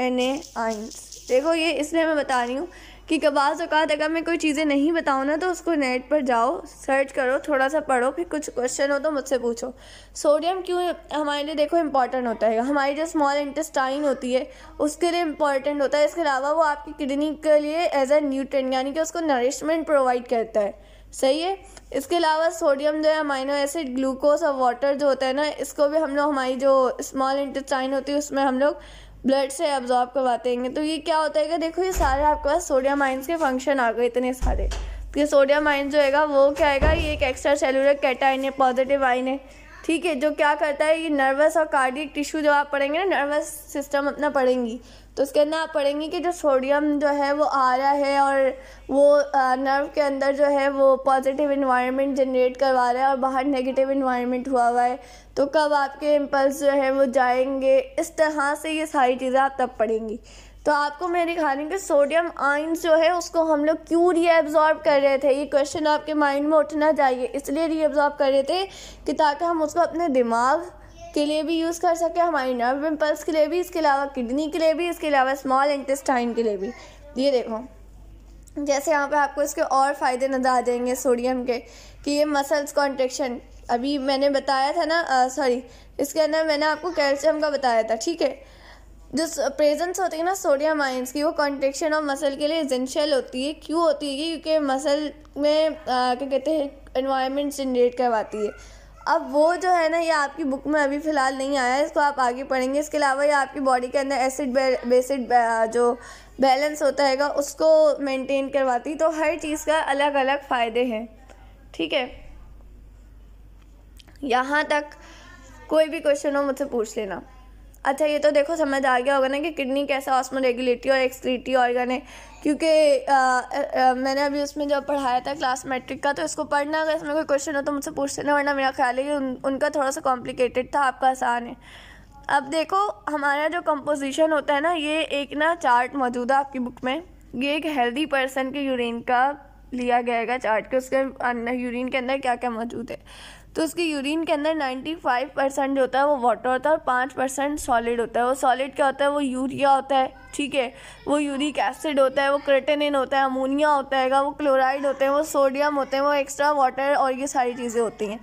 N A ions देखो, ये इसलिए मैं बता रही हूँ कि कबाज औकात अगर मैं कोई चीज़ें नहीं बताऊँ ना तो उसको नेट पर जाओ, सर्च करो थोड़ा सा पढ़ो, फिर कुछ क्वेश्चन हो तो मुझसे पूछो। सोडियम क्यों हमारे लिए देखो इंपॉर्टेंट होता है। हमारी जो स्मॉल इंटेस्टाइन होती है, उसके लिए इंपॉर्टेंट होता है। इसके अलावा वो आपकी किडनी के लिए एज ए न्यूट्रेन यानी कि उसको नरिशमेंट प्रोवाइड करता है। सही है? इसके अलावा सोडियम जो है अमाइनो एसिड ग्लूकोज और वाटर जो होता है ना, इसको भी हम लोग, हमारी जो स्मॉल इंटेस्टाइन होती है, उसमें हम लोग ब्लड से एब्जॉर्ब करवाते हैं। तो ये क्या होता है कि देखो ये सारे आपके पास सोडियम आइंस के फ़ंक्शन आ गए इतने सारे। तो ये सोडियम आइन जो है वो क्या आएगा ये एक एक्स्ट्रा सेलुलर कैटाइन है पॉजिटिव आइन है। ठीक है, जो क्या करता है, ये नर्वस और कार्डिक टिश्यू जो आप पढ़ेंगे ना नर्वस सिस्टम अपना पढ़ेंगी। तो उसके अंदर आप पढ़ेंगे कि जो सोडियम जो है, वो आ रहा है और वो नर्व के अंदर जो है, वो पॉजिटिव इन्वायरमेंट जनरेट करवा रहा है और बाहर नेगेटिव इन्वायरमेंट हुआ हुआ है। तो कब आपके इम्पल्स जो है वो जाएँगे? इस तरह से ये सारी चीज़ें आप तब पढ़ेंगी। तो आपको मैं दिखा रही हूँ कि सोडियम आइंस जो है, उसको हम लोग क्यों रीएब्जॉर्ब कर रहे थे? ये क्वेश्चन आपके माइंड में उठना चाहिए। इसलिए रीएब्जॉर्ब कर रहे थे कि ताकि हम उसको अपने दिमाग के लिए भी यूज़ कर सकें, हमारी नर्व इम्पल्स के लिए भी, इसके अलावा किडनी के लिए भी, इसके अलावा स्मॉल इंटेस्टाइन के लिए भी। ये देखो, जैसे यहाँ पे आपको इसके और फ़ायदे नज़र आ जाएँगे सोडियम के, कि ये मसल्स कॉन्ट्रेक्शन अभी मैंने बताया था ना सॉरी इसके अंदर मैंने आपको कैल्शियम का बताया था, ठीक है? जो प्रेजेंस होती है ना सोडियम आइंस की, वो कॉन्ट्रेक्शन ऑफ़ मसल के लिए एजेंशियल होती है। क्यों होती है? क्योंकि मसल में क्या कहते हैं इन्वायरमेंट जनरेट करवाती है। अब वो जो है ना, ये आपकी बुक में अभी फ़िलहाल नहीं आया है, इसको आप आगे पढ़ेंगे। इसके अलावा ये आपकी बॉडी के अंदर एसिड बेसिड जो बैलेंस होता है उसको मेंटेन करवाती तो हर चीज़ का अलग अलग फ़ायदे हैं, ठीक है? यहाँ तक कोई भी क्वेश्चन हो मुझसे पूछ लेना। अच्छा ये तो देखो समझ आ गया होगा ना कि किडनी कैसा ऑस्मो रेगुलेटरी और एक्सक्रीटरी ऑर्गन है। क्योंकि मैंने अभी उसमें जब पढ़ाया था क्लास मैट्रिक का तो इसको पढ़ना अगर इसमें कोई क्वेश्चन हो तो मुझसे पूछ लेना वरना मेरा ख्याल है कि उन, उनका थोड़ा सा कॉम्प्लिकेटेड था आपका आसान है। अब देखो हमारा जो कंपोजिशन होता है ना ये एक ना चार्ट मौजूद है आपकी बुक में। ये एक हेल्दी पर्सन के यूरिन का लिया गया चार्ट के उसके यूरिन के अंदर क्या क्या मौजूद है। तो उसके यूरिन के अंदर 95 परसेंट जो होता है वो वाटर होता है और पाँच परसेंट सॉलिड होता है। वो सॉलिड क्या होता है? वो यूरिया होता है, ठीक है? वो यूरिक एसिड होता है, वो क्रेटेनिन होता है अमोनिया होता है, वो क्लोराइड होते हैं, वो सोडियम होते हैं, वो एक्स्ट्रा वाटर और ये सारी चीज़ें होती हैं।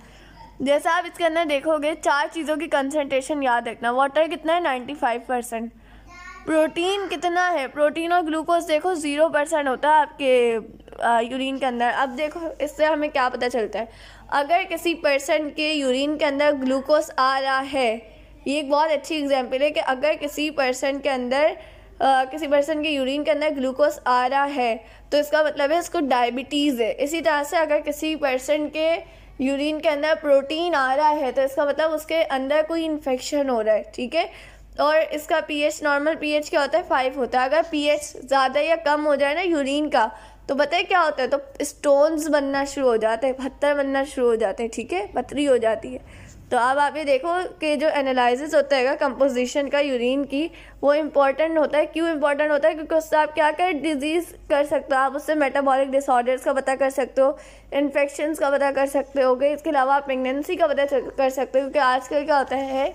जैसा आप इसके अंदर देखोगे, चार चीज़ों की कंसनट्रेशन याद रखना। वाटर कितना है? नाइन्टी फाइव परसेंट प्रोटीन कितना है? प्रोटीन और ग्लूकोज देखो ज़ीरो परसेंट होता है आपके यूरिन के अंदर। अब देखो, इससे हमें क्या पता चलता है? अगर किसी पर्सन के यूरिन के अंदर ग्लूकोज आ रहा है ये एक बहुत अच्छी एग्ज़ाम्पल है कि अगर किसी पर्सन के अंदर आ, किसी पर्सन के यूरिन के अंदर ग्लूकोज आ रहा है तो इसका मतलब है इसको डायबिटीज़ है। इसी तरह से अगर किसी पर्सन के यूरिन के अंदर प्रोटीन आ रहा है तो इसका मतलब उसके अंदर कोई इन्फेक्शन हो रहा है ठीक है? और इसका पीएच नॉर्मल पीएच क्या होता है? फाइव होता है। अगर पीएच ज़्यादा या कम हो जाए ना यूरिन का तो बताए क्या होता है? तो स्टोन्स बनना शुरू हो जाते हैं, पत्थर बनना शुरू हो जाते हैं, ठीक है? पथरी हो जाती है। तो अब आप ये देखो कि जो एनालिसिस होता है कंपोजिशन का यूरिन की, वो इंपॉर्टेंट होता है। क्यों इंपॉर्टेंट होता है? क्योंकि उससे आप क्या कर डिज़ीज़ कर सकते हो। आप उससे मेटाबॉलिक डिसऑर्डर्स का पता कर सकते हो इन्फेक्शन का पता कर सकते हो इसके अलावा आप प्रेगनेंसी का पता कर सकते हो। क्योंकि आजकल क्या होता है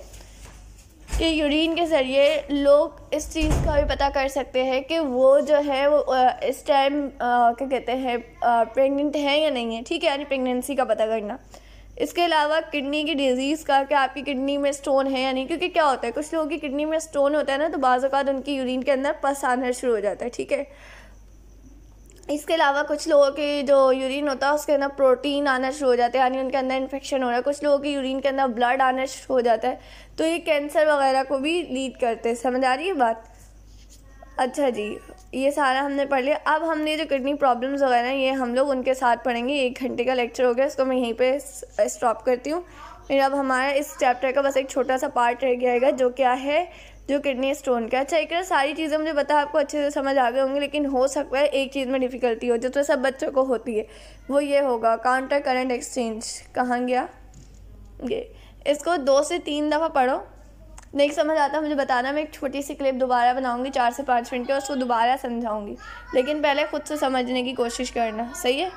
कि यूरिन के ज़रिए लोग इस चीज़ का भी पता कर सकते हैं कि वो जो है वो इस टाइम क्या कहते हैं प्रेग्नेंट है या नहीं है। ठीक है, यानी प्रेगनेंसी का पता करना। इसके अलावा किडनी की डिज़ीज़ का कि आपकी किडनी में स्टोन है या नहीं, क्योंकि क्या होता है, कुछ लोगों की किडनी में स्टोन होता है ना तो बाज़ात उनकी यूरिन के अंदर पस आना शुरू हो जाता है, ठीक है। इसके अलावा कुछ लोगों के जो यूरिन होता है, उसके अंदर प्रोटीन आना शुरू हो जाता है, यानी उनके अंदर इन्फेक्शन हो रहा है, कुछ लोगों के यूरिन के अंदर ब्लड आना शुरू हो जाता है। तो ये कैंसर वगैरह को भी लीड करते हैं, समझ आ रही है बात? अच्छा जी, ये सारा हमने पढ़ लिया। अब हमने जो किडनी प्रॉब्लम्स वगैरह ये हम लोग उनके साथ पढ़ेंगे। एक घंटे का लेक्चर हो गया, इसको मैं यहीं पे स्टॉप करती हूँ। फिर अब हमारा इस चैप्टर का बस एक छोटा सा पार्ट रह गया है जो क्या है, जो किडनी स्टोन का अच्छा एक सारी चीज़ें मुझे बता आपको अच्छे से समझ आ गए होंगे, लेकिन हो सकता है एक चीज़ में डिफ़िकल्टी हो, जो तो सब बच्चों को होती है। वो ये होगा काउंटर करंट एक्सचेंज कहाँ गया? ये। इसको दो से तीन दफ़ा पढ़ो। नहीं समझ आता, मुझे बताना, मैं एक छोटी सी क्लिप दोबारा बनाऊँगी, चार से पाँच मिनट की, और उसको दोबारा समझाऊँगी। लेकिन पहले खुद से समझने की कोशिश करना, सही है?